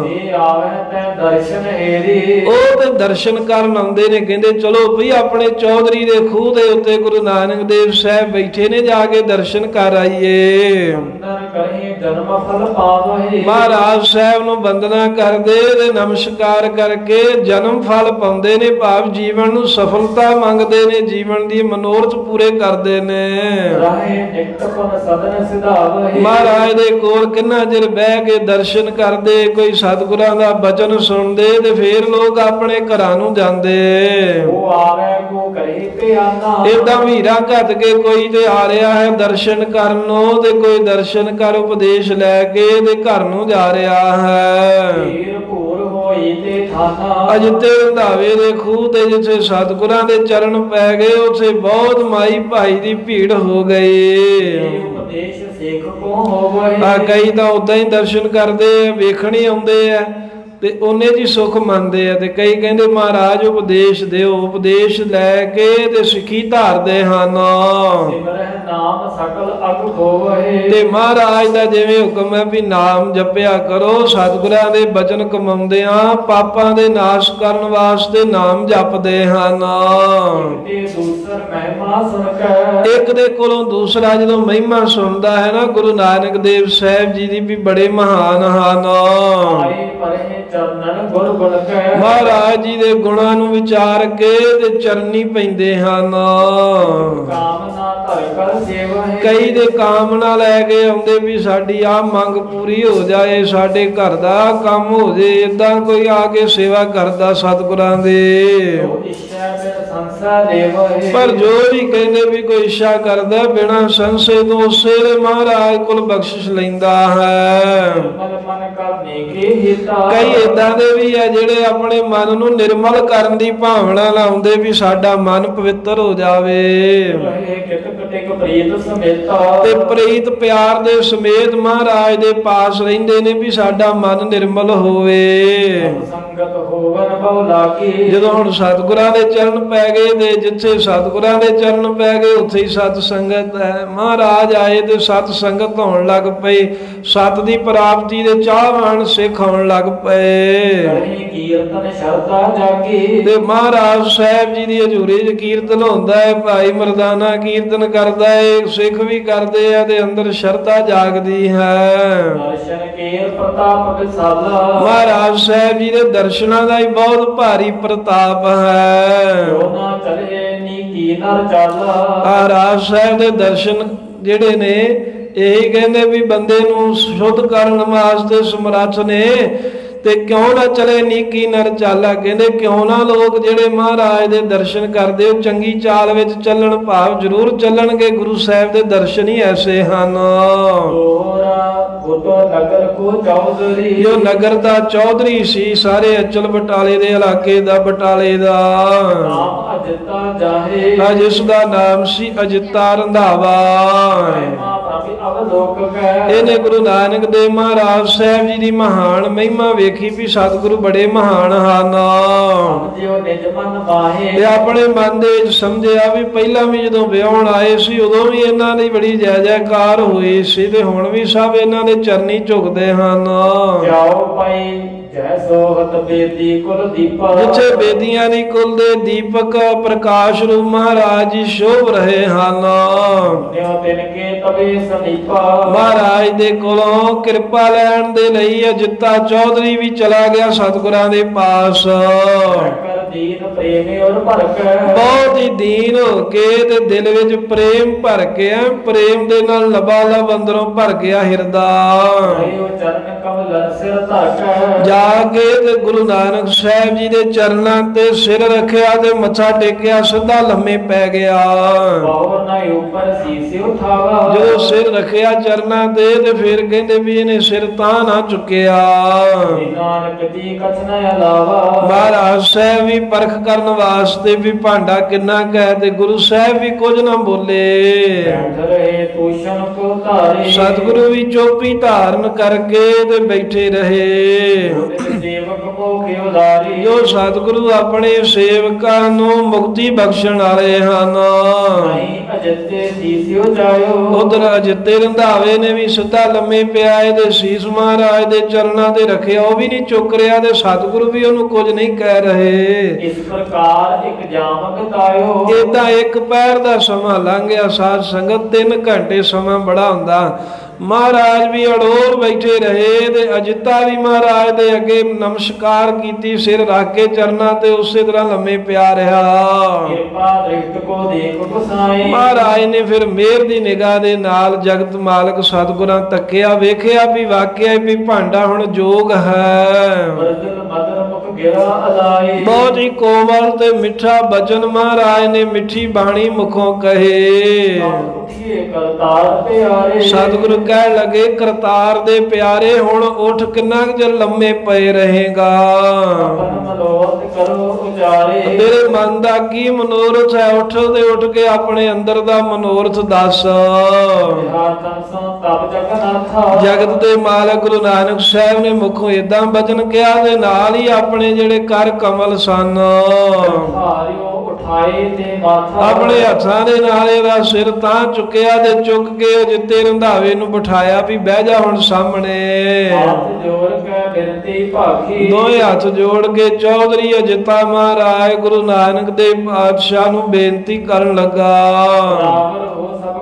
ਇਹ ਆਵੈ ਤੈ ਦਰਸ਼ਨ ਏਰੀ। ਉਹ ਤੇ ਦਰਸ਼ਨ ਕਰਨ ਆਉਂਦੇ ਨੇ ਕਹਿੰਦੇ ਚਲੋ ਭਈ ਆਪਣੇ ਚੌਧਰੀ ਦੇ ਖੂਹ ਦੇ ਉੱਤੇ ਗੁਰੂ ਨਾਨਕ ਦੇਵ ਸਾਹਿਬ ਬੈਠੇ ਨੇ ਜਾ ਕੇ ਦਰਸ਼ਨ ਕਰ ਆਈਏ। ਅੰਦਰ ਕਰੇ ਜਨਮ ਫਲ ਪਾਵਹਿ ਮਹਾਰਾਜ ਸਾਹਿਬ ਨੂੰ ਵੰਦਨਾ ਕਰਦੇ ਤੇ ਨਮਸਕਾਰ ਕਰਕੇ ਜਨਮ ਫਲ ਪਾਉਂਦੇ ਨੇ ਭਾਵ ਜੀਵਨ ਨੂੰ ਸਫਲਤਾ ਮੰਗਦੇ ਨੇ ਜੀਵਨ ਦੀ ਮਨੋਰਥ ਪੂਰੇ ਕਰਦੇ ਨੇ। ਰਾਹੇ ਸਦਨ ਸਿਧਾਵਹਿ ਮਹਾਰਾਜ ਦੇ ਕੋਲ ਕਿੰਨਾ ਚਿਰ ਬਹਿ ਕੇ ਦਰਸ਼ਨ ਕਰਦੇ ਕੋਈ ਸਤਿਗੁਰਾਂ ਦਾ ਬਚਨ ਸੁਣਦੇ ਤੇ ਫੇਰ ਲੋਕ ਆਪਣੇ ਘਰਾਂ ਨੂੰ ਜਾਂਦੇ। ਉਹ ਆਵੈ ਕੋ ਕਰੇ ਪਿਆਨਾ ਇਦਾਂ ਵੀਰਾ ਘੱਟ ਕੇ ਕੋਈ ਤੇ ਆ ਰਿਹਾ ਹੈ ਦਰਸ਼ਨ ਕਰਨ ਨੂੰ ਤੇ ਕੋਈ ਦਰਸ਼ਨ ਕਰ ਉਪਦੇਸ਼ ਲੈ ਕੇ ਤੇ ਘਰ ਨੂੰ ਜਾ ਰਿਹਾ ਹੈ। ਧੀਰ ਭੂਰ ਹੋਈ ਤੇ ਅਜਿੱਤੇ ਰੰਧਾਵੇ ਦੇ ਖੂਹ ਤੇ ਜਿੱਥੇ ਸਤਿਗੁਰਾਂ ਦੇ ਚਰਨ ਪੈ ਗਏ ਉੱਥੇ ਬਹੁਤ ਮਾਈ ਭਾਈ ਦੀ ਭੀੜ ਹੋ ਗਈ। ਇਹ ਉਪਦੇਸ਼ ਸੇਖ ਕੋ ਹੋਵਹਿ ਆ ਕਈ ਤਾਂ ਉਦਾਂ ਹੀ ਦਰਸ਼ਨ ਕਰਦੇ ਆ ਵੇਖਣ ਹੀ ਆਉਂਦੇ ਆ। ਤੇ ਉਹਨੇ ਜੀ ਸੁਖ ਮੰਨਦੇ ਆ ਤੇ ਕਈ ਕਹਿੰਦੇ ਮਹਾਰਾਜ ਉਪਦੇਸ਼ ਦਿਓ, ਉਪਦੇਸ਼ ਲੈ ਕੇ ਤੇ ਸਿੱਖੀ ਧਾਰਦੇ ਹਨ। ਤੇ ਮਹਾਰਾਜ ਦਾ ਜਿਵੇਂ ਹੁਕਮ ਹੈ ਵੀ ਨਾਮ ਜਪਿਆ ਕਰੋ, ਸਤਿਗੁਰਾਂ ਦੇ ਬਚਨ ਕਮਾਉਂਦੇ ਆ, ਪਾਪਾਂ ਦੇ ਨਾਸ਼ ਕਰਨ ਵਾਸਤੇ ਨਾਮ ਜਪਦੇ ਹਨ। ਇੱਕ ਦੇ ਕੋਲੋਂ ਦੂਸਰਾ ਜਦੋਂ ਮਹਿਮਾ ਸੁਣਦਾ ਹੈ ਨਾ, ਗੁਰੂ ਨਾਨਕ ਦੇਵ ਸਾਹਿਬ ਜੀ ਦੀ ਵੀ ਬੜੇ ਮਹਾਨ ਹਨ। ਚਰਨਨ ਗੁਰ ਗੁਣ ਕੈ। ਮਹਾਰਾਜ ਜੀ ਦੇ ਗੁਣਾਂ ਨੂੰ ਵਿਚਾਰ ਕੇ ਤੇ ਚਰਨੀ ਪੈਂਦੇ ਹਨ। ਕਾਮਨਾ ਧਰ ਕਰ ਸੇਵਾ ਹੈ ਕਈ ਦੇ ਕਾਮਨਾ ਲੈ ਕੇ ਆਉਂਦੇ ਵੀ ਸਾਡੀ ਆ ਮੰਗ ਪੂਰੀ ਹੋ ਜਾਏ ਸਾਡੇ ਘਰ ਦਾ ਕੰਮ ਹੋ ਜੇ ਇਦਾਂ ਕੋਈ ਆ ਕੇ ਸੇਵਾ ਕਰਦਾ ਸਤਿਗੁਰਾਂ ਦੇ। ਬਿਨ ਸੰਸਾ ਪਰ ਜੋ ਵੀ ਕਹਿੰਦੇ ਵੀ ਕੋਈ ਇੱਛਾ ਕਰਦਾ ਬਿਨਾ ਸੰਸੇ ਤੋਂ ਉਸੇ ਦੇ ਮਹਾਰਾਜ ਕੋਲ ਬਖਸ਼ਿਸ਼ ਲੈਂਦਾ ਹੈ। ਕਈ ਇਦਾਂ ਦੇ ਵੀ ਆ ਜਿਹੜੇ ਆਪਣੇ ਮਨ ਨੂੰ ਨਿਰਮਲ ਕਰਨ ਦੀ ਭਾਵਨਾ ਲਾਉਂਦੇ ਵੀ ਸਾਡਾ ਮਨ ਪਵਿੱਤਰ ਹੋ ਜਾਵੇ। ਪ੍ਰੀਤ ਸਮੇਤਾ ਤੇ ਪ੍ਰੀਤ ਪਿਆਰ ਦੇ ਸਮੇਤ ਮਹਾਰਾਜ ਦੇ ਪਾਸ ਰਹਿੰਦੇ ਨੇ ਵੀ ਸਾਡਾ ਮਨ ਨਿਰਮਲ ਹੋਵੇ। ਸੰਗਤ ਹੋਵਨ ਬਹੁ ਲਾਗੀ ਜਦੋਂ ਹੁਣ ਸਤਿਗੁਰਾਂ ਦੇ ਚਰਨ ਪੈ ਗਏ ਤੇ ਜਿੱਥੇ ਸਤਿਗੁਰਾਂ ਦੇ ਚਰਨ ਪੈ ਗਏ ਉੱਥੇ ਹੀ ਸਤ ਸੰਗਤ ਹੈ। ਮਹਾਰਾਜ ਆਏ ਤੇ ਸਤ ਸੰਗਤ ਹੋਣ ਲੱਗ ਪਈ। ਸਤ ਦੀ ਪ੍ਰਾਪਤੀ ਦੇ ਚਾਹਵਾਨ ਸਿੱਖ ਹੋਣ ਲੱਗ ਪਏ। ਤੇ ਮਹਾਰਾਜ ਸਾਹਿਬ ਜੀ ਦੀ ਹਜ਼ੂਰੀ 'ਚ ਕੀਰਤਨ ਹੁੰਦਾ ਹੈ ਭਾਈ ਮਰਦਾਨਾ ਕੀਰਤਨ ਕਰਦਾ ਹੈ ਸਿੱਖ ਵੀ ਕਰਦੇ ਆ ਤੇ ਅੰਦਰ ਸ਼ਰਧਾ ਜਾਗਦੀ ਹੈ। ਮਹਾਰਾਜ ਸਾਹਿਬ ਜੀ ਦੇ ਦਰਸ਼ਨਾਂ ਦਾ ਹੀ ਬਹੁਤ ਭਾਰੀ ਪ੍ਰਤਾਪ ਹੈ। ਮਹਾਰਾਜ ਸਾਹਿਬ ਦੇ ਦਰਸ਼ਨ ਜਿਹੜੇ ਨੇ ਇਹੀ ਕਹਿੰਦੇ ਵੀ ਬੰਦੇ ਨੂੰ ਸ਼ੁੱਧ ਕਰਨ ਵਾਸਤੇ ਸਮਰੱਥ ਨੇ ਤੇ ਕਿਉਂ ਨਾ ਚਲੇ ਨੀਕੀ ਨਰ ਚਾਲਾ ਕਹਿੰਦੇ ਕਿਉਂ ਨਾ ਲੋਕ ਜਿਹੜੇ ਮਹਾਰਾਜ ਦੇ ਦਰਸ਼ਨ ਕਰਦੇ ਉਹ ਚੰਗੀ ਚਾਲ ਵਿੱਚ ਚੱਲਣ ਭਾਵ ਜ਼ਰੂਰ ਚੱਲਣਗੇ ਗੁਰੂ ਸਾਹਿਬ ਦੇ ਦਰਸ਼ਨ ਹੀ ਐਸੇ ਹਨ। ਜੋ ਨਗਰ ਦਾ ਚੌਧਰੀ ਸੀ ਸਾਰੇ ਅਚਲ ਬਟਾਲੇ ਦੇ ਇਲਾਕੇ ਦਾ ਬਟਾਲੇ ਦਾ। ਨਾਮ ਅਜਤਾ ਜਾਹੇ। ਜਿਸ ਦਾ ਨਾਮ ਸੀ ਅਜਿਤਾ ਰੰਧਾਵਾ। ਇਹਨੇ ਗੁਰੂ ਨਾਨਕ ਦੇਵ ਮਹਾਰਾਜ ਸਾਹਿਬ ਜੀ ਦੀ ਮਹਾਨ ਮਹਿਮਾ ਵੇਖੀ ਵੀ ਸਤਿਗੁਰੂ ਬੜੇ ਮਹਾਨ ਹਨ। ਤੇ ਆਪਣੇ ਮਨ ਦੇ ਵਿੱਚ ਸਮਝਿਆ ਵੀ ਪਹਿਲਾਂ ਵੀ ਜਦੋਂ ਵਿਆਹਣ ਆਏ ਸੀ ਉਦੋਂ ਵੀ ਇਹਨਾਂ ਦੀ ਬੜੀ ਜੈ ਜੈਕਾਰ ਹੋਈ ਸੀ ਤੇ ਹੁਣ ਵੀ ਸਭ ਇਹਨਾਂ ਦੇ ਚਰਨੀ ਝੁਕਦੇ ਹਨ। ਜਾਓ ਪਾਈ ਜੈ ਸੋਹਤ ਬੇਦੀ ਕੁਲ ਦੀਪਾ। ਜਿੱਥੇ ਬੇਦੀਆਂ ਦੀ ਕੁਲ ਦੇ ਦੀਪਕ ਪ੍ਰਕਾਸ਼ ਰੂਪ ਮਹਾਰਾਜ ਸ਼ੋਭ ਰਹੇ ਹਨ। ਕੇ ਤਵੇ ਮਹਾਰਾਜ ਦੇ ਕੋਲੋਂ ਕਿਰਪਾ ਲੈਣ ਦੇ ਲਈ ਅਜਿੱਤਾ ਚੌਧਰੀ ਵੀ ਚਲਾ ਗਿਆ ਸਤਿਗੁਰਾਂ ਦੇ ਪਾਸ। ਕਰ ਦੀਨ ਪ੍ਰੇਮੀ ਔਰ ਭਰਕ ਬਹੁਤ ਹੀ ਦੀਨ ਹੋ ਕੇ ਤੇ ਦਿਲ ਵਿੱਚ ਪ੍ਰੇਮ ਭਰ ਕੇ ਐ ਪ੍ਰੇਮ ਦੇ ਨਾਲ ਲਬਾ ਲਬ ਅੰਦਰੋਂ ਭਰ ਗਿਆ ਹਿਰਦਾ। ਚਰਨ ਕਮਲ ਸਿਰ ਧਰਕ ਜਾ ਕੇ ਤੇ ਗੁਰੂ ਨਾਨਕ ਸਾਹਿਬ ਜੀ ਦੇ ਚਰਨਾਂ ਤੇ ਸਿਰ ਰੱਖਿਆ ਤੇ ਮੱਥਾ ਟੇਕਿਆ ਸਿੱਧਾ ਲੰਮੇ ਪੈ ਗਿਆ। ਬਾਹਰ ਨਾ ਉੱਪਰ ਸੀਸੇ ਉਠਾਵਾ। ਜਦੋਂ ਸਿਰ ਰੱਖਿਆ ਚਰਨਾਂ ਤੇ ਤੇ ਫਿਰ ਕਹਿੰਦੇ ਵੀ ਇਹਨੇ ਸਿਰ ਤਾਂ ਨਾ ਚੁੱਕਿਆ। ਨਾਨਕ ਦੀ ਕਥਨ ਅਲਾਵਾ ਮਹਾਰਾਜ ਸਾਹਿਬ ਵੀ ਪਰਖ ਕਰਨ ਵਾਸਤੇ ਵੀ ਭਾਂਡਾ ਕਿੰਨਾ ਕਹਿ ਤੇ ਗੁਰੂ ਸਾਹਿਬ ਵੀ ਕੁਝ ਨਾ ਬੋਲੇ। ਸਤਿਗੁਰੂ ਵੀ ਚੋਪੀ ਧਾਰਨ ਕਰਕੇ ਤੇ ਬੈਠੇ ਰਹੇ। ਜੋ ਸਤਿਗੁਰੂ ਆਪਣੇ ਸੇਵਕਾਂ ਨੂੰ ਮੁਕਤੀ ਬਖਸ਼ਣ ਵਾਲੇ ਹਨ। ਉਧਰ ਅਜਿੱਤੇ ਰੰਧਾਵੇ ਨੇ ਵੀ ਸਿੱਧਾ ਲੰਮੇ ਪਿਆ ਇਹਦੇ ਸੀਸ ਮਹਾਰਾਜ ਦੇ ਚਰਨਾਂ ਤੇ ਰੱਖਿਆ ਉਹ ਵੀ ਨਹੀਂ ਚੁੱਕ ਰਿਹਾ ਤੇ ਸਤਿਗੁਰੂ ਵੀ ਉਹਨੂੰ ਕੁਝ ਨਹੀਂ ਕਹਿ ਰਹੇ। ਇਸ ਪ੍ਰਕਾਰ ਇੱਕ ਜਾਮ ਬਿਤਾਇਓ ਇਦਾਂ ਇੱਕ ਪੈਰ ਦਾ ਸਮਾਂ ਲੰਘ ਗਿਆ, ਸਾਧ ਸੰਗਤ 3 ਘੰਟੇ ਸਮਾਂ ਬੜਾ ਹੁੰਦਾ। ਮਹਾਰਾਜ ਵੀ ਅੜੋਰ ਬੈਠੇ ਰਹੇ ਤੇ ਅਜਿੱਤਾ ਵੀ ਮਹਾਰਾਜ ਦੇ ਅੱਗੇ ਨਮਸਕਾਰ ਕੀਤੀ ਸਿਰ ਰੱਖ ਕੇ ਚਰਨਾਂ ਤੇ ਉਸੇ ਤਰ੍ਹਾਂ ਲੰਮੇ ਪਿਆ ਰਿਹਾ। ਕਿਰਪਾ ਦ੍ਰਿਸ਼ਟ ਕੋ ਦੇਖ ਗੁਸਾਈ ਮਹਾਰਾਜ ਨੇ ਫਿਰ ਮਿਹਰ ਦੀ ਨਿਗਾਹ ਦੇ ਨਾਲ ਜਗਤ ਮਾਲਕ ਸਤਿਗੁਰਾਂ ਤੱਕਿਆ ਵੇਖਿਆ ਵੀ ਵਾਕਿਆ ਹੀ ਵੀ ਭਾਂਡਾ ਹੁਣ ਜੋਗ ਹੈ। ਵਰਦਲ ਮਦਰ ਮੁਖ ਗਿਰਾ ਅਲਾਈ ਬਹੁਤ ਹੀ ਕੋਮਲ ਤੇ ਮਿੱਠਾ ਬਚਨ ਮਹਾਰਾਜ ਨੇ ਮਿੱਠੀ ਬਾਣੀ ਮੁਖੋਂ ਕਹੇ। ਸਤਿਗੁਰੂ ਕਹਿਣ ਲੱਗੇ ਕਰਤਾਰ ਦੇ ਪਿਆਰੇ ਹੁਣ ਉੱਠ ਕਿੰਨਾ ਕੁ ਚਿਰ ਲੰਮੇ ਪਏ ਰਹੇਗਾ? ਤੇਰੇ ਮਨ ਦਾ ਕੀ ਮਨੋਰਥ ਹੈ? ਉੱਠ ਤੇ ਉੱਠ ਕੇ ਆਪਣੇ ਅੰਦਰ ਦਾ ਮਨੋਰਥ ਦੱਸ। ਜਗਤ ਦੇ ਮਾਲਕ ਗੁਰੂ ਨਾਨਕ ਸਾਹਿਬ ਨੇ ਮੁਖੋਂ ਇਦਾਂ ਬਚਨ ਕਿਹਾ ਤੇ ਨਾਲ ਹੀ ਆਪਣੇ ਜਿਹੜੇ ਕਰ ਕਮਲ ਸਨ। ਹਾਰਿਓ ਉਠਾਏ ਤੇ ਮਾਥਾ ਆਪਣੇ ਹੱਥਾਂ ਦੇ ਨਾਲ ਇਹਦਾ ਸਿਰ ਤਾਂ ਚੁੱਕਿਆ ਤੇ ਚੁੱਕ ਕੇ ਉਹ ਜਿੱਤੇ ਰੰਧਾਵੇ ਨੂੰ ਬਿਠਾਇਆ ਵੀ ਬਹਿ ਜਾ ਹੁਣ ਸਾਹਮਣੇ। ਹੱਥ ਜੋੜ ਕੇ ਬਿਰਤੀ ਭਾਖੀ। ਦੋਏ ਹੱਥ ਜੋੜ ਕੇ ਚੌਧਰੀ ਅਜਿਤਾ ਮਹਾਰਾਜ ਗੁਰੂ ਨਾਨਕ ਦੇਵ ਪਾਤਸ਼ਾਹ ਨੂੰ ਬੇਨਤੀ ਕਰਨ ਲੱਗਾ।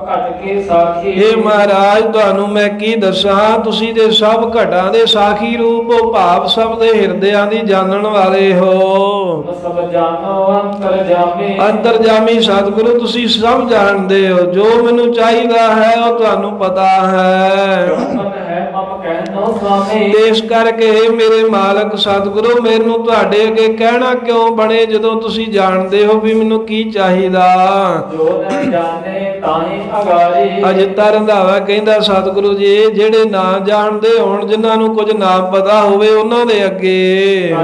ਘਟ ਕੇ ਸਾਖੀ। ਇਹ ਮਹਾਰਾਜ ਤੁਹਾਨੂੰ ਮੈਂ ਕੀ ਦੱਸਾਂ? ਤੁਸੀਂ ਦੇ ਸਭ ਘਟਾਂ ਦੇ ਸਾਖੀ ਰੂਪ ਭਾਵ ਸਭ ਦੇ ਹਿਰਦਿਆਂ ਦੀ ਜਾਣਨ ਵਾਲੇ ਹੋ। ਸਭ ਜਾਣੋ ਅੰਤਰ ਜਾਮੇ। ਸਤਿਗੁਰੂ ਤੁਸੀਂ ਸਭ ਜਾਣਦੇ ਹੋ। ਜੋ ਮੈਨੂੰ ਚਾਹੀਦਾ ਹੈ ਉਹ ਤੁਹਾਨੂੰ ਪਤਾ ਹੈ। ਇਸ ਕਰਕੇ ਮੇਰੇ ਮਾਲਕ ਸਤਿਗੁਰੂ ਮੈਨੂੰ ਤੁਹਾਡੇ ਅੱਗੇ ਕਹਿਣਾ ਕਿਉਂ ਬਣੇ? ਜਦੋਂ ਤੁਸੀਂ ਜਾਣਦੇ ਹੋ ਵੀ ਮੈਨੂੰ ਕੀ ਚਾਹੀਦਾ। ਜੋ ਨ ਜਾਣੇ ਅਗਾਰੀ ਅਜ ਕਹਿੰਦਾ ਸਤਿਗੁਰੂ ਜੀ ਜਿਹੜੇ ਨਾ ਜਾਣਦੇ ਹੋਣ ਜਿਨ੍ਹਾਂ ਨੂੰ ਕੁਝ ਨਾ ਪਤਾ ਹੋਵੇ ਉਹਨਾਂ ਦੇ ਅੱਗੇ।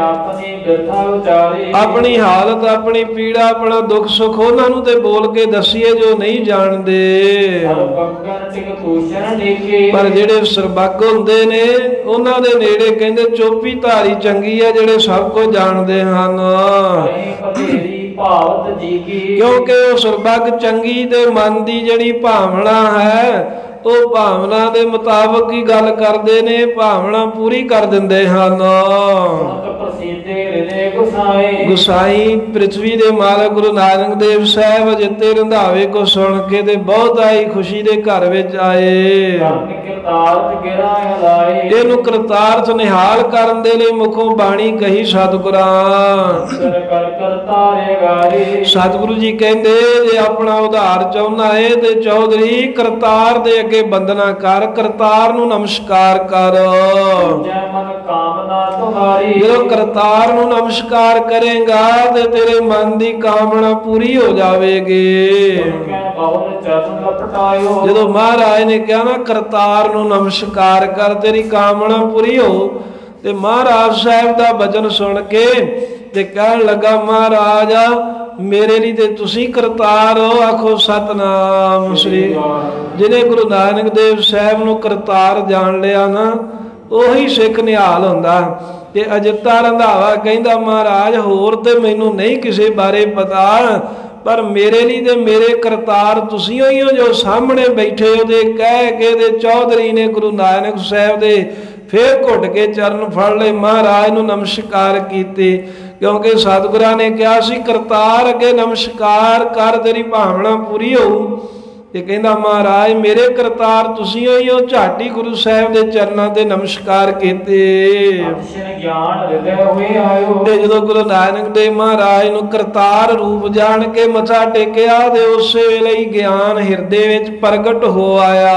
ਆਪਣੀ ਬਿਰਥਾ ਉਚਾਰੀ। ਆਪਣੀ ਹਾਲਤ ਆਪਣੀ ਪੀੜਾ ਆਪਣਾ ਦੁੱਖ ਸੁੱਖ ਉਹਨਾਂ ਨੂੰ ਤੇ ਬੋਲ ਕੇ ਦਸੀਏ ਜੋ ਨਹੀਂ ਜਾਣਦੇ। ਪਰ ਜਿਹੜੇ ਸਰਬੱਗ ਹੁੰਦੇ ਨੇ ਉਹਨਾਂ ਦੇ ਨੇੜੇ ਕਹਿੰਦੇ ਚੋਪੀ ਧਾਰੀ ਚੰਗੀ ਹੈ ਜਿਹੜੇ ਸਭ ਕੁਝ ਜਾਣਦੇ ਹਨ। ਕਰੇ ਪਤੇਰੀ ਭਾਵਤ ਜੀ ਕੀ ਕਿਉਂਕਿ ਉਹ ਸਰਬੱਗ ਚੰਗੀ ਦੇ ਮਨ ਦੀ ਜਿਹੜੀ ਭਾਵਨਾ ਹੈ ਉਹ ਭਾਵਨਾ ਦੇ ਮੁਤਾਬਕ ਹੀ ਗੱਲ ਕਰਦੇ ਨੇ ਭਾਵਨਾ ਪੂਰੀ ਕਰ ਦਿੰਦੇ ਹਨ। ਗੁਸਾਈ ਪ੍ਰਿਥਵੀ ਦੇ ਮਾਲਕ ਗੁਰੂ ਨਾਨਕ ਦੇਵ ਸਾਹਿਬ ਜਿੱਤੇ ਰੰਧਾਵੇ ਕੋ ਸੁਣ ਕੇ ਤੇ ਬਹੁਤ ਆਈ ਖੁਸ਼ੀ ਦੇ ਘਰ ਵਿੱਚ ਆਏ। ਇਹਨੂੰ ਕਰਤਾਰਥ ਨਿਹਾਲ ਕਰਨ ਦੇ ਲਈ ਮੁਖੋਂ ਬਾਣੀ ਕਹੀ ਸਤਿਗੁਰਾਂ। ਸਤਿਗੁਰੂ ਜੀ ਕਹਿੰਦੇ ਜੇ ਆਪਣਾ ਉਧਾਰ ਚਾਹੁੰਦਾ ਏ ਤੇ ਚੌਧਰੀ ਕਰਤਾਰ ਦੇ ਅੱਗੇ ਬੰਦਨਾ ਕਰ ਕਰਤਾਰ ਨੂੰ ਨਮਸਕਾਰ ਕਰ। ਜੈ ਮਨ ਕਾਮਨਾ ਤੁਹਾਰੀ। ਜਦੋਂ ਕਰਤਾਰ ਨੂੰ ਨਮਸਕਾਰ ਕਰੇਗਾ ਤੇ ਤੇਰੇ ਮਨ ਦੀ ਕਾਮਨਾ ਪੂਰੀ ਹੋ ਜਾਵੇਗੀ। ਕੈ ਜਦੋਂ ਮਹਾਰਾਜ ਨੇ ਕਿਹਾ ਨਾ ਕਰਤਾਰ ਨੂੰ ਨਮਸਕਾਰ ਕਰ ਤੇਰੀ ਕਾਮਨਾ ਪੂਰੀ ਹੋ ਤੇ ਮਹਾਰਾਜ ਸਾਹਿਬ ਦਾ ਬਚਨ ਸੁਣ ਕੇ ਤੇ ਕਹਿਣ ਲੱਗਾ, ਮਹਾਰਾਜ, ਮੇਰੇ ਲਈ ਤੇ ਤੁਸੀਂ ਕਰਤਾਰ ਹੋ। ਆਖੋ, ਸਤਨਾਮ ਸ੍ਰੀ ਜਿਹਨੇ ਗੁਰੂ ਨਾਨਕ ਦੇਵ ਸਾਹਿਬ ਨੂੰ ਕਰਤਾਰ ਜਾਣ ਲਿਆ ਨਾ, ਉਹੀ ਸਿੱਖ ਨਿਹਾਲ ਹੁੰਦਾ। ਤੇ ਅਜਿੱਤਾ ਰੰਧਾਵਾ ਕਹਿੰਦਾ, ਮਹਾਰਾਜ, ਹੋਰ ਤੇ ਮੈਨੂੰ ਨਹੀਂ ਕਿਸੇ ਬਾਰੇ ਪਤਾ, ਪਰ ਮੇਰੇ ਲਈ ਤੇ ਮੇਰੇ ਕਰਤਾਰ ਤੁਸੀਂ ਹੋਈ ਹੋ ਜੋ ਸਾਹਮਣੇ ਬੈਠੇ ਉਹਦੇ ਕਹਿ ਕੇ ਤੇ ਚੌਧਰੀ ਨੇ ਗੁਰੂ ਨਾਨਕ ਸਾਹਿਬ ਦੇ ਫੇਰ ਘੁੱਟ ਕੇ ਚਰਨ ਫੜ ਲਏ। ਮਹਾਰਾਜ ਨੂੰ ਨਮਸਕਾਰ ਕੀਤੇ। ਕਿਉਂਕਿ ਸਤਿਗੁਰਾਂ ਨੇ ਕਿਹਾ ਸੀ ਕਰਤਾਰ ਅੱਗੇ ਨਮਸਕਾਰ ਕਰ ਤੇਰੀ ਭਾਵਨਾ ਪੂਰੀ ਹੋਊ। ਤੇ ਕਹਿੰਦਾ ਮਹਾਰਾਜ ਮੇਰੇ ਕਰਤਾਰ ਤੁਸੀਂ ਹੋਈ ਹੋ ਝਾਟੀ ਗੁਰੂ ਸਾਹਿਬ ਦੇ ਚਰਨਾਂ ਤੇ ਨਮਸਕਾਰ ਕੀਤੇ। ਅਤਿਸ਼ਨ ਗਿਆਨ ਹਿਰਦੇ ਹੋਏ ਆਇਓ। ਤੇ ਜਦੋਂ ਗੁਰੂ ਨਾਨਕ ਦੇਵ ਮਹਾਰਾਜ ਨੂੰ ਕਰਤਾਰ ਰੂਪ ਜਾਣ ਕੇ ਮੱਥਾ ਟੇਕਿਆ ਤੇ ਉਸੇ ਵੇਲੇ ਹੀ ਗਿਆਨ ਹਿਰਦੇ ਵਿੱਚ ਪ੍ਰਗਟ ਹੋ ਆਇਆ।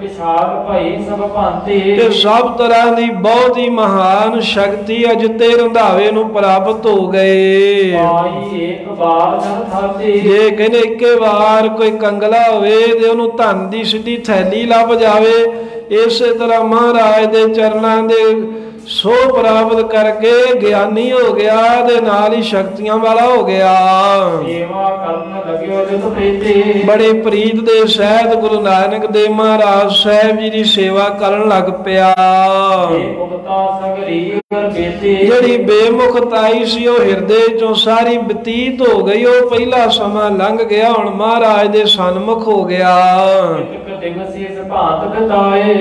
ਵਿਸ਼ਾਲ ਭਈ ਸਭ ਭਾਂਤੀ। ਤੇ ਸਭ ਤਰ੍ਹਾਂ ਦੀ ਬਹੁਤ ਹੀ ਮਹਾਨ ਸ਼ਕਤੀ ਅਜ ਤੇ ਰੰਧਾਵੇ ਨੂੰ ਪ੍ਰਾਪਤ ਹੋ ਗਏ। ਆਈ ਇੱਕ ਥਾਤੀ ਜੇ ਕਹਿੰਦੇ ਇੱਕੇ ਵਾਰ ਕੋਈ ਕੰਗਲਾ ਹੋਵੇ ਤੇ ਉਹਨੂੰ ਧਨ ਦੀ ਸਿੱਧੀ ਥੈਲੀ ਲੱਭ ਜਾਵੇ, ਇਸੇ ਤਰ੍ਹਾਂ ਮਹਾਰਾਜ ਦੇ ਚਰਨਾਂ ਦੇ ਸੋ ਪ੍ਰਾਪਤ ਕਰਕੇ ਗਿਆਨੀ ਹੋ ਗਿਆ ਤੇ ਨਾਲ ਹੀ ਸ਼ਕਤੀਆਂ ਵਾਲਾ ਹੋ ਗਿਆ। ਸੇਵਾ ਕਰਨ ਲਗਿਓ ਜਿਤ ਪ੍ਰੀਤੀ ਬੜੇ ਪ੍ਰੀਤ ਦੇ ਸਹਿਤ ਗੁਰੂ ਨਾਨਕ ਦੇਵ ਮਹਾਰਾਜ ਸਾਹਿਬ ਜੀ ਦੀ ਸੇਵਾ ਕਰਨ ਲੱਗ ਪਿਆ। ਜਿਹੜੀ ਬੇਮੁਖਤਾਈ ਸੀ ਉਹ ਹਿਰਦੇ ਚੋਂ ਸਾਰੀ ਬਤੀਤ ਹੋ ਗਈ ਉਹ ਪਹਿਲਾ ਸਮਾਂ ਲੰਘ ਗਿਆ ਹੁਣ ਮਹਾਰਾਜ ਦੇ ਸਨਮੁਖ ਹੋ ਗਿਆ।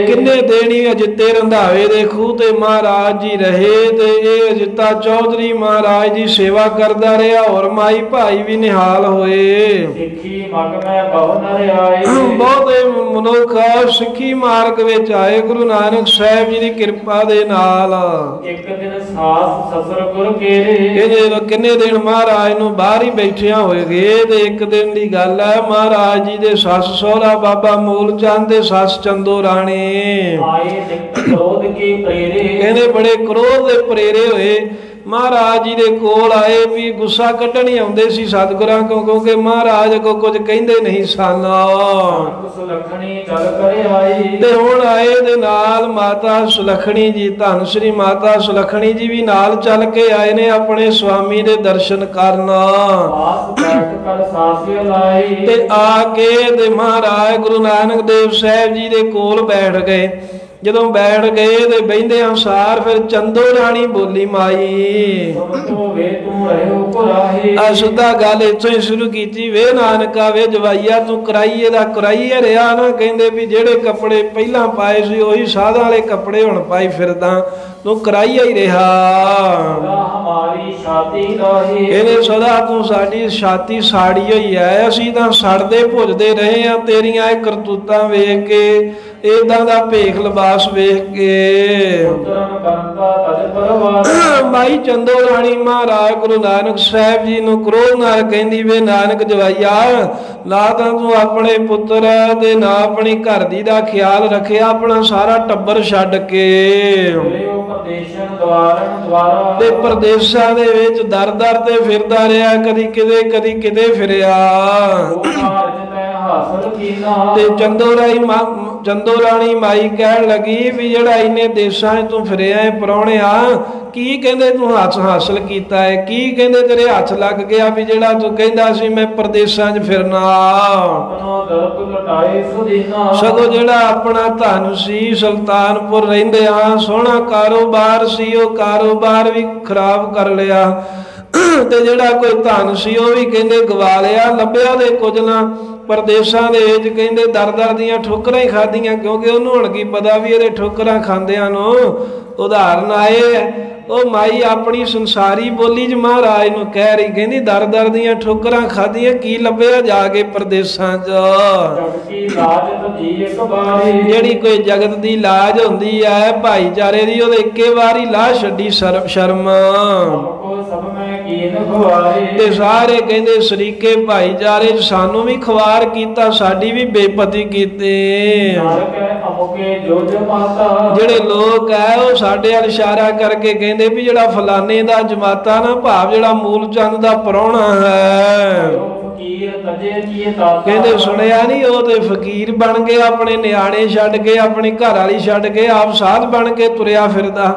ਕਿੰਨੇ ਦੇਣੀ ਅਜਿੱਤੇ ਰੰਧਾਵੇ ਦੇ ਖੂਹ ਤੇ ਮਹਾਰਾਜ ਜੀ ਰਹੇ ਤੇ ਇਹ ਅਜਿੱਤਾ ਚੌਧਰੀ ਮਹਾਰਾਜ ਦੀ ਸੇਵਾ ਕਰਦਾ ਰਿਹਾ ਔਰ ਮਾਈ ਭਾਈ ਵੀ ਨਿਹਾਲ ਹੋਏ। ਸਿੱਖੀ ਮਗ ਮੈਂ ਬਹੁਤੇ ਮਨੁੱਖ ਸਿੱਖੀ ਮਾਰਗ ਵਿੱਚ ਆਏ ਗੁਰੂ ਨਾਨਕ ਸਾਹਿਬ ਜੀ ਦੀ ਕਿਰਪਾ ਦੇ ਨਾਲ। ਇੱਕ ਦਿਨ ਸਾਸ ਸਸਰ ਗੁਰ ਕੇਰੇ। ਕਿੰਨੇ ਦਿਨ ਮਹਾਰਾਜ ਨੂੰ ਬਾਹਰ ਹੀ ਬੈਠਿਆਂ ਹੋਏ ਗਏ ਤੇ ਇੱਕ ਦਿਨ ਦੀ ਗੱਲ ਹੈ ਮਹਾਰਾਜ ਜੀ ਦੇ ਸੱਸ ਸਹੁਰਾ ਬਾਬਾ ਮੂਲ ਚੰਦ ਦੇ ਸੱਸ ਚੰਦੋ ਰਾਣੀ। ਆਏ ਨਿਕਟ ਕ੍ਰੋਧ ਕੀ ਪ੍ਰੇਰੇ। ਕਹਿੰਦੇ ਬੜੇ ਕ੍ਰੋਧ ਦੇ ਪ੍ਰੇਰੇ ਹੋਏ। ਮਹਾਰਾਜ ਜੀ ਦੇ ਕੋਲ ਆਏ ਵੀ ਗੁੱਸਾ ਕੱਢਣ ਹੀ ਆਉਂਦੇ ਸੀ ਸਤਿਗੁਰਾਂ ਕੋ ਕਿਉਂਕਿ ਮਹਾਰਾਜ ਕੋ ਕੁਝ ਕਹਿੰਦੇ ਨਹੀਂ ਸਨ। ਤੇ ਹੁਣ ਆਏ ਦੇ ਨਾਲ ਮਾਤਾ ਸੁਲਖਣੀ ਜੀ ਧੰਨ ਸ੍ਰੀ ਮਾਤਾ ਸੁਲਖਣੀ ਜੀ ਵੀ ਨਾਲ ਚੱਲ ਕੇ ਆਏ ਨੇ ਆਪਣੇ ਸਵਾਮੀ ਦੇ ਦਰਸ਼ਨ ਕਰਨ। ਤੇ ਆ ਕੇ ਤੇ ਮਹਾਰਾਜ ਗੁਰੂ ਨਾਨਕ ਦੇਵ ਸਾਹਿਬ ਜੀ ਦੇ ਕੋਲ ਬੈਠ ਗਏ। ਜਦੋਂ ਬੈਠ ਗਏ ਤੇ ਬਹਿੰਦੇ ਅਨਸਾਰ ਫਿਰ ਚੰਦੋ ਰਾਣੀ ਬੋਲੀ, ਮਾਈ ਤੁਮ ਗੱਲ ਇੱਥੋਂ ਹੀ ਸ਼ੁਰੂ ਕੀਤੀ। ਵੇ ਨਾਨਕਾ, ਵੇ ਜਵਾਈਆ, ਤੂੰ ਕਰਾਈਏ ਦਾ ਕਰਾਈਏ ਰਿਆ ਨਾ। ਕਹਿੰਦੇ ਵੀ ਜਿਹੜੇ ਕੱਪੜੇ ਪਹਿਲਾਂ ਪਾਏ ਸੀ, ਉਹੀ ਸਾਧਾਂ ਵਾਲੇ ਕੱਪੜੇ ਹੁਣ ਪਾਈ ਫਿਰਦਾ। ਤੂੰ ਕਰਾਈਆ ਹੀ ਰਿਹਾ। ਸਦਾ ਸਦਾ ਤੂੰ ਸਾਡੀ ਛਾਤੀ ਸਾੜੀ ਹੋਈ ਐ। ਅਸੀਂ ਤਾਂ ਸੜਦੇ ਭੁੱਜਦੇ ਰਹੇ ਆ। ਤੇਰੀਆਂ ਇਹ ਕਰਤੂਤਾਂ ਵੇਖ ਕੇ ਇਦਾਂ ਦਾ ਭੇਖ ਲਿਬਾਸ ਵੇਖ ਕੇ। ਮਾਈ ਚੰਦੋ ਰਾਣੀ ਮਹਾਰਾਜ ਗੁਰੂ ਨਾਨਕ ਸਾਹਿਬ ਜੀ ਨੂੰ ਕ੍ਰੋਧ ਨਾਲ ਕਹਿੰਦੀ ਵੇ, ਨਾਨਕ ਜਵਾਈਆ ਨਾ ਤਾਂ ਤੂੰ ਆਪਣੇ ਪੁੱਤਰ ਤੇ ਨਾ ਆਪਣੀ ਘਰ ਦੀ ਦਾ ਖਿਆਲ ਰੱਖਿਆ ਆਪਣਾ ਸਾਰਾ ਟੱਬਰ ਛੱਡ ਕੇ। ਤੇ ਪ੍ਰਦੇਸ਼ਾਂ ਦੇ ਵਿੱਚ ਦਰ ਦਰ ਤੇ ਫਿਰਦਾ ਰਿਹਾ, ਕਦੀ ਕਿਤੇ ਕਦੀ ਕਿਤੇ ਫਿਰਿਆ। ਤੈ ਹਾਸਲ ਕੀਨਾ ਤੇ ਚੰਦੋ ਰਾਈ ਮਾ- ਚੰਦੋ ਰਾਣੀ ਮਾਈ ਕਹਿਣ ਲੱਗੀ ਵੀ ਜਿਹੜਾ ਇੰਨੇ ਦੇਸ਼ਾਂ 'ਚ ਤੂੰ ਫਿਰਿਆ ਹੈ ਪਰੌਣਿਆ ਕੀ ਕਹਿੰਦੇ ਤੂੰ ਹੱਥ ਹਾਸਲ ਕੀਤਾ ਹੈ ਕੀ ਕਹਿੰਦੇ ਤੇਰੇ ਹੱਥ ਲੱਗ ਗਿਆ ਵੀ ਜਿਹੜਾ ਤੂੰ ਕਹਿੰਦਾ ਸੀ ਮੈਂ ਪ੍ਰਦੇਸ਼ਾਂ 'ਚ ਫਿਰਨਾ? ਸਗੋਂ ਜਿਹੜਾ ਆਪਣਾ ਧਨ ਸੀ ਸੁਲਤਾਨਪੁਰ ਰਹਿੰਦੇ ਆ ਸੋਹਣਾ ਕਾਰੋਬਾਰ ਸੀ ਉਹ ਕਾਰੋਬਾਰ ਵੀ ਖਰਾਬ ਕਰ ਲਿਆ। ਤੇ ਜਿਹੜਾ ਕੋਈ ਧਨ ਸੀ, ਉਹ ਵੀ ਕਹਿੰਦੇ ਗਵਾ ਲਿਆ ਲੱਭਿਆ ਦੇ ਕੁਝ ਨਾ। ਪਰਦੇਸਾਂ ਦੇ ਵਿੱਚ ਕਹਿੰਦੇ ਦਰ ਦਰ ਦੀਆਂ ਠੋਕਰਾਂ ਹੀ ਖਾਧੀਆਂ, ਕਿਉਂਕਿ ਉਹਨੂੰ ਹੁਣ ਕੀ ਪਤਾ ਵੀ ਇਹਦੇ ਠੋਕਰਾਂ ਖਾਂਦਿਆਂ ਨੂੰ ਉਦਾਹਰਨ ਆਏ ਉਹ ਮਾਈ ਆਪਣੀ ਸੰਸਾਰੀ ਬੋਲੀ ਚ ਮਹਾਰਾਜ ਨੂੰ ਕਹਿ ਰਹੀ ਕਹਿੰਦੀ ਦਰ ਦਰ ਦੀਆਂ ਠੋਕਰਾਂ ਖਾਧੀਆਂ ਕੀ ਲੱਭਿਆ ਜਾ ਕੇ ਪਰਦੇਸਾਂ 'ਚ? ਜਿਹੜੀ ਕੋਈ ਜਗਤ ਦੀ ਲਾਜ ਹੁੰਦੀ ਹੈ ਭਾਈਚਾਰੇ ਦੀ ਉਹਦੇ ਇੱਕੇ ਵਾਰੀ ਲਾ ਛੱਡੀ ਸ਼ਰਮ ਸ਼ਰਮ। ਤੇ ਸਾਰੇ ਕਹਿੰਦੇ ਸਰੀਕੇ ਭਾਈਚਾਰੇ 'ਚ ਸਾਨੂੰ ਵੀ ਖਵਾਰ ਕੀਤਾ ਸਾਡੀ ਵੀ ਬੇਪਤੀ ਕੀਤੀ। ਨਾਨਕ ਜੋਜ ਮਾਤਾ। ਜਿਹੜੇ ਲੋਕ ਹੈ ਉਹ ਸਾਡੇ ਵੱਲ ਇਸ਼ਾਰਾ ਕਰਕੇ ਕਹਿੰਦੇ ਵੀ ਜਿਹੜਾ ਫਲਾਣੇ ਦਾ ਜਮਾਤਾ ਨਾ ਭਾਵ ਜਿਹੜਾ ਮੂਲ ਚੰਦ ਦਾ ਪ੍ਰਾਹੁਣਾ ਹੈ। ਕਹਿੰਦੇ ਸੁਣਿਆ ਨਹੀਂ ਉਹ ਤੇ ਫਕੀਰ ਬਣ ਗਏ ਆਪਣੇ ਨਿਆਣੇ ਛੱਡ ਕੇ ਆਪਣੀ ਘਰ ਵਾਲੀ ਛੱਡ ਕੇ ਆਪ ਸਾਧ ਬਣ ਕੇ ਤੁਰਿਆ ਫਿਰਦਾ।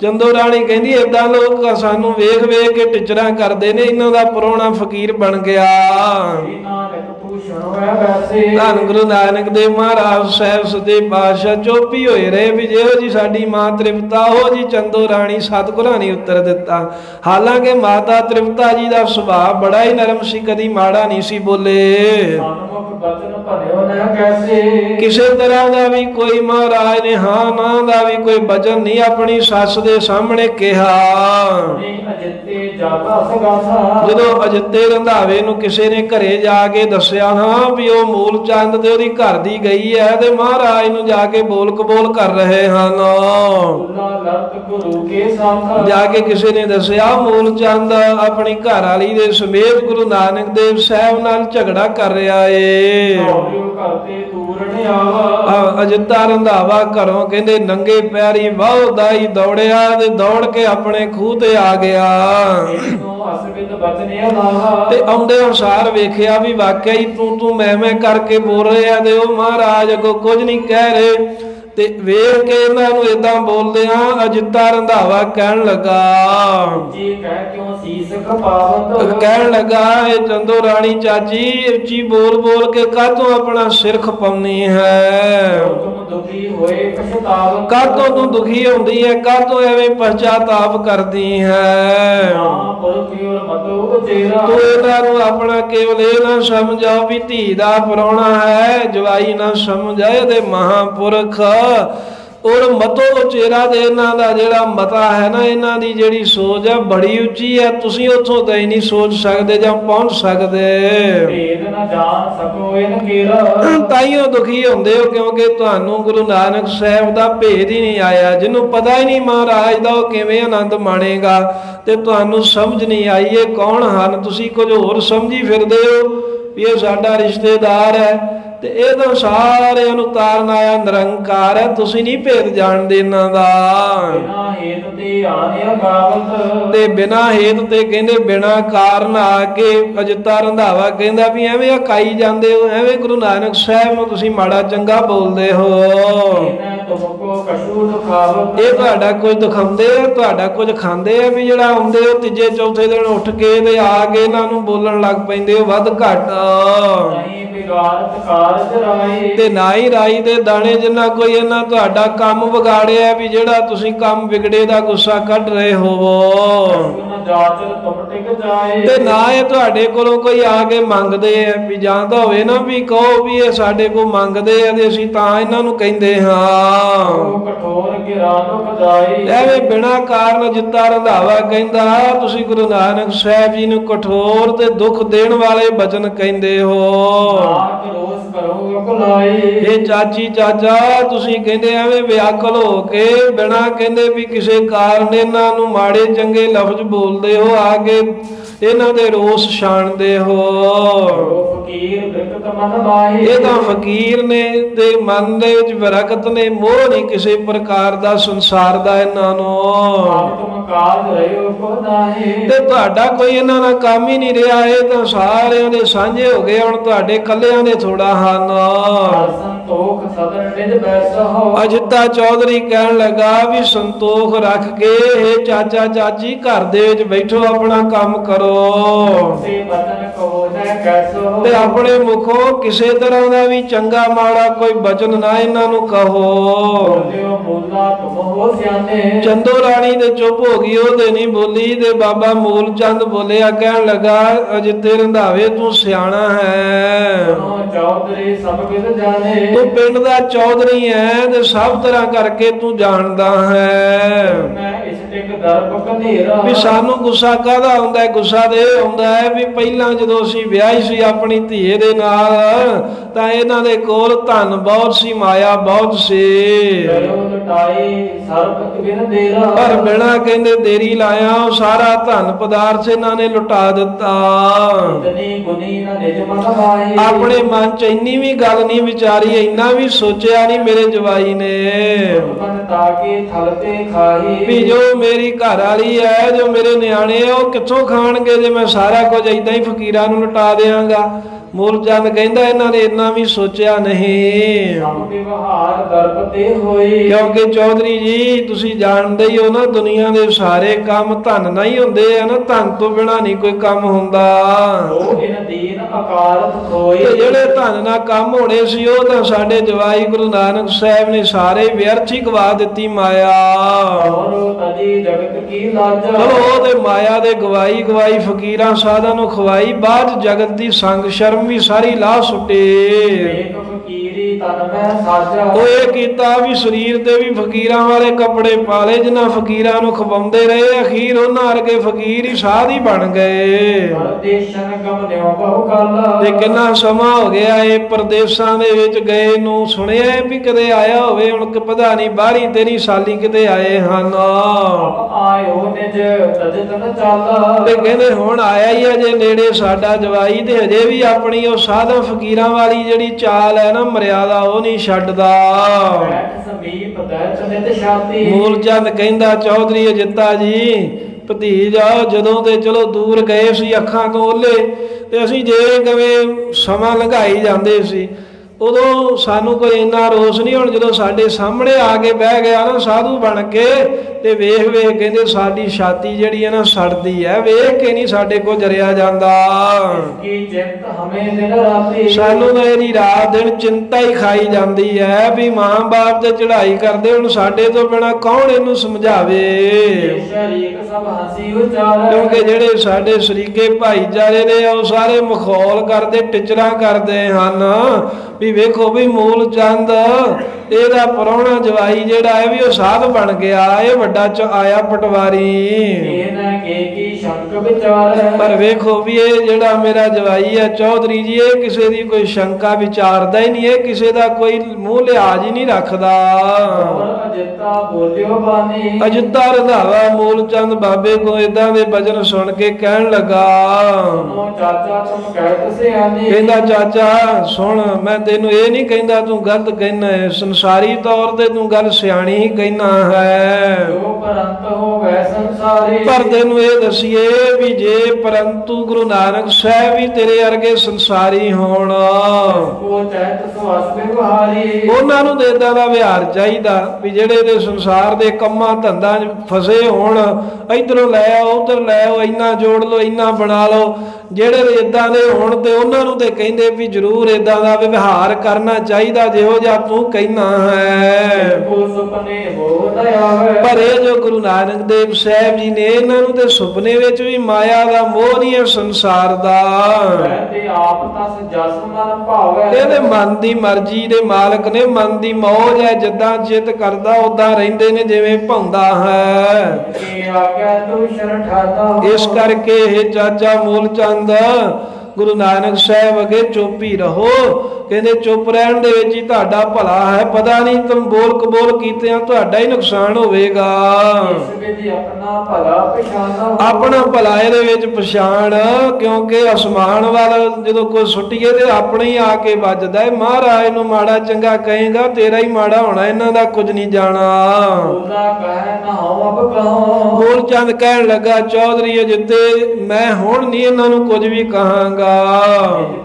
ਚੰਦੋ ਰਾਣੀ ਕਹਿੰਦੀ ਏਦਾਂ ਲੋਕ ਸਾਨੂੰ ਵੇਖ ਵੇਖ ਕੇ ਟਿਚਰਾਂ ਕਰਦੇ ਨੇ ਇਹਨਾਂ ਦਾ ਪਰੋਣਾ ਫਕੀਰ ਬਣ ਗਿਆ। ਹੈ ਧੰਨ ਗੁਰੂ ਨਾਨਕ ਦੇਵ ਮਹਾਰਾਜ ਸਾਹਿਬ ਸਦੇ ਪਾਤਸ਼ਾਹ ਚੋਪੀ ਹੋਏ ਰਹੇ ਵੀ ਜਿਹੋ ਜੀ ਸਾਡੀ ਮਾਂ ਤ੍ਰਿਪਤਾ ਉਹ ਜੀ ਚੰਦੋ ਰਾਣੀ ਸਤਿਗੁਰਾਂ ਨੇ ਉੱਤਰ ਦਿੱਤਾ। ਹਾਲਾਂਕਿ ਮਾਤਾ ਤ੍ਰਿਪਤਾ ਜੀ ਦਾ ਸੁਭਾਅ ਬੜਾ ਹੀ ਨਰਮ ਸੀ ਕਦੀ ਮਾੜਾ ਨਹੀਂ ਸੀ ਬੋਲੇ। ਕੈਸੇ। ਤਰ੍ਹਾਂ ਦਾ ਵੀ ਕੋਈ ਮਹਾਰਾਜ ਨੇ ਹਾਂ ਨਾ ਦਾ ਵੀ ਕੋਈ ਬਚਨ ਨਹੀਂ ਆਪਣੀ ਸੱਸ ਦੇ ਸਾਹਮਣੇ ਕਿਹਾ। ਜਦੋਂ ਅਜਿੱਤੇ ਰੰਧਾਵੇ ਨੂੰ ਕਿਸੇ ਨੇ ਘਰੇ ਜਾ ਕੇ ਦੱਸਿਆ ਨਾ ਵੀ ਉਹ ਮੂਲ ਚੰਦ ਤੇ ਉਹਦੀ ਘਰ ਦੀ ਗਈ ਹੈ ਤੇ ਮਹਾਰਾਜ ਨੂੰ ਜਾ ਕੇ ਬੋਲ ਕਬੋਲ ਕਰ ਰਹੇ ਹਨ। ਜਾ ਕੇ ਕਿਸੇ ਨੇ ਦੱਸਿਆ ਮੂਲ ਚੰਦ ਆਪਣੀ ਘਰ ਵਾਲੀ ਦੇ ਸਮੇਤ ਗੁਰੂ ਨਾਨਕ ਦੇਵ ਸਾਹਿਬ ਨਾਲ ਝਗੜਾ ਕਰ ਰਿਹਾ ਏ। ਅਜਿੱਤਾ ਰੰਧਾਵਾ ਘਰੋਂ ਕਹਿੰਦੇ ਨੰਗੇ ਪੈਰੀ ਵਾਹ ਦਾਈ ਦੌੜਿਆ ਤੇ ਦੌੜ ਕੇ ਆਪਣੇ ਖੂਹ ਤੇ ਆ ਗਿਆ। ਤੇ ਆਉਂਦੇ ਅਨਸਾਰ ਵੇਖਿਆ ਵੀ ਵਾਕਿਆ ਹੀ ਤੂੰ ਤੂੰ ਮੈਂ ਮੈਂ ਕਰਕੇ ਬੋਲ ਰਿਹਾ ਤੇ ਉਹ ਮਹਾਰਾਜ ਅੱਗੋਂ ਕੁਝ ਨਹੀਂ ਕਹਿ ਰਹੇ। ਤੇ ਵੇਖ ਕੇ ਇਹਨਾਂ ਨੂੰ ਇਦਾਂ ਬੋਲਦੇ ਆ ਅਜਿੱਤਾ ਰੰਧਾਵਾ ਕਹਿਣ ਲੱਗਾ। ਜੀ ਕਹਿ ਕਿਉ ਸੀਸ ਖਪਾਵਤ ਕਹਿਣ ਲੱਗਾ ਇਹ ਚੰਦੋ ਰਾਣੀ ਚਾਚੀ ਉੱਚੀ ਬੋਲ ਬੋਲ ਕੇ ਕਾਹਤੋਂ ਆਪਣਾ ਸਿਰ ਖਪਾਉਣੀ ਹੈ? ਦੁਖੀ ਹੋਏ? ਕਾਹਤੋਂ ਤੂੰ ਦੁਖੀ ਹੁੰਦੀ ਹੈ? ਕਾਹਤੋਂ ਐਵੇਂ ਪਛਤਾਤਾਪ ਕਰਦੀ ਹੈ? ਤੂੰ ਇਹਨਾਂ ਨੂੰ ਆਪਣਾ ਕੇਵਲ ਇਹ ਨਾ ਸਮਝਾਓ ਵੀ ਧੀ ਦਾ ਪਰੋਣਾ ਹੈ ਜਵਾਈ ਨਾ ਸਮਝਾਏ ਤੇ ਮਹਾਪੁਰਖ। ਔਰ ਮਤੋ ਉਚੇਰਾ ਦੇ ਇਹਨਾਂ ਦਾ ਜਿਹੜਾ ਮਤਾ ਹੈ ਨਾ ਇਹਨਾਂ ਦੀ ਜਿਹੜੀ ਸੋਚ ਹੈ ਬੜੀ ਉੱਚੀ ਹੈ। ਤੁਸੀਂ ਉੱਥੋਂ ਤਾਂ ਹੀ ਨਹੀਂ ਸੋਚ ਸਕਦੇ ਜਾਂ ਪਹੁੰਚ ਸਕਦੇ। ਭੇਦ ਨ ਜਾਣ ਸਕੋ ਇਨ ਕੀਰਾ ਤਾਈਓ ਦੁਖੀ ਹੁੰਦੇ ਹੋ ਕਿਉਂਕਿ ਤੁਹਾਨੂੰ ਗੁਰੂ ਨਾਨਕ ਸਾਹਿਬ ਦਾ ਭੇਦ ਹੀ ਨਹੀਂ ਆਇਆ। ਜਿਹਨੂੰ ਪਤਾ ਹੀ ਨਹੀਂ ਮਹਾਰਾਜ ਦਾ ਉਹ ਕਿਵੇਂ ਆਨੰਦ ਮਾਣੇਗਾ। ਤੇ ਤੁਹਾਨੂੰ ਸਮਝ ਨਹੀਂ ਆਈ ਇਹ ਕੌਣ ਹਨ? ਤੁਸੀਂ ਕੁਝ ਹੋਰ ਸਮਝੀ ਫਿਰਦੇ ਹੋ? ਵੀ ਇਹ ਸਾਡਾ ਰਿਸ਼ਤੇਦਾਰ ਹੈ ਤੇ ਇਹ ਤਾਂ ਸਾਰਿਆਂ ਨੂੰ ਤਾਰਨ ਆਇਆ ਨਿਰੰਕਾਰ ਹੈ ਤੁਸੀਂ ਨਹੀਂ ਭੇਦ ਜਾਣਦੇ ਇਹਨਾਂ ਦਾ। ਬਿਨਾ ਹੇਤ ਤੇ ਆਨਿਆ ਗਾਵਤ। ਤੇ ਬਿਨਾ ਹੇਤ ਤੇ ਕਹਿੰਦੇ ਬਿਨਾ ਕਾਰਨ ਆ ਕੇ ਅਜਿੱਤਾ ਰੰਧਾਵਾ ਕਹਿੰਦਾ ਵੀ ਐਵੇਂ ਅਕਾਈ ਜਾਂਦੇ ਹੋ ਐਵੇਂ ਗੁਰੂ ਨਾਨਕ ਸਾਹਿਬ ਨੂੰ ਤੁਸੀਂ ਮਾੜਾ ਚੰਗਾ ਬੋਲਦੇ ਹੋ। ਇਹ ਤੁਹਾਡਾ ਕੁਝ ਦਿਖਾਉਂਦੇ ਆ ਤੁਹਾਡਾ ਕੁਝ ਖਾਂਦੇ ਆ ਵੀ ਜਿਹੜਾ ਆਉਂਦੇ ਹੋ ਤੀਜੇ ਚੌਥੇ ਦਿਨ ਉੱਠ ਕੇ ਤੇ ਆ ਕੇ ਇਹਨਾਂ ਨੂੰ ਬੋਲਣ ਲੱਗ ਪੈਂਦੇ ਹੋ ਵੱਧ ਘੱਟ। ਨਹੀਂ ਵਿਗਾਰਤ ਕਾਰਜ ਰਾਏ ਤੇ ਨਾ ਹੀ ਰਾਈ ਦੇ ਦਾਣੇ ਜਿੰਨਾ ਕੋਈ ਇਹਨਾਂ ਤੁਹਾਡਾ ਕੰਮ ਵਿਗਾੜਿਆ ਵੀ ਜਿਹੜਾ ਤੁਸੀਂ ਕੰਮ ਵਿਗੜੇ ਦਾ ਗੁੱਸਾ ਕੱਢ ਰਹੇ ਹੋਵੋ। ਤੇ ਨਾ ਇਹ ਤੁਹਾਡੇ ਕੋਲੋਂ ਕੋਈ ਆ ਕੇ ਮੰਗਦੇ ਆ ਵੀ ਜਾਂ ਤਾਂ ਹੋਵੇ ਨਾ ਵੀ ਕਹੋ ਵੀ ਇਹ ਸਾਡੇ ਕੋਲ ਮੰਗਦੇ ਆ ਤੇ ਅਸੀਂ ਤਾਂ ਇਹਨਾਂ ਨੂੰ ਕਹਿੰਦੇ ਹਾਂ। ਕਠੋਰ ਗਿਰਾਨੋ ਖਦਾਈ ਐਵੇਂ ਬਿਨਾ ਕਾਰਨ ਜਿੱਤਾ ਰੰਧਾਵਾ ਕਹਿੰਦਾ ਤੁਸੀਂ ਗੁਰੂ ਨਾਨਕ ਸਾਹਿਬ ਜੀ ਨੂੰ ਕਠੋਰ ਤੇ ਦੁੱਖ ਦੇਣ ਵਾਲੇ ਬਚਨ ਕਹਿੰਦੇ ਹੋ। ਨਾਕ ਰੋਸ ਕਰੋ ਅਕਲਾਈ ਇਹ ਚਾਚੀ ਚਾਚਾ ਤੁਸੀਂ ਕਹਿੰਦੇ ਐਵੇਂ ਵਿਆਕਲ ਹੋ ਕੇ ਬਿਨਾ ਕਹਿੰਦੇ ਵੀ ਕਿਸੇ ਕਾਰਨ ਇਹਨਾਂ ਨੂੰ ਮਾੜੇ ਚੰਗੇ ਲਫ਼ਜ਼ ਬੋਲਦੇ ਹੋ ਆ ਕੇ ਇਹਨਾਂ ਦੇ ਰੋਸ ਛਾਣਦੇ ਹੋ। ਫਕੀਰ ਬਿਰਕਤ ਮਨ ਮਾਹੀ ਇਹ ਤਾਂ ਫਕੀਰ ਨੇ ਤੇ ਮਨ ਦੇ ਵਿੱਚ ਬਰਕਤ ਨੇ ਮੋਹ ਨਹੀਂ ਕਿਸੇ ਪ੍ਰਕਾਰ ਦਾ ਸੰਸਾਰ ਦਾ ਇਹਨਾਂ ਨੂੰ। ਆਪ ਤੁਮ ਕਾਜ ਰਹਿਓ ਕੋ ਨਾਹੀ। ਤੇ ਤੁਹਾਡਾ ਕੋਈ ਇਹਨਾਂ ਨਾਲ ਕੰਮ ਹੀ ਨਹੀਂ ਰਿਹਾ ਇਹ ਤਾਂ ਸਾਰਿਆਂ ਦੇ ਸਾਂਝੇ ਹੋ ਗਏ ਹੁਣ ਤੁਹਾਡੇ ਕੱਲਿਆਂ ਦੇ ਥੋੜਾ ਹਨ ਸੰਤੋਖ ਸਦਨ ਨਿਜ ਬੈਸੋ ਅਜਿੱਤਾ ਚੌਧਰੀ ਕਹਿਣ ਲੱਗਾ ਵੀ ਸੰਤੋਖ ਰੱਖ ਕੇ ਇਹ ਚਾਚਾ ਚਾਚੀ ਘਰ ਦੇ ਵਿੱਚ ਬੈਠੋ ਆਪਣਾ ਕੰਮ ਕਰੋ। ਤੇ ਆਪਣੇ ਮੁਖੋਂ ਕਿਸੇ ਤਰ੍ਹਾਂ ਦਾ ਵੀ ਚੰਗਾ ਮਾੜਾ ਕੋਈ ਬਚਨ ਨਾ ਇਹਨਾਂ ਨੂੰ ਕਹੋ। ਚੰਦੋ ਰਾਣੀ ਤੇ ਚੁੱਪ ਹੋ ਗਈ ਉਹਦੇ ਨਹੀਂ ਬੋਲੀ ਤੇ ਬਾਬਾ ਮੂਲ ਚੰਦ ਬੋਲਿਆ ਕਹਿਣ ਲੱਗਾ ਅਜਿੱਤੇ ਰੰਧਾਵੇ ਤੂੰ ਸਿਆਣਾ ਹੈ। ਚੌਧਰੀ ਸਭ ਜਾਣੇ। ਤੂੰ ਪਿੰਡ ਦਾ ਚੌਧਰੀ ਹੈ ਤੇ ਸਭ ਤਰ੍ਹਾਂ ਕਰਕੇ ਤੂੰ ਜਾਣਦਾ ਹੈ। ਵੀ ਸਾਨੂੰ ਗੁੱਸਾ ਕਾਹਦਾ ਆਉਂਦਾ ਹੈ? ਗੁੱਸਾ ਇਹ ਆਉਂਦਾ ਹੈ ਵੀ ਪਹਿਲਾਂ ਜਦੋਂ ਅਸੀਂ ਵਿਆਹੀ ਸੀ ਆਪਣੀ ਧੀਏ ਦੇ ਨਾਲ ਤਾਂ ਇਹਨਾਂ ਦੇ ਕੋਲ ਧਨ ਬਹੁਤ ਸੀ ਮਾਇਆ ਬਹੁਤ ਸੀ। ਪਰ ਬਿਨਾ ਕਹਿੰਦੇ ਦੇਰੀ ਲਾਇਆ ਉਹ ਸਾਰਾ ਧਨ ਪਦਾਰਥ ਇਹਨਾਂ ਨੇ ਲੁਟਾ ਦਿੱਤਾ। ਆਪਣੇ ਮਨ ਚ ਇੰਨੀ ਵੀ ਗੱਲ ਨਹੀਂ ਵਿਚਾਰੀ ਇੰਨਾ ਵੀ ਸੋਚਿਆ ਨਹੀਂ ਮੇਰੇ ਜਵਾਈ ਨੇ। ਵੀ ਜੋ ਮੇਰੀ ਘਰ ਵਾਲੀ ਹੈ, ਜੋ ਮੇਰੇ ਨਿਆਣੇ ਆ, ਉਹ ਕਿੱਥੋਂ ਖਾਣਗੇ ਜੇ ਮੈਂ ਸਾਰਾ ਕੁਝ ਇਦਾਂ ਹੀ ਫਕੀਰਾਂ ਨੂੰ ਲਟਾ ਦਿਆਂਗਾ? ਮੂਲਚੰਦ ਕਹਿੰਦਾ ਇਹਨਾਂ ਨੇ ਇੰਨਾ ਵੀ ਸੋਚਿਆ ਨਹੀਂ। ਸਭ ਵਿਵਹਾਰ ਦਰਪ ਤੇ ਹੋਈ ਕਿਉਂਕਿ ਚੌਧਰੀ ਜੀ ਤੁਸੀਂ ਜਾਣਦੇ ਹੀ ਹੋ ਨਾ ਦੁਨੀਆ ਦੇ ਸਾਰੇ ਕੰਮ ਧਨ ਨਾਲ ਹੀ ਹੁੰਦੇ ਆ ਨਾ ਧਨ ਤੋਂ ਬਿਨਾ ਨਹੀਂ ਕੋਈ ਕੰਮ ਹੁੰਦਾ। ਉਹ ਦੀਨ ਤੇ ਜਿਹੜੇ ਧਨ ਨਾਲ ਕੰਮ ਹੋਣੇ ਸੀ ਉਹ ਤਾਂ ਸਾਡੇ ਜਵਾਈ ਗੁਰੂ ਨਾਨਕ ਸਾਹਿਬ ਨੇ ਸਾਰੇ ਵਿਅਰਥ ਹੀ ਗਵਾ ਦਿੱਤੀ ਮਾਇਆ। ਔਰ ਤਜੀ ਜਗਤ ਕੀ ਲਾਜ। ਚਲੋ ਉਹ ਤੇ ਮਾਇਆ ਦੇ ਗਵਾਈ ਗਵਾਈ ਫਕੀਰਾਂ ਸਾਧਾਂ ਨੂੰ ਖਵਾਈ ਬਾਅਦ ਜਗਤ ਦੀ ਸੰਗ ਸ਼ਰਮ ਵੀ ਸਾਰੀ ਲਾਹ ਸੁੱਟੇ। ਉਹ ਇਹ ਕੀਤਾ ਵੀ ਸਰੀਰ ਤੇ ਵੀ ਫਕੀਰਾਂ ਵਾਲੇ ਕੱਪੜੇ ਪਾ ਲਏ ਜਿਨ੍ਹਾਂ ਫਕੀਰਾਂ ਨੂੰ ਖਵਾਉਂਦੇ ਰਹੇ ਅਖੀਰ ਉਹਨਾਂ ਵਰਗੇ ਫਕੀਰ ਹੀ ਸਾਧ ਹੀ ਬਣ ਗਏ। ਤੇ ਕਿੰਨਾ ਸਮਾਂ ਹੋ ਗਿਆ ਇਹ ਪ੍ਰਦੇਸ਼ਾਂ ਦੇ ਵਿੱਚ ਗਏ ਨੂੰ ਸੁਣਿਆ ਵੀ ਕਦੇ ਆਇਆ ਹੋਵੇ ਹੁਣ ਕਿ ਪਤਾ ਨਹੀਂ ਬਾਹਰੀ ਤੇਰੀ ਸਾਲੀ ਕਿਤੇ ਆਏ ਹਨ। ਆਪ ਆਇਓ ਨਿਜ ਤਜ ਤਨ ਚਾਲ। ਤੇ ਕਹਿੰਦੇ ਹੁਣ ਆਇਆ ਹੀ ਅਜੇ ਨੇੜੇ ਸਾਡਾ ਜਵਾਈ ਤੇ ਹਜੇ ਵੀ ਆਪਣੀ ਉਹ ਸਾਧਾ ਫਕੀਰਾਂ ਵਾਲੀ ਜਿਹੜੀ ਚਾਲ ਹੈ ਨਾ ਮਰਿਆਦਾ ਉਹ ਨਹੀਂ ਛੱਡਦਾ। ਬੈਠ ਸਮੀਪ ਕਹਿੰਦਾ, ਚੌਧਰੀ ਅਜਿੱਤਾ ਜੀ, ਭਤੀਜ ਭਤੀਜਾ ਜਦੋਂ ਤੇ ਚਲੋ ਦੂਰ ਗਏ ਸੀ ਅੱਖਾਂ ਤੋਂ ਓਲੇ ਤੇ ਅਸੀਂ ਜੇ ਕਵੇਂ ਸਮਾਂ ਲੰਘਾਈ ਜਾਂਦੇ ਸੀ ਉਦੋਂ ਸਾਨੂੰ ਕੋਈ ਇੰਨਾ ਰੋਸ ਨਹੀਂ ਹੁਣ ਜਦੋਂ ਸਾਡੇ ਸਾਹਮਣੇ ਆ ਕੇ ਬਹਿ ਗਿਆ ਨਾ ਸਾਧੂ ਬਣ ਕੇ ਤੇ ਵੇਖ ਵੇਖ ਕਹਿੰਦੇ ਸਾਡੀ ਛਾਤੀ ਜਿਹੜੀ ਹੈ ਨਾ ਸੜਦੀ ਹੈ ਵੇਖ ਕੇ ਨਹੀਂ ਸਾਡੇ ਕੋ ਜਰਿਆ ਜਾਂਦਾ। ਸਾਨੂੰ ਤਾਂ ਇਹਦੀ ਰਾਤ ਦਿਨ ਚਿੰਤਾ ਹੀ ਖਾਈ ਜਾਂਦੀ ਹੈ ਵੀ ਮਾਂ-ਬਾਪ ਤੇ ਚੜ੍ਹਾਈ ਕਰਦੇ ਹੁਣ ਸਾਡੇ ਤੋਂ ਬਿਨਾ ਕੌਣ ਇਹਨੂੰ ਸਮਝਾਵੇ? ਕਿਉਂਕਿ ਜਿਹੜੇ ਸਾਡੇ ਸ਼ਰੀਕੇ ਭਾਈਚਾਰੇ ਨੇ ਉਹ ਸਾਰੇ ਮਖੌਲ ਕਰਦੇ ਟਿਚਰਾਂ ਕਰਦੇ ਹਨ। ਵੀ ਵੇਖੋ ਵੀ ਮੂਲ ਚੰਦ ਇਹਦਾ ਪਰੌਣਾ ਜਵਾਈ ਜਿਹੜਾ ਹੈ ਵੀ ਉਹ ਸਾਧ ਬਣ ਗਿਆ ਇਹ ਵੱਡਾ ਚ ਆਇਆ ਪਟਵਾਰੀ। ਇਹ ਨਾ ਕੇ ਕੀ ਸ਼ੰਕ ਵਿਚਾਰ ਪਰ ਵੇਖੋ ਵੀ ਇਹ ਜਿਹੜਾ ਮੇਰਾ ਜਵਾਈ ਹੈ ਚੌਧਰੀ ਜੀ ਇਹ ਕਿਸੇ ਦੀ ਕੋਈ ਸ਼ੰਕਾ ਵਿਚਾਰਦਾ ਹੀ ਨਹੀਂ ਇਹ ਕਿਸੇ ਦਾ ਕੋਈ ਮੂੰਹ ਲਿਹਾਜ਼ ਹੀ ਨਹੀਂ ਰੱਖਦਾ। ਬੋਲਿਓ ਬਾਣੀ। ਅਜਿੱਤਾ ਰੰਧਾਵਾ ਮੂਲ ਚੰਦ ਬਾਬੇ ਕੋ ਇਦਾਂ ਦੇ ਬਚਨ ਸੁਣ ਕੇ ਕਹਿਣ ਲੱਗਾ। ਸੁਨੋ ਚਾਚਾ ਤੁਮ ਕਹਿਤ ਸਿਆਣੀ। ਕਹਿੰਦਾ ਚਾਚਾ ਸੁਣ ਮੈਂ ਤੈਨੂੰ ਇਹ ਨਹੀਂ ਕਹਿੰਦਾ ਤੂੰ ਗਲਤ ਕਹਿਣਾ ਹੈ। ਸੰਸਾਰੀ ਤੌਰ ਤੇ ਤੂੰ ਗੱਲ ਸਿਆਣੀ ਹੀ ਕਹਿਣਾ ਹੈ। ਜੋ ਪਰੰਤ ਹੋਵੇ ਸੰਸਾਰੀ। ਪਰ ਤੈਨੂੰ ਇਹ ਦਸੀਏ ਵੀ ਜੇ ਪਰੰਤੂ ਗੁਰੂ ਨਾਨਕ ਸਾਹਿਬ ਵੀ ਤੇਰੇ ਵਰਗੇ ਸੰਸਾਰੀ ਹੋਣ ਕੋ ਚੈਤ ਸੁਆਸ ਵਿਵਹਾਰੀ। ਉਹਨਾਂ ਨੂੰ ਤੇ ਏਦਾਂ ਦਾ ਵਿਹਾਰ ਚਾਹੀਦਾ ਵੀ ਜਿਹੜੇ ਦੇ ਸੰਸਾਰ ਦੇ ਕੰਮਾਂ ਧੰਦਾਂ 'ਚ ਫਸੇ ਹੋਣ, ਇਧਰੋਂ ਲੈ ਆਓ, ਉਧਰ ਲੈ ਆਓ, ਇੰਨਾ ਜੋੜ ਲਓ, ਇੰਨਾ ਬਣਾ ਲਓ। ਜਿਹੜੇ ਇਦਾਂ ਦੇ ਹੋਣ ਤੇ ਉਹਨਾਂ ਨੂੰ ਤੇ ਕਹਿੰਦੇ ਵੀ ਜ਼ਰੂਰ ਇਦਾਂ ਦਾ ਵਿਵਹਾਰ ਕਰਨਾ ਚਾਹੀਦਾ, ਜਿਹੋ ਜਿਹਾ ਤੂੰ ਕਹਿਣਾ ਹੈ। ਪਰ ਇਹ ਜੋ ਗੁਰੂ ਨਾਨਕ ਦੇਵ ਸਾਹਿਬ ਜੀ ਨੇ, ਇਹਨਾਂ ਨੂੰ ਤੇ ਸੁਪਨੇ ਵਿੱਚ ਵੀ ਮਾਇਆ ਦਾ ਮੋਹ ਨਹੀਂ ਹੈ ਸੰਸਾਰ ਦਾ। ਤੇ ਆਪ ਤਸ ਜਸ ਮਨ ਭਾਵੇ ਇਹਦੇ ਮਨ ਦੀ ਮਰਜ਼ੀ ਦੇ ਮਾਲਕ ਨੇ, ਮਨ ਦੀ ਮੌਜ ਹੈ, ਜਿੱਦਾਂ ਜਿੱਤ ਕਰਦਾ ਉਦਾਂ ਰਹਿੰਦੇ ਨੇ ਜਿਵੇਂ ਭੌਂਦਾ ਹੈ। ਇਸ ਕਰਕੇ ਇਹ ਚਾਚਾ ਮੂਲ ਚੰਦ ਗੁਰੂ ਨਾਨਕ ਸਾਹਿਬ ਅਗੇ ਚੁੱਪੀ ਰਹੋ। ਕਹਿੰਦੇ ਚੁੱਪ ਰਹਿਣ ਦੇ ਵਿੱਚ ਹੀ ਤੁਹਾਡਾ ਭਲਾ ਹੈ। ਪਤਾ ਨਹੀਂ ਤੁਮ ਬੋਲ ਕਬੋਲ ਕੀਤਿਆਂ ਤੁਹਾਡਾ ਹੀ ਨੁਕਸਾਨ ਹੋਵੇਗਾ। ਆਪਣਾ ਭਲਾ ਆਪਣਾ ਭਲਾ ਇਹਦੇ ਵਿੱਚ ਪਛਾਣ ਕਿਉਂਕਿ ਅਸਮਾਨ ਵੱਲ ਜਦੋਂ ਕੋਈ ਸੁੱਟੀਏ ਤੇ ਆਪਣੇ ਹੀ ਆ ਕੇ ਵੱਜਦਾ ਹੈ। ਮਹਾਰਾਜ ਨੂੰ ਮਾੜਾ ਚੰਗਾ ਕਹੇਗਾ ਤੇਰਾ ਹੀ ਮਾੜਾ ਹੋਣਾ ਇਹਨਾਂ ਦਾ ਕੁਝ ਨਹੀਂ ਜਾਣਾ। ਹੋ ਮੂਲ ਚੰਦ ਕਹਿਣ ਲੱਗਾ ਚੌਧਰੀ ਜਿੱਤੇ ਮੈਂ ਹੁਣ ਨਹੀਂ ਇਹਨਾਂ ਨੂੰ ਕੁਝ ਵੀ ਕਹਾਂਗਾ।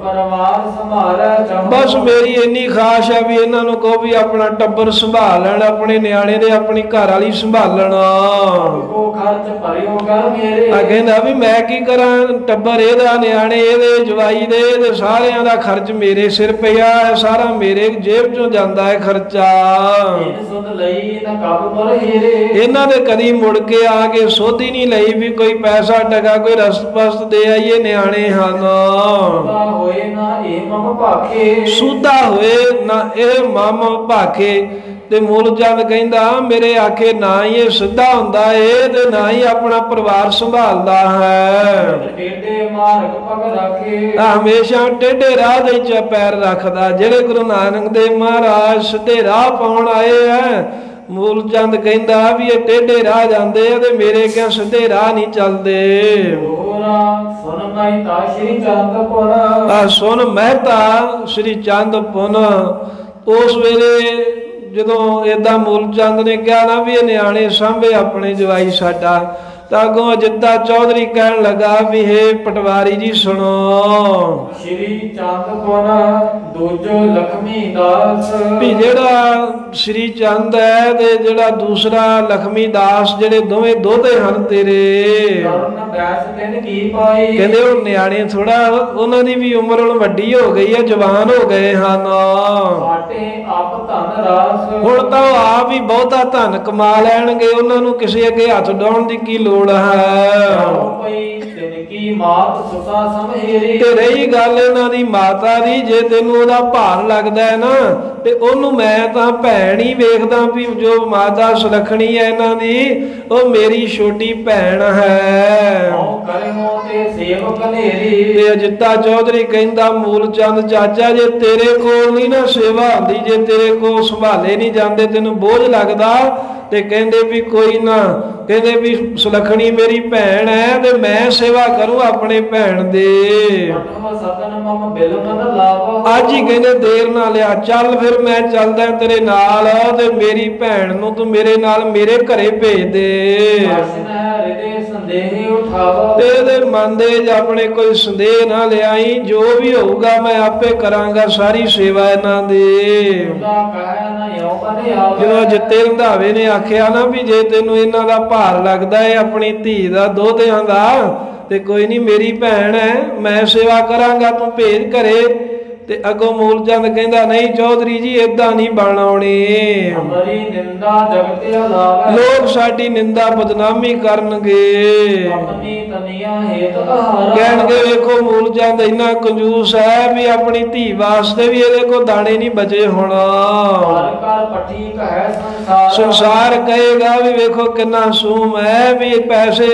ਪਰਿਵਾਰ ਸੰਭਾਲੈ ਚਾਹੁ ਬਸ ਮੇਰੀ ਇੰਨੀ ਖਾਸ਼ ਹੈ ਵੀ ਇਹਨਾਂ ਨੂੰ ਕਹੋ ਵੀ ਆਪਣਾ ਟੱਬਰ ਸੰਭਾਲ ਲੈਣ ਆਪਣੇ ਨਿਆਣੇ ਦੇ ਆਪਣੀ ਘਰ ਵਾਲੀ ਸੰਭਾਲਣ ਕੋ ਖਰਚ ਭਰਿਓ ਕਰ ਮੇਰੇ। ਆ ਕਹਿੰਦਾ ਵੀ ਮੈਂ ਕੀ ਕਰਾਂ ਟੱਬਰ ਇਹਦਾ ਨਿਆਣੇ ਇਹਦੇ ਜਵਾਈ ਦੇ ਤੇ ਸਾਰਿਆਂ ਦਾ ਖਰਚ ਮੇਰੇ ਸਿਰ ਪਿਆ ਹੈ ਸਾਰਾ ਮੇਰੇ ਜੇਬ ਚੋਂ ਜਾਂਦਾ ਹੈ ਖਰਚਾ। ਲਈ ਨ ਕਬ ਹੀਰੇ ਇਹਨਾਂ ਦੇ ਕਦੀ ਮੁੜ ਕੇ ਆ ਕੇ ਸੋਧੀ ਨਹੀਂ ਲਈ ਵੀ ਕੋਈ ਪੈਸਾ ਟਕਾ ਕੋਈ ਰਸਪਸਤ ਦੇ ਆਈਏ ਨਿਆਣੇ ਹਨ। ਸਦਾ ਹੋਏ ਨਾ ਇਹ ਮਮ ਭਾਖੇ। ਸੁਦਾ ਹੋਏ ਨਾ ਇਹ ਮਮ ਭਾਖੇ। ਤੇ ਮੂਲ ਚੰਦ ਕਹਿੰਦਾ ਮੇਰੇ ਆਖੇ ਨਾ ਹੀ ਇਹ ਸਿੱਧਾ ਹੁੰਦਾ ਏ ਤੇ ਨਾ ਹੀ ਆਪਣਾ ਪਰਿਵਾਰ ਸੰਭਾਲਦਾ ਹੈ। ਟੇਡੇ ਮਾਰਗ ਪਗ ਰਾਖੇ। ਤਾਂ ਹਮੇਸ਼ਾ ਟੇਢੇ ਰਾਹ ਦੇ ਚ ਪੈਰ ਰੱਖਦਾ ਜਿਹੜੇ ਗੁਰੂ ਨਾਨਕ ਦੇਵ ਮਹਾਰਾਜ ਸਿੱਧੇ ਰਾਹ ਪਾਉਣ ਆਏ ਐ ਮੂਲ ਚੰਦ ਕਹਿੰਦਾ ਵੀ ਇਹ ਟੇਢੇ ਰਾਹ ਜਾਂਦੇ ਆ ਤੇ ਮੇਰੇ ਕਿਆ ਸਿੱਧੇ ਰਾਹ ਨਹੀਂ ਚੱਲਦੇ? ਤਾ ਸੁਨ ਮਹਿਤਾ ਸ੍ਰੀ ਚੰਦ ਪੁਨ। ਉਸ ਵੇਲੇ ਜਦੋਂ ਏਦਾਂ ਮੂਲ ਚੰਦ ਨੇ ਕਿਹਾ ਨਾ ਵੀ ਇਹ ਨਿਆਣੇ ਸਾਂਭੇ ਆਪਣੇ ਜਵਾਈ ਸਾਡਾ। ਤਾਂ ਅੱਗੋਂ ਜਿੱਦਾਂ ਚੌਧਰੀ ਕਹਿਣ ਲੱਗਾ ਵੀ ਇਹ ਪਟਵਾਰੀ ਜੀ ਸੁਣੋ। ਸ਼੍ਰੀ ਚੰਦਪੁਰ ਦੂਜੋ ਲਖਮੀ ਦਾਸ। ਵੀ ਜਿਹੜਾ ਸ੍ਰੀ ਚੰਦ ਹੈ ਤੇ ਜਿਹੜਾ ਦੂਸਰਾ ਲਖਮੀ ਦਾਸ ਜਿਹੜੇ ਦੋਵੇਂ ਦੋਤੇ ਹਨ ਤੇਰੇ। ਕਹਿੰਦੇ ਉਹ ਨਿਆਣੇ ਥੋੜਾ ਉਹਨਾਂ ਦੀ ਵੀ ਉਮਰ ਹੁਣ ਵੱਡੀ ਹੋ ਗਈ ਹੈ ਜਵਾਨ ਹੋ ਗਏ ਹਨ। ਸਾਟੇ ਆਪ ਧਨ ਰਾਸ। ਹੁਣ ਤਾਂ ਉਹ ਆਪ ਹੀ ਬਹੁਤਾ ਧਨ ਕਮਾ ਲੈਣਗੇ ਉਹਨਾਂ ਨੂੰ ਕਿਸੇ ਅੱਗੇ ਹੱਥ ਡਾਉਣ ਦੀ ਕੀ ਲੋੜ ਹੈ। ਜਾਓ ਪਈ ਤਿਨ ਕੀ ਮਾਤ ਸੁਤਾ ਸਮਹੀਰੀ ਤੇ ਰਹੀ ਗੱਲ ਇਹਨਾਂ ਦੀ ਮਾਤਾ ਦੀ ਜੇ ਤੈਨੂੰ ਉਹਦਾ ਭਾਰ ਲੱਗਦਾ ਹੈ ਨਾ ਤੇ ਉਹਨੂੰ ਮੈਂ ਤਾਂ ਭੈਣ ਹੀ ਵੇਖਦਾ ਵੀ ਜੋ ਮਾਤਾ ਸੁਲੱਖਣੀ ਹੈ ਇਹਨਾਂ ਦੀ ਉਹ ਮੇਰੀ ਛੋਟੀ ਭੈਣ ਹੈ। ਤੇ ਸੇਵਕ ਨੇਰੀ ਤੇ ਅਜਿੱਤਾ ਚੌਧਰੀ ਕਹਿੰਦਾ ਮੂਲ ਚੰਦ ਚਾਚਾ ਜੇ ਤੇਰੇ ਕੋਲ ਨਹੀਂ ਨਾ ਸੇਵਾ ਹੁੰਦੀ ਜੇ ਤੇਰੇ ਕੋਲ ਸੰਭਾਲੇ ਨਹੀਂ ਜਾਂਦੇ ਤੈਨੂੰ ਬੋਝ ਲੱਗਦਾ ਤੇ ਕਹਿੰਦੇ ਵੀ ਕੋਈ ਨਾ ਕਹਿੰਦੇ ਵੀ ਸੁਲੱਖਣੀ ਮੇਰੀ ਭੈਣ ਹੈ ਤੇ ਮੈਂ ਸੇਵਾ ਕਰੂੰ ਆਪਣੇ ਭੈਣ ਦੇ। ਅੱਜ ਹੀ ਕਹਿੰਦੇ ਦੇਰ ਨਾ ਲਿਆ ਚੱਲ ਫਿਰ ਮੈਂ ਚੱਲਦਾ ਤੇਰੇ ਨਾਲ ਤੇ ਮੇਰੀ ਭੈਣ ਨੂੰ ਤੂੰ ਮੇਰੇ ਨਾਲ ਮੇਰੇ ਘਰੇ ਭੇਜ ਦੇ। ਦਰਸ਼ਨ ਹਿਰਦੇ ਸੰਦੇਹ ਉਠਾਵ ਤੇ ਇਹਦੇ ਮਨ ਦੇ ਵਿੱਚ ਆਪਣੇ ਕੋਈ ਸੰਦੇਹ ਨਾ ਲਿਆਈ ਜੋ ਵੀ ਹੋਊਗਾ ਮੈਂ ਆਪੇ ਕਰਾਂਗਾ ਸਾਰੀ ਸੇਵਾ ਇਹਨਾਂ ਦੀ। ਜਦੋਂ ਜਿੱਤੇ ਰੰਧਾਵੇ ਨੇ ਆਖਿਆ ਨਾ ਵੀ ਜੇ ਤੈਨੂੰ ਇਹਨਾਂ ਦਾ ਭਾਰ ਲੱਗਦਾ ਏ, ਆਪਣੀ ਧੀ ਦਾ ਦੋਹਤਿਆਂ ਦਾ, ਤੇ ਕੋਈ ਨਹੀਂ ਮੇਰੀ ਭੈਣ ਹੈ, ਮੈਂ ਸੇਵਾ ਕਰਾਂਗਾ, ਤੂੰ ਭੇਜ ਘਰੇ। ਤੇ ਅੱਗੋਂ ਮੂਲ ਚੰਦ ਕਹਿੰਦਾ ਨਹੀਂ ਚੌਧਰੀ ਜੀ ਇਦਾਂ ਨਹੀਂ ਬਣਾਉਣੀ ਹਮਰੀ ਨਿੰਦਾ ਜਗਤ ਅਲਾਵੇ ਲੋਕ ਸਾਡੀ ਨਿੰਦਾ ਬਦਨਾਮੀ ਕਰਨਗੇ। ਆਪਣੀ ਤਨੀਆਂ ਹੇਤ ਆਹਾਰ। ਕਹਿਣਗੇ ਵੇਖੋ ਮੂਲ ਚੰਦ ਇੰਨਾ ਕੰਜੂਸ ਹੈ ਵੀ ਆਪਣੀ ਧੀ ਵਾਸਤੇ ਵੀ ਇਹਦੇ ਕੋਲ ਦਾਣੇ ਨਹੀਂ ਬਚੇ ਹੁਣ। ਹਰ ਕਰ ਪਠੀ ਕਹੈ ਸੰਸਾਰ। ਸੰਸਾਰ ਕਹੇਗਾ ਵੀ ਵੇਖੋ ਕਿੰਨਾ ਸੂਮ ਹੈ ਵੀ ਪੈਸੇ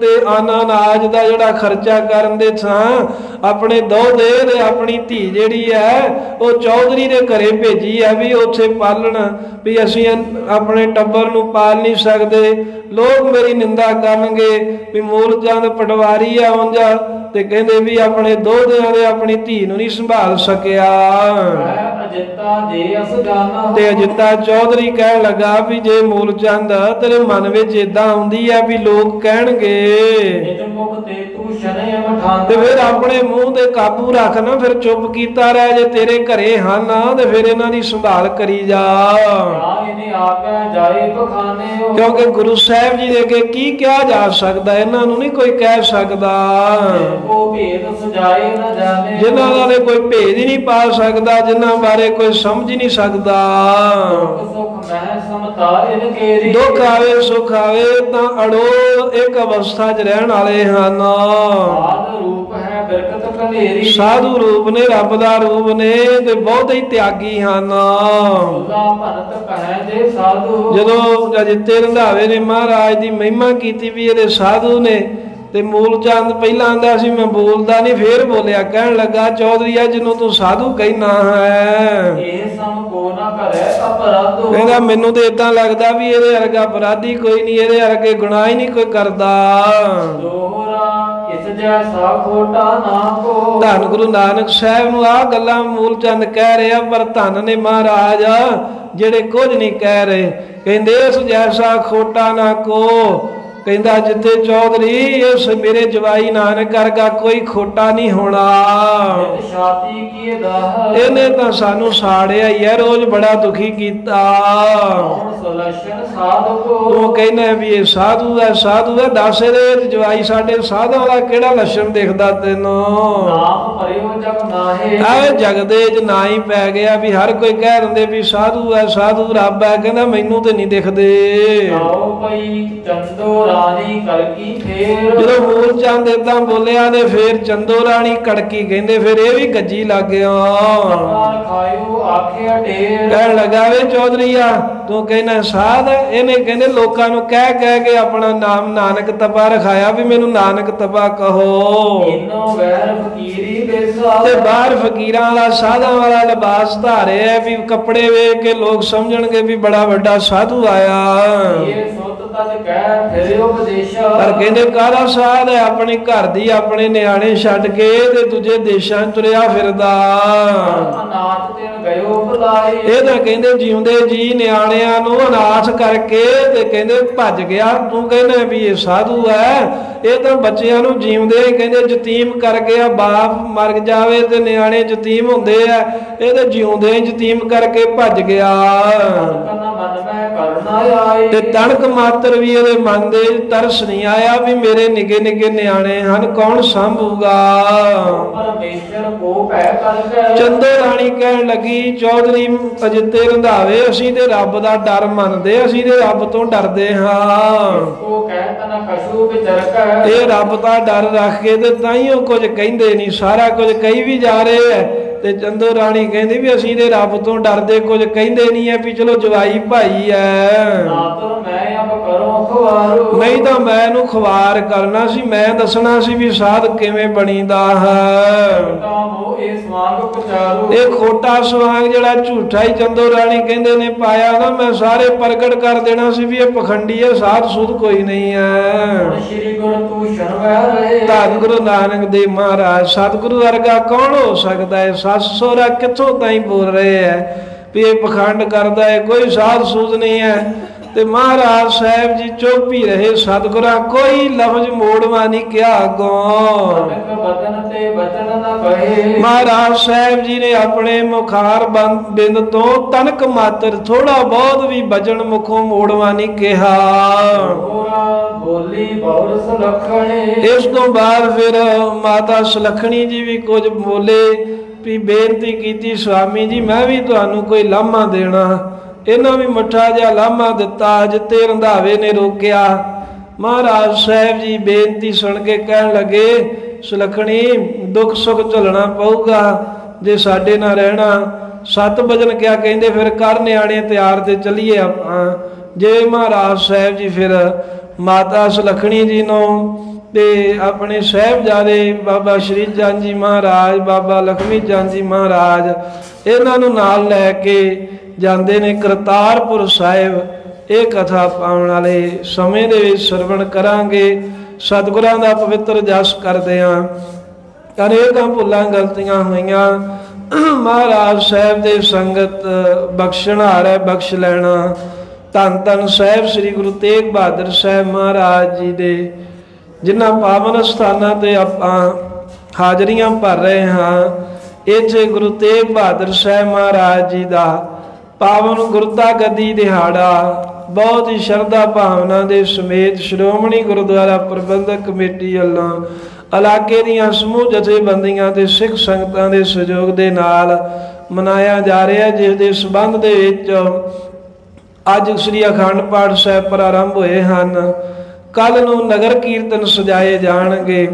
ਤੇ ਅਨ ਅਨਾਜ ਦਾ ਜਿਹੜਾ ਖਰਚਾ ਕਰਨ ਦੇ ਥਾਂ ਆਪਣੇ ਦੋਹਦੇ ਤੇ ਆਪਣੀ ਧੀ ਜਿਹੜੀ ਹੈ, ਉਹ ਚੌਧਰੀ ਦੇ ਘਰੇ ਭੇਜੀ ਹੈ ਵੀ ਉੱਥੇ ਪਾਲਣ, ਵੀ ਅਸੀਂ ਆਪਣੇ ਟੱਬਰ ਨੂੰ ਪਾਲ ਨਹੀਂ ਸਕਦੇ। ਲੋਕ ਮੇਰੀ ਨਿੰਦਾ ਕਰਨਗੇ ਵੀ ਮੂਲ ਚੰਦ ਪਟਵਾਰੀ ਆ ਉਂਝਾ, ਤੇ ਕਹਿੰਦੇ ਵੀ ਆਪਣੇ ਦੋਹਦਿਆਂ ਦੇ ਆਪਣੀ ਧੀ ਨੂੰ ਨਹੀਂ ਸੰਭਾਲ ਸਕਿਆ। ਅਜਿੱਤਾ ਜੇ ਤੇ ਅਜਿੱਤਾ ਚੌਧਰੀ ਕਹਿਣ ਲੱਗਾ ਵੀ ਜੇ ਮੂਲ ਚੰਦ ਤੇਰੇ ਮਨ ਵਿੱਚ ਇਦਾਂ ਆਉਂਦੀ ਹੈ ਵੀ ਲੋਕ ਕਹਿਣਗੇ। ਤੇ ਫਿਰ ਆਪਣੇ ਮੂੰਹ ਤੇ ਕਾਬੂ ਰੱਖ ਨਾ ਫਿਰ ਚੁੱਪ ਕੀਤਾ ਰਹਿ ਜੇ ਤੇਰੇ ਘਰੇ ਹਨ ਤੇ ਫਿਰ ਇਹਨਾਂ ਦੀ ਸੰਭਾਲ ਕਰੀ ਜਾ। ਆ ਕਿਉਂਕਿ ਗੁਰੂ ਸਾਹਿਬ ਜੀ ਦੇ ਅੱਗੇ ਕੀ ਕਿਹਾ ਜਾ ਸਕਦਾ ਇਹਨਾਂ ਨੂੰ ਨਹੀਂ ਕੋਈ ਕਹਿ ਸਕਦਾ। ਕੋ ਭੇਦ ਸੁਝਾਏ ਨ ਜਾਣੇ ਜਿਨ੍ਹਾਂ ਦਾ ਤੇ ਕੋਈ ਭੇਦ ਹੀ ਨਹੀਂ ਪਾ ਸਕਦਾ ਜਿਨ੍ਹਾਂ ਬਾਰੇ ਕੋਈ ਸਮਝ ਨਹੀਂ ਸਕਦਾ। ਦੁਖ ਆਵੇ ਸੁੱਖ ਆਵੇ ਤਾਂ ਅੜੋ ਇੱਕ ਅਵਸਥਾ 'ਚ ਰਹਿਣ ਵਾਲੇ ਹਨ। ਸਾਧੂ ਰੂਪ ਨੇ ਰੱਬ ਦਾ ਰੂਪ ਨੇ ਤੇ ਬਹੁਤ ਹੀ ਤਿਆਗੀ ਹਨ। ਜਦੋਂ ਅਜਿੱਤੇ ਰੰਧਾਵੇ ਨੇ ਮਹਾਰਾਜ ਦੀ ਮਹਿਮਾ ਕੀਤੀ ਵੀ ਇਹਦੇ ਸਾਧੂ ਨੇ ਤੇ ਮੂਲ ਚੰਦ ਪਹਿਲਾਂ ਆਂਦਾ ਸੀ ਮੈਂ ਬੋਲਦਾ ਨਹੀਂ ਫੇਰ ਬੋਲਿਆ। ਕਹਿਣ ਲੱਗਾ ਚੌਧਰੀਆ ਜਿਹਨੂੰ ਤੂੰ ਸਾਧੂ ਕਹਿਣਾ ਹੈ। ਇਹ ਸਮ ਕੋ ਨਾ ਕਰੈ ਅਪਰਾਧੋ। ਕਹਿੰਦਾ ਮੈਨੂੰ ਤੇ ਇਦਾਂ ਲੱਗਦਾ ਵੀ ਇਹਦੇ ਵਰਗਾ ਅਪਰਾਧੀ ਕੋਈ ਨਹੀਂ ਇਹਦੇ ਵਰਗੇ ਗੁਨਾਹ ਹੀ ਨਹੀਂ ਕੋਈ ਕਰਦਾ। ਦੋਹਰਾ ਇਸ ਜੈਸਾ ਖੋਟਾ ਨਾ ਕੋ। ਧੰਨ ਗੁਰੂ ਨਾਨਕ ਸਾਹਿਬ ਨੂੰ ਆਹ ਗੱਲਾਂ ਮੂਲ ਚੰਦ ਕਹਿ ਰਿਹਾ ਪਰ ਧੰਨ ਨੇ ਮਹਾਰਾਜ ਜਿਹੜੇ ਕੁਝ ਨਹੀਂ ਕਹਿ ਰਹੇ। ਕਹਿੰਦੇ ਇਸ ਜੈਸਾ ਖੋਟਾ ਨਾ ਕੋ। ਕਹਿੰਦਾ ਜਿੱਥੇ ਚੌਧਰੀ ਇਸ ਮੇਰੇ ਜਵਾਈ ਨਾਨਕ ਕਰਗਾ ਕੋਈ ਖੋਟਾ ਨਹੀਂ ਹੋਣਾ। ਕੀ ਇਹਨੇ ਤਾਂ ਸਾਨੂੰ ਸਾੜਿਆ ਹੀ ਹੈ ਰੋਜ਼ ਬੜਾ ਦੁਖੀ ਕੀਤਾ। ਉਹ ਕਹਿੰਦਾ ਵੀ ਇਹ ਸਾਧੂ ਹੈ ਸਾਧੂ ਹੈ ਦੱਸ ਇਹਦੇ ਜਵਾਈ ਸਾਡੇ ਸਾਧੂ ਦਾ ਕਿਹੜਾ ਲੱਛਣ ਦਿਖਦਾ ਤੈਨੂੰ? ਨਾਮ ਭਰਿਓ ਜਗ ਨਾਹੇ। ਆਵੇ ਚ ਨਾ ਹੀ ਪੈ ਗਿਆ ਵੀ ਹਰ ਕੋਈ ਕਹਿ ਦਿੰਦੇ ਵੀ ਸਾਧੂ ਹੈ ਸਾਧੂ ਰੱਬ ਹੈ ਕਹਿੰਦਾ ਮੈਨੂੰ ਤੇ ਨਹੀਂ ਦਿਖਦੇ। ਆਓ ਪਈ ਚੰਦੋ ਰਾਣੀ ਕਰ ਕੀ ਫੇਰ। ਜਦੋਂ ਮੂਲ ਚੰਦ ਇਦਾਂ ਬੋਲਿਆ ਤੇ ਫੇਰ ਚੰਦੋ ਰਾਣੀ ਕੜਕੀ ਕਹਿੰਦੇ ਫਿਰ ਇਹ ਵੀ ਗੱਜੀ ਲੱਗ ਗਿਆ। ਮਾਰ ਖਾਇਓ ਆਖਿਆ ਢੇਰ। ਕਹਿਣ ਲੱਗਾ ਵੇ ਚੌਧਰੀਆ ਤੂੰ ਕਹਿੰਦਾ ਸਾਧ ਇਹਨੇ ਕਹਿੰਦੇ ਲੋਕਾਂ ਨੂੰ ਕਹਿ ਕਹਿ ਕੇ ਆਪਣਾ ਨਾਮ ਨਾਨਕ ਤਪਾ ਰਖਾਇਆ ਵੀ ਮੈਨੂੰ ਨਾਨਕ ਤਪਾ ਕਹੋ। ਇਨੋ ਵੈਰ ਫਕੀਰੀ ਬੇਸਾ ਤੇ ਬਾਹਰ ਫਕੀਰਾਂ ਵਾਲਾ ਸਾਧਾਂ ਵਾਲਾ ਲਿਬਾਸ ਧਾਰਿਆ ਵੀ ਕੱਪੜੇ ਵੇਖ ਕੇ ਲੋਕ ਸਮਝਣਗੇ ਵੀ ਬੜਾ ਵੱਡਾ ਸਾਧੂ ਆਇਆ। ਇਹ ਸੁਤ ਪਰ ਕਹਿੰਦੇ ਕਾਹਦਾ ਸਾਧ ਹੈ ਆਪਣੇ ਘਰ ਦੀ ਆਪਣੇ ਨਿਆਣੇ ਛੱਡ ਕੇ ਤੇ ਦੂਜੇ ਦੇਸ਼ਾਂ ਤੁਰਿਆ ਫਿਰਦਾ। ਅਨਾਥ ਤਿਨ ਗਇਓ ਭਲਾਈ ਇਹ ਤਾਂ ਕਹਿੰਦੇ ਜਿਉਂਦੇ ਜੀ ਨਿਆਣਿਆਂ ਨੂੰ ਅਨਾਥ ਕਰਕੇ ਤੇ ਕਹਿੰਦੇ ਭੱਜ ਗਿਆ। ਤੂੰ ਕਹਿੰਦਾ ਵੀ ਇਹ ਸਾਧੂ ਹੈ ਇਹ ਤਾਂ ਬੱਚਿਆਂ ਨੂੰ ਜਿਉਂਦੇ ਕਹਿੰਦੇ ਯਤੀਮ ਕਰ ਗਿਆ ਬਾਪ ਮਰ ਜਾਵੇ ਤੇ ਨਿਆਣੇ ਯਤੀਮ ਹੁੰਦੇ ਆ। ਇਹ ਤਾਂ ਜਿਉਂਦੇ ਯਤੀਮ ਕਰਕੇ ਭੱਜ ਗਿਆ। ਤੇ ਤਣਕ ਮਾਤਰ ਵੀ ਇਹਦੇ ਮਨ ਦੇ ਤਰਸ ਨਹੀਂ ਆਇਆ ਵੀ ਮੇਰੇ ਨਿੱਕੇ ਨਿੱਕੇ ਨਿਆਣੇ ਹਨ ਕੌਣ ਸੰਭੂਗਾ? ਪਰਮੇਸ਼ਰ ਕੋ ਭੈ ਕਰ ਕੇ। ਚੰਦੋ ਰਾਣੀ ਕਹਿਣ ਲੱਗੀ ਚੌਧਰੀ ਅਜਿੱਤੇ ਰੰਧਾਵੇ ਅਸੀਂ ਤੇ ਰੱਬ ਦਾ ਡਰ ਮੰਨਦੇ ਅਸੀਂ ਤੇ ਰੱਬ ਤੋਂ ਡਰਦੇ ਹਾਂ। ਕੋ ਕਹਿ ਤਨ ਕਸ਼ੂ ਵਿਚਰ ਕੈ। ਇਹ ਰੱਬ ਦਾ ਡਰ ਰੱਖ ਕੇ ਤੇ ਤਾਈਓ ਕੁਝ ਕਹਿੰਦੇ ਨਹੀਂ ਸਾਰਾ ਕੁਝ ਕਹੀ ਵੀ ਜਾ ਰਹੇ ਐ ਤੇ ਚੰਦੋ ਰਾਣੀ ਕਹਿੰਦੀ ਵੀ ਅਸੀਂ ਤੇ ਰੱਬ ਤੋਂ ਡਰਦੇ ਕੁਝ ਕਹਿੰਦੇ ਨਹੀਂ ਐ ਵੀ ਚਲੋ ਜਵਾਈ ਭਾਈ ਐ। ਨਹੀਂ ਤਾਂ ਮੈਂ ਇਹਨੂੰ ਖਵਾਰ ਕਰਨਾ ਸੀ ਮੈਂ ਦੱਸਣਾ ਸੀ ਵੀ ਸਾਧ ਕਿਵੇਂ ਬਣੀਦਾ ਹੈ। ਇਹ ਖੋਟਾ ਸਵਾਂਗ ਜਿਹੜਾ ਝੂਠਾ ਹੀ ਚੰਦੋ ਰਾਣੀ ਕਹਿੰਦੇ ਨੇ ਪਾਇਆ ਨਾ ਮੈਂ ਸਾਰੇ ਪ੍ਰਗਟ ਕਰ ਦੇਣਾ ਸੀ ਵੀ ਇਹ ਪਖੰਡੀ ਹੈ ਸਾਧ ਸੁਧ ਕੋਈ ਨਹੀਂ ਹੈ ਹੁਣ ਸ੍ਰੀ ਗੁਰ ਤੂੰ ਸ਼ਰਵੈ ਰਹੇ। ਧੰਨ ਗੁਰੂ ਨਾਨਕ ਦੇਵ ਮਹਾਰਾਜ ਸਤਿਗੁਰੂ ਵਰਗਾ ਕੌਣ ਹੋ ਸਕਦਾ ਹੈ ਸੱਸ ਕਿੱਥੋਂ ਤਾਈਂ ਬੋਲ ਰਹੇ ਹੈ ਵੀ ਇਹ ਪਖੰਡ ਕਰਦਾ ਹੈ ਕੋਈ ਸਾਧ ਸੂਦ ਨਹੀਂ ਹੈ ਤੇ ਮਹਾਰਾਜ ਸਾਹਿਬ ਜੀ ਚੁੱਪ ਹੀ ਰਹੇ, ਸਤਿਗੁਰਾਂ ਕੋਈ ਲਫ਼ਜ਼ ਮੋੜਵਾ ਨਹੀਂ ਕਿਹਾ ਅੱਗੋਂ। ਮਹਾਰਾਜ ਸਾਹਿਬ ਜੀ ਨੇ ਆਪਣੇ ਮੁਖਾਰ ਬਿੰਦ ਤੋਂ ਤਨਕ ਮਾਤਰ ਥੋੜਾ ਬਹੁਤ ਵੀ ਬਚਨ ਮੁਖੋਂ ਮੋੜਵਾ ਨਹੀਂ ਕਿਹਾ। ਇਸ ਤੋਂ ਬਾਅਦ ਫਿਰ ਮਾਤਾ ਸੁਲਖਣੀ ਜੀ ਵੀ ਕੁਝ ਬੋਲੇ। ਵੀ ਬੇਨਤੀ ਕੀਤੀ ਸਵਾਮੀ ਜੀ, ਮੈਂ ਵੀ ਤੁਹਾਨੂੰ ਕੋਈ ਲਾਮਾ ਦੇਣਾ। ਇਹਨਾਂ ਵੀ ਮੱਠਾ ਜਿਹਾ ਲਾਮਾ ਦਿੱਤਾ ਜਿੱਤੇ ਰੰਧਾਵੇ ਨੇ ਰੋਕਿਆ। ਮਹਾਰਾਜ ਸਾਹਿਬ ਜੀ ਬੇਨਤੀ ਸੁਣ ਕੇ ਕਹਿਣ ਲੱਗੇ, ਸੁਲਖਣੀ, ਦੁੱਖ ਸੁੱਖ ਝੱਲਣਾ ਪਊਗਾ ਜੇ ਸਾਡੇ ਨਾਲ ਰਹਿਣਾ। ਸਤ ਵਜਨ ਕਿਆ ਕਹਿੰਦੇ, ਫਿਰ ਕਰ ਨਿਆਣੇ ਤਿਆਰ ਤੇ ਚੱਲੀਏ ਆਪਾਂ। ਜੇ ਮਹਾਰਾਜ ਸਾਹਿਬ ਜੀ ਫਿਰ ਮਾਤਾ ਸੁਲਖਣੀ ਜੀ ਨੂੰ ਤੇ ਆਪਣੇ ਸਾਹਿਬਜ਼ਾਦੇ ਬਾਬਾ ਸ਼੍ਰੀ ਚੰਦ ਜੀ ਮਹਾਰਾਜ, ਬਾਬਾ ਲਖਮੀ ਚੰਦ ਜੀ ਮਹਾਰਾਜ, ਇਹਨਾਂ ਨੂੰ ਨਾਲ ਲੈ ਕੇ ਜਾਂਦੇ ਨੇ ਕਰਤਾਰਪੁਰ ਸਾਹਿਬ। ਇਹ ਕਥਾ ਪਾਉਣ ਵਾਲੇ ਸਮੇਂ ਦੇ ਵਿੱਚ ਸਰਵਣ ਕਰਾਂਗੇ। ਸਤਿਗੁਰਾਂ ਦਾ ਪਵਿੱਤਰ ਜਸ ਕਰਦੇ ਆਂ ਅਨੇਕਾਂ ਭੁੱਲਾਂ ਗਲਤੀਆਂ ਹੋਈਆਂ। ਮਹਾਰਾਜ ਸਾਹਿਬ ਦੇ ਸੰਗਤ ਬਖਸ਼ਣਹਾਰ ਹੈ, ਬਖਸ਼ ਲੈਣਾ। ਧੰਨ ਧੰਨ ਸਾਹਿਬ, ਸ੍ਰੀ ਗੁਰੂ ਤੇਗ ਬਹਾਦਰ ਸਾਹਿਬ ਮਹਾਰਾਜ ਜੀ ਦੇ ਜਿਨ੍ਹਾਂ ਪਾਵਨ ਸਥਾਨਾਂ ਤੇ ਆਪਾਂ ਹਾਜ਼ਰੀਆਂ ਭਰ ਰਹੇ ਹਾਂ ਇੱਥੇ ਗੁਰੂ ਤੇਗ ਬਹਾਦਰ ਸਾਹਿਬ ਮਹਾਰਾਜ ਜੀ ਦਾ ਪਾਵਨ ਗੁਰਤਾ ਗੱਦੀ ਦਿਹਾੜਾ, ਬਹੁਤ ਹੀ ਸ਼ਰਧਾ ਭਾਵਨਾ ਦੇ ਸਮੇਤ ਸ਼੍ਰੋਮਣੀ ਗੁਰਦੁਆਰਾ ਪ੍ਰਬੰਧਕ ਕਮੇਟੀ ਵੱਲੋਂ ਇਲਾਕੇ ਦੀਆਂ ਸਮੂਹ ਜਥੇਬੰਦੀਆਂ ਤੇ ਸਿੱਖ ਸੰਗਤਾਂ ਦੇ ਸਹਿਯੋਗ ਦੇ ਨਾਲ ਮਨਾਇਆ ਜਾ ਰਿਹਾ, ਜਿਸ ਦੇ ਸਬੰਧ ਦੇ ਵਿੱਚ ਅੱਜ ਸ੍ਰੀ ਅਖੰਡ ਪਾਠ ਸਾਹਿਬ ਪ੍ਰਾਰੰਭ ਹੋਏ ਹਨ। ਕੱਲ ਨੂੰ ਨਗਰ ਕੀਰਤਨ ਸਜਾਏ ਜਾਣਗੇ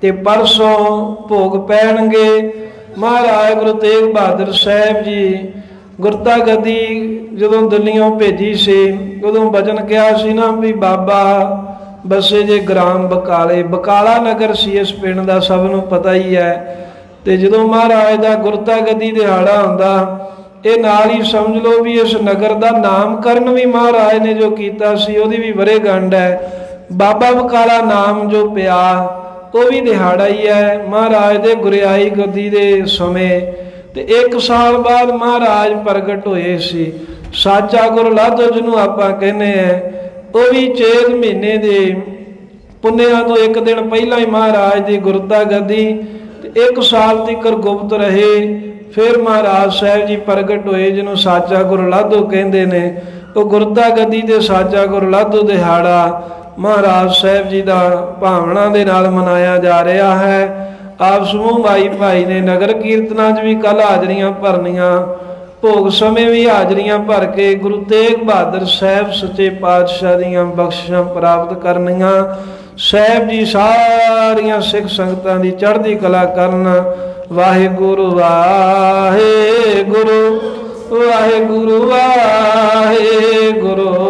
ਤੇ ਪਰਸੋਂ ਭੋਗ ਪੈਣਗੇ। ਮਹਾਰਾਜ ਗੁਰੂ ਤੇਗ ਬਹਾਦਰ ਸਾਹਿਬ ਜੀ ਗੁਰਤਾ ਗੱਦੀ ਜਦੋਂ ਦਿੱਲੀੋਂ ਭੇਜੀ ਸੀ, ਉਦੋਂ ਬਚਨ ਕਿਹਾ ਸੀ ਨਾ ਵੀ ਬਾਬਾ ਬਸੇ ਜੇ ਗ੍ਰਾਮ ਬਕਾਲੇ। ਬਕਾਲਾ ਨਗਰ ਸੀ ਇਸ ਪਿੰਡ ਦਾ, ਸਭ ਨੂੰ ਪਤਾ ਹੀ ਹੈ। ਤੇ ਜਦੋਂ ਮਹਾਰਾਜ ਦਾ ਗੁਰਤਾ ਗੱਦੀ ਦਿਹਾੜਾ ਹੁੰਦਾ, ਇਹ ਨਾਲ ਹੀ ਸਮਝ ਲਓ ਵੀ ਇਸ ਨਗਰ ਦਾ ਨਾਮਕਰਨ ਵੀ ਮਹਾਰਾਜ ਨੇ ਜੋ ਕੀਤਾ ਸੀ, ਉਹਦੀ ਵੀ ਵਰੇਗੰਢ ਹੈ। ਬਾਬਾ ਬਕਾਲਾ ਨਾਮ ਜੋ ਪਿਆ ਉਹ ਵੀ ਦਿਹਾੜਾ ਹੀ ਹੈ। ਮਹਾਰਾਜ ਦੇ ਗੁਰਿਆਈ ਗੱਦੀ ਦੇ ਸਮੇਂ ਤੇ ਇੱਕ ਸਾਲ ਬਾਅਦ ਮਹਾਰਾਜ ਪ੍ਰਗਟ ਹੋਏ ਸੀ। ਸਾਚਾ ਗੁਰ ਲਾਧੋ ਜਿਹਨੂੰ ਆਪਾਂ ਕਹਿੰਦੇ ਆ ਉਹ ਵੀ ਚੇਤ ਮਹੀਨੇ ਦੇ ਪੁੰਨਿਆਂ ਤੋਂ ਇੱਕ ਦਿਨ ਪਹਿਲਾਂ ਹੀ ਮਹਾਰਾਜ ਦੀ ਗੁਰਤਾ ਗੱਦੀ ਤੇ ਇੱਕ ਸਾਲ ਤੀਕਰ ਗੁਪਤ ਰਹੇ। ਫਿਰ ਮਹਾਰਾਜ ਸਾਹਿਬ ਜੀ ਪ੍ਰਗਟ ਹੋਏ, ਜਿਹਨੂੰ ਸਾਚਾ ਗੁਰ ਲਾਧੋ ਕਹਿੰਦੇ ਨੇ। ਉਹ ਗੁਰਤਾ ਗੱਦੀ ਦੇ ਸਾਚਾ ਗੁਰ ਲਾਧੋ ਦਿਹਾੜਾ ਮਹਾਰਾਜ ਸਾਹਿਬ ਜੀ ਦਾ ਭਾਵਨਾ ਦੇ ਨਾਲ ਮਨਾਇਆ ਜਾ ਰਿਹਾ ਹੈ। ਆਪ ਸਮੂਹ ਭਾਈ ਭਾਈ ਨੇ ਨਗਰ ਕੀਰਤਨਾਂ 'ਚ ਵੀ ਕੱਲ ਹਾਜ਼ਰੀਆਂ ਭਰਨੀਆਂ। ਭੋਗ ਸਮੇਂ ਵੀ ਹਾਜ਼ਰੀਆਂ ਭਰ ਕੇ ਗੁਰੂ ਤੇਗ ਬਹਾਦਰ ਸਾਹਿਬ ਸੱਚੇ ਪਾਤਸ਼ਾਹ ਦੀਆਂ ਬਖਸ਼ਿਸ਼ਾਂ ਪ੍ਰਾਪਤ ਕਰਨੀਆਂ। ਸਾਹਿਬ ਜੀ ਸਾਰੀਆਂ ਸਿੱਖ ਸੰਗਤਾਂ ਦੀ ਚੜ੍ਹਦੀ ਕਲਾ ਕਰਨ। ਵਾਹਿਗੁਰੂ ਵਾਹਿਗੁਰੂ ਵਾਹਿਗੁਰੂ ਵਾਹਿਗੁਰੂ ਵਾਹਿਗੁਰੂ।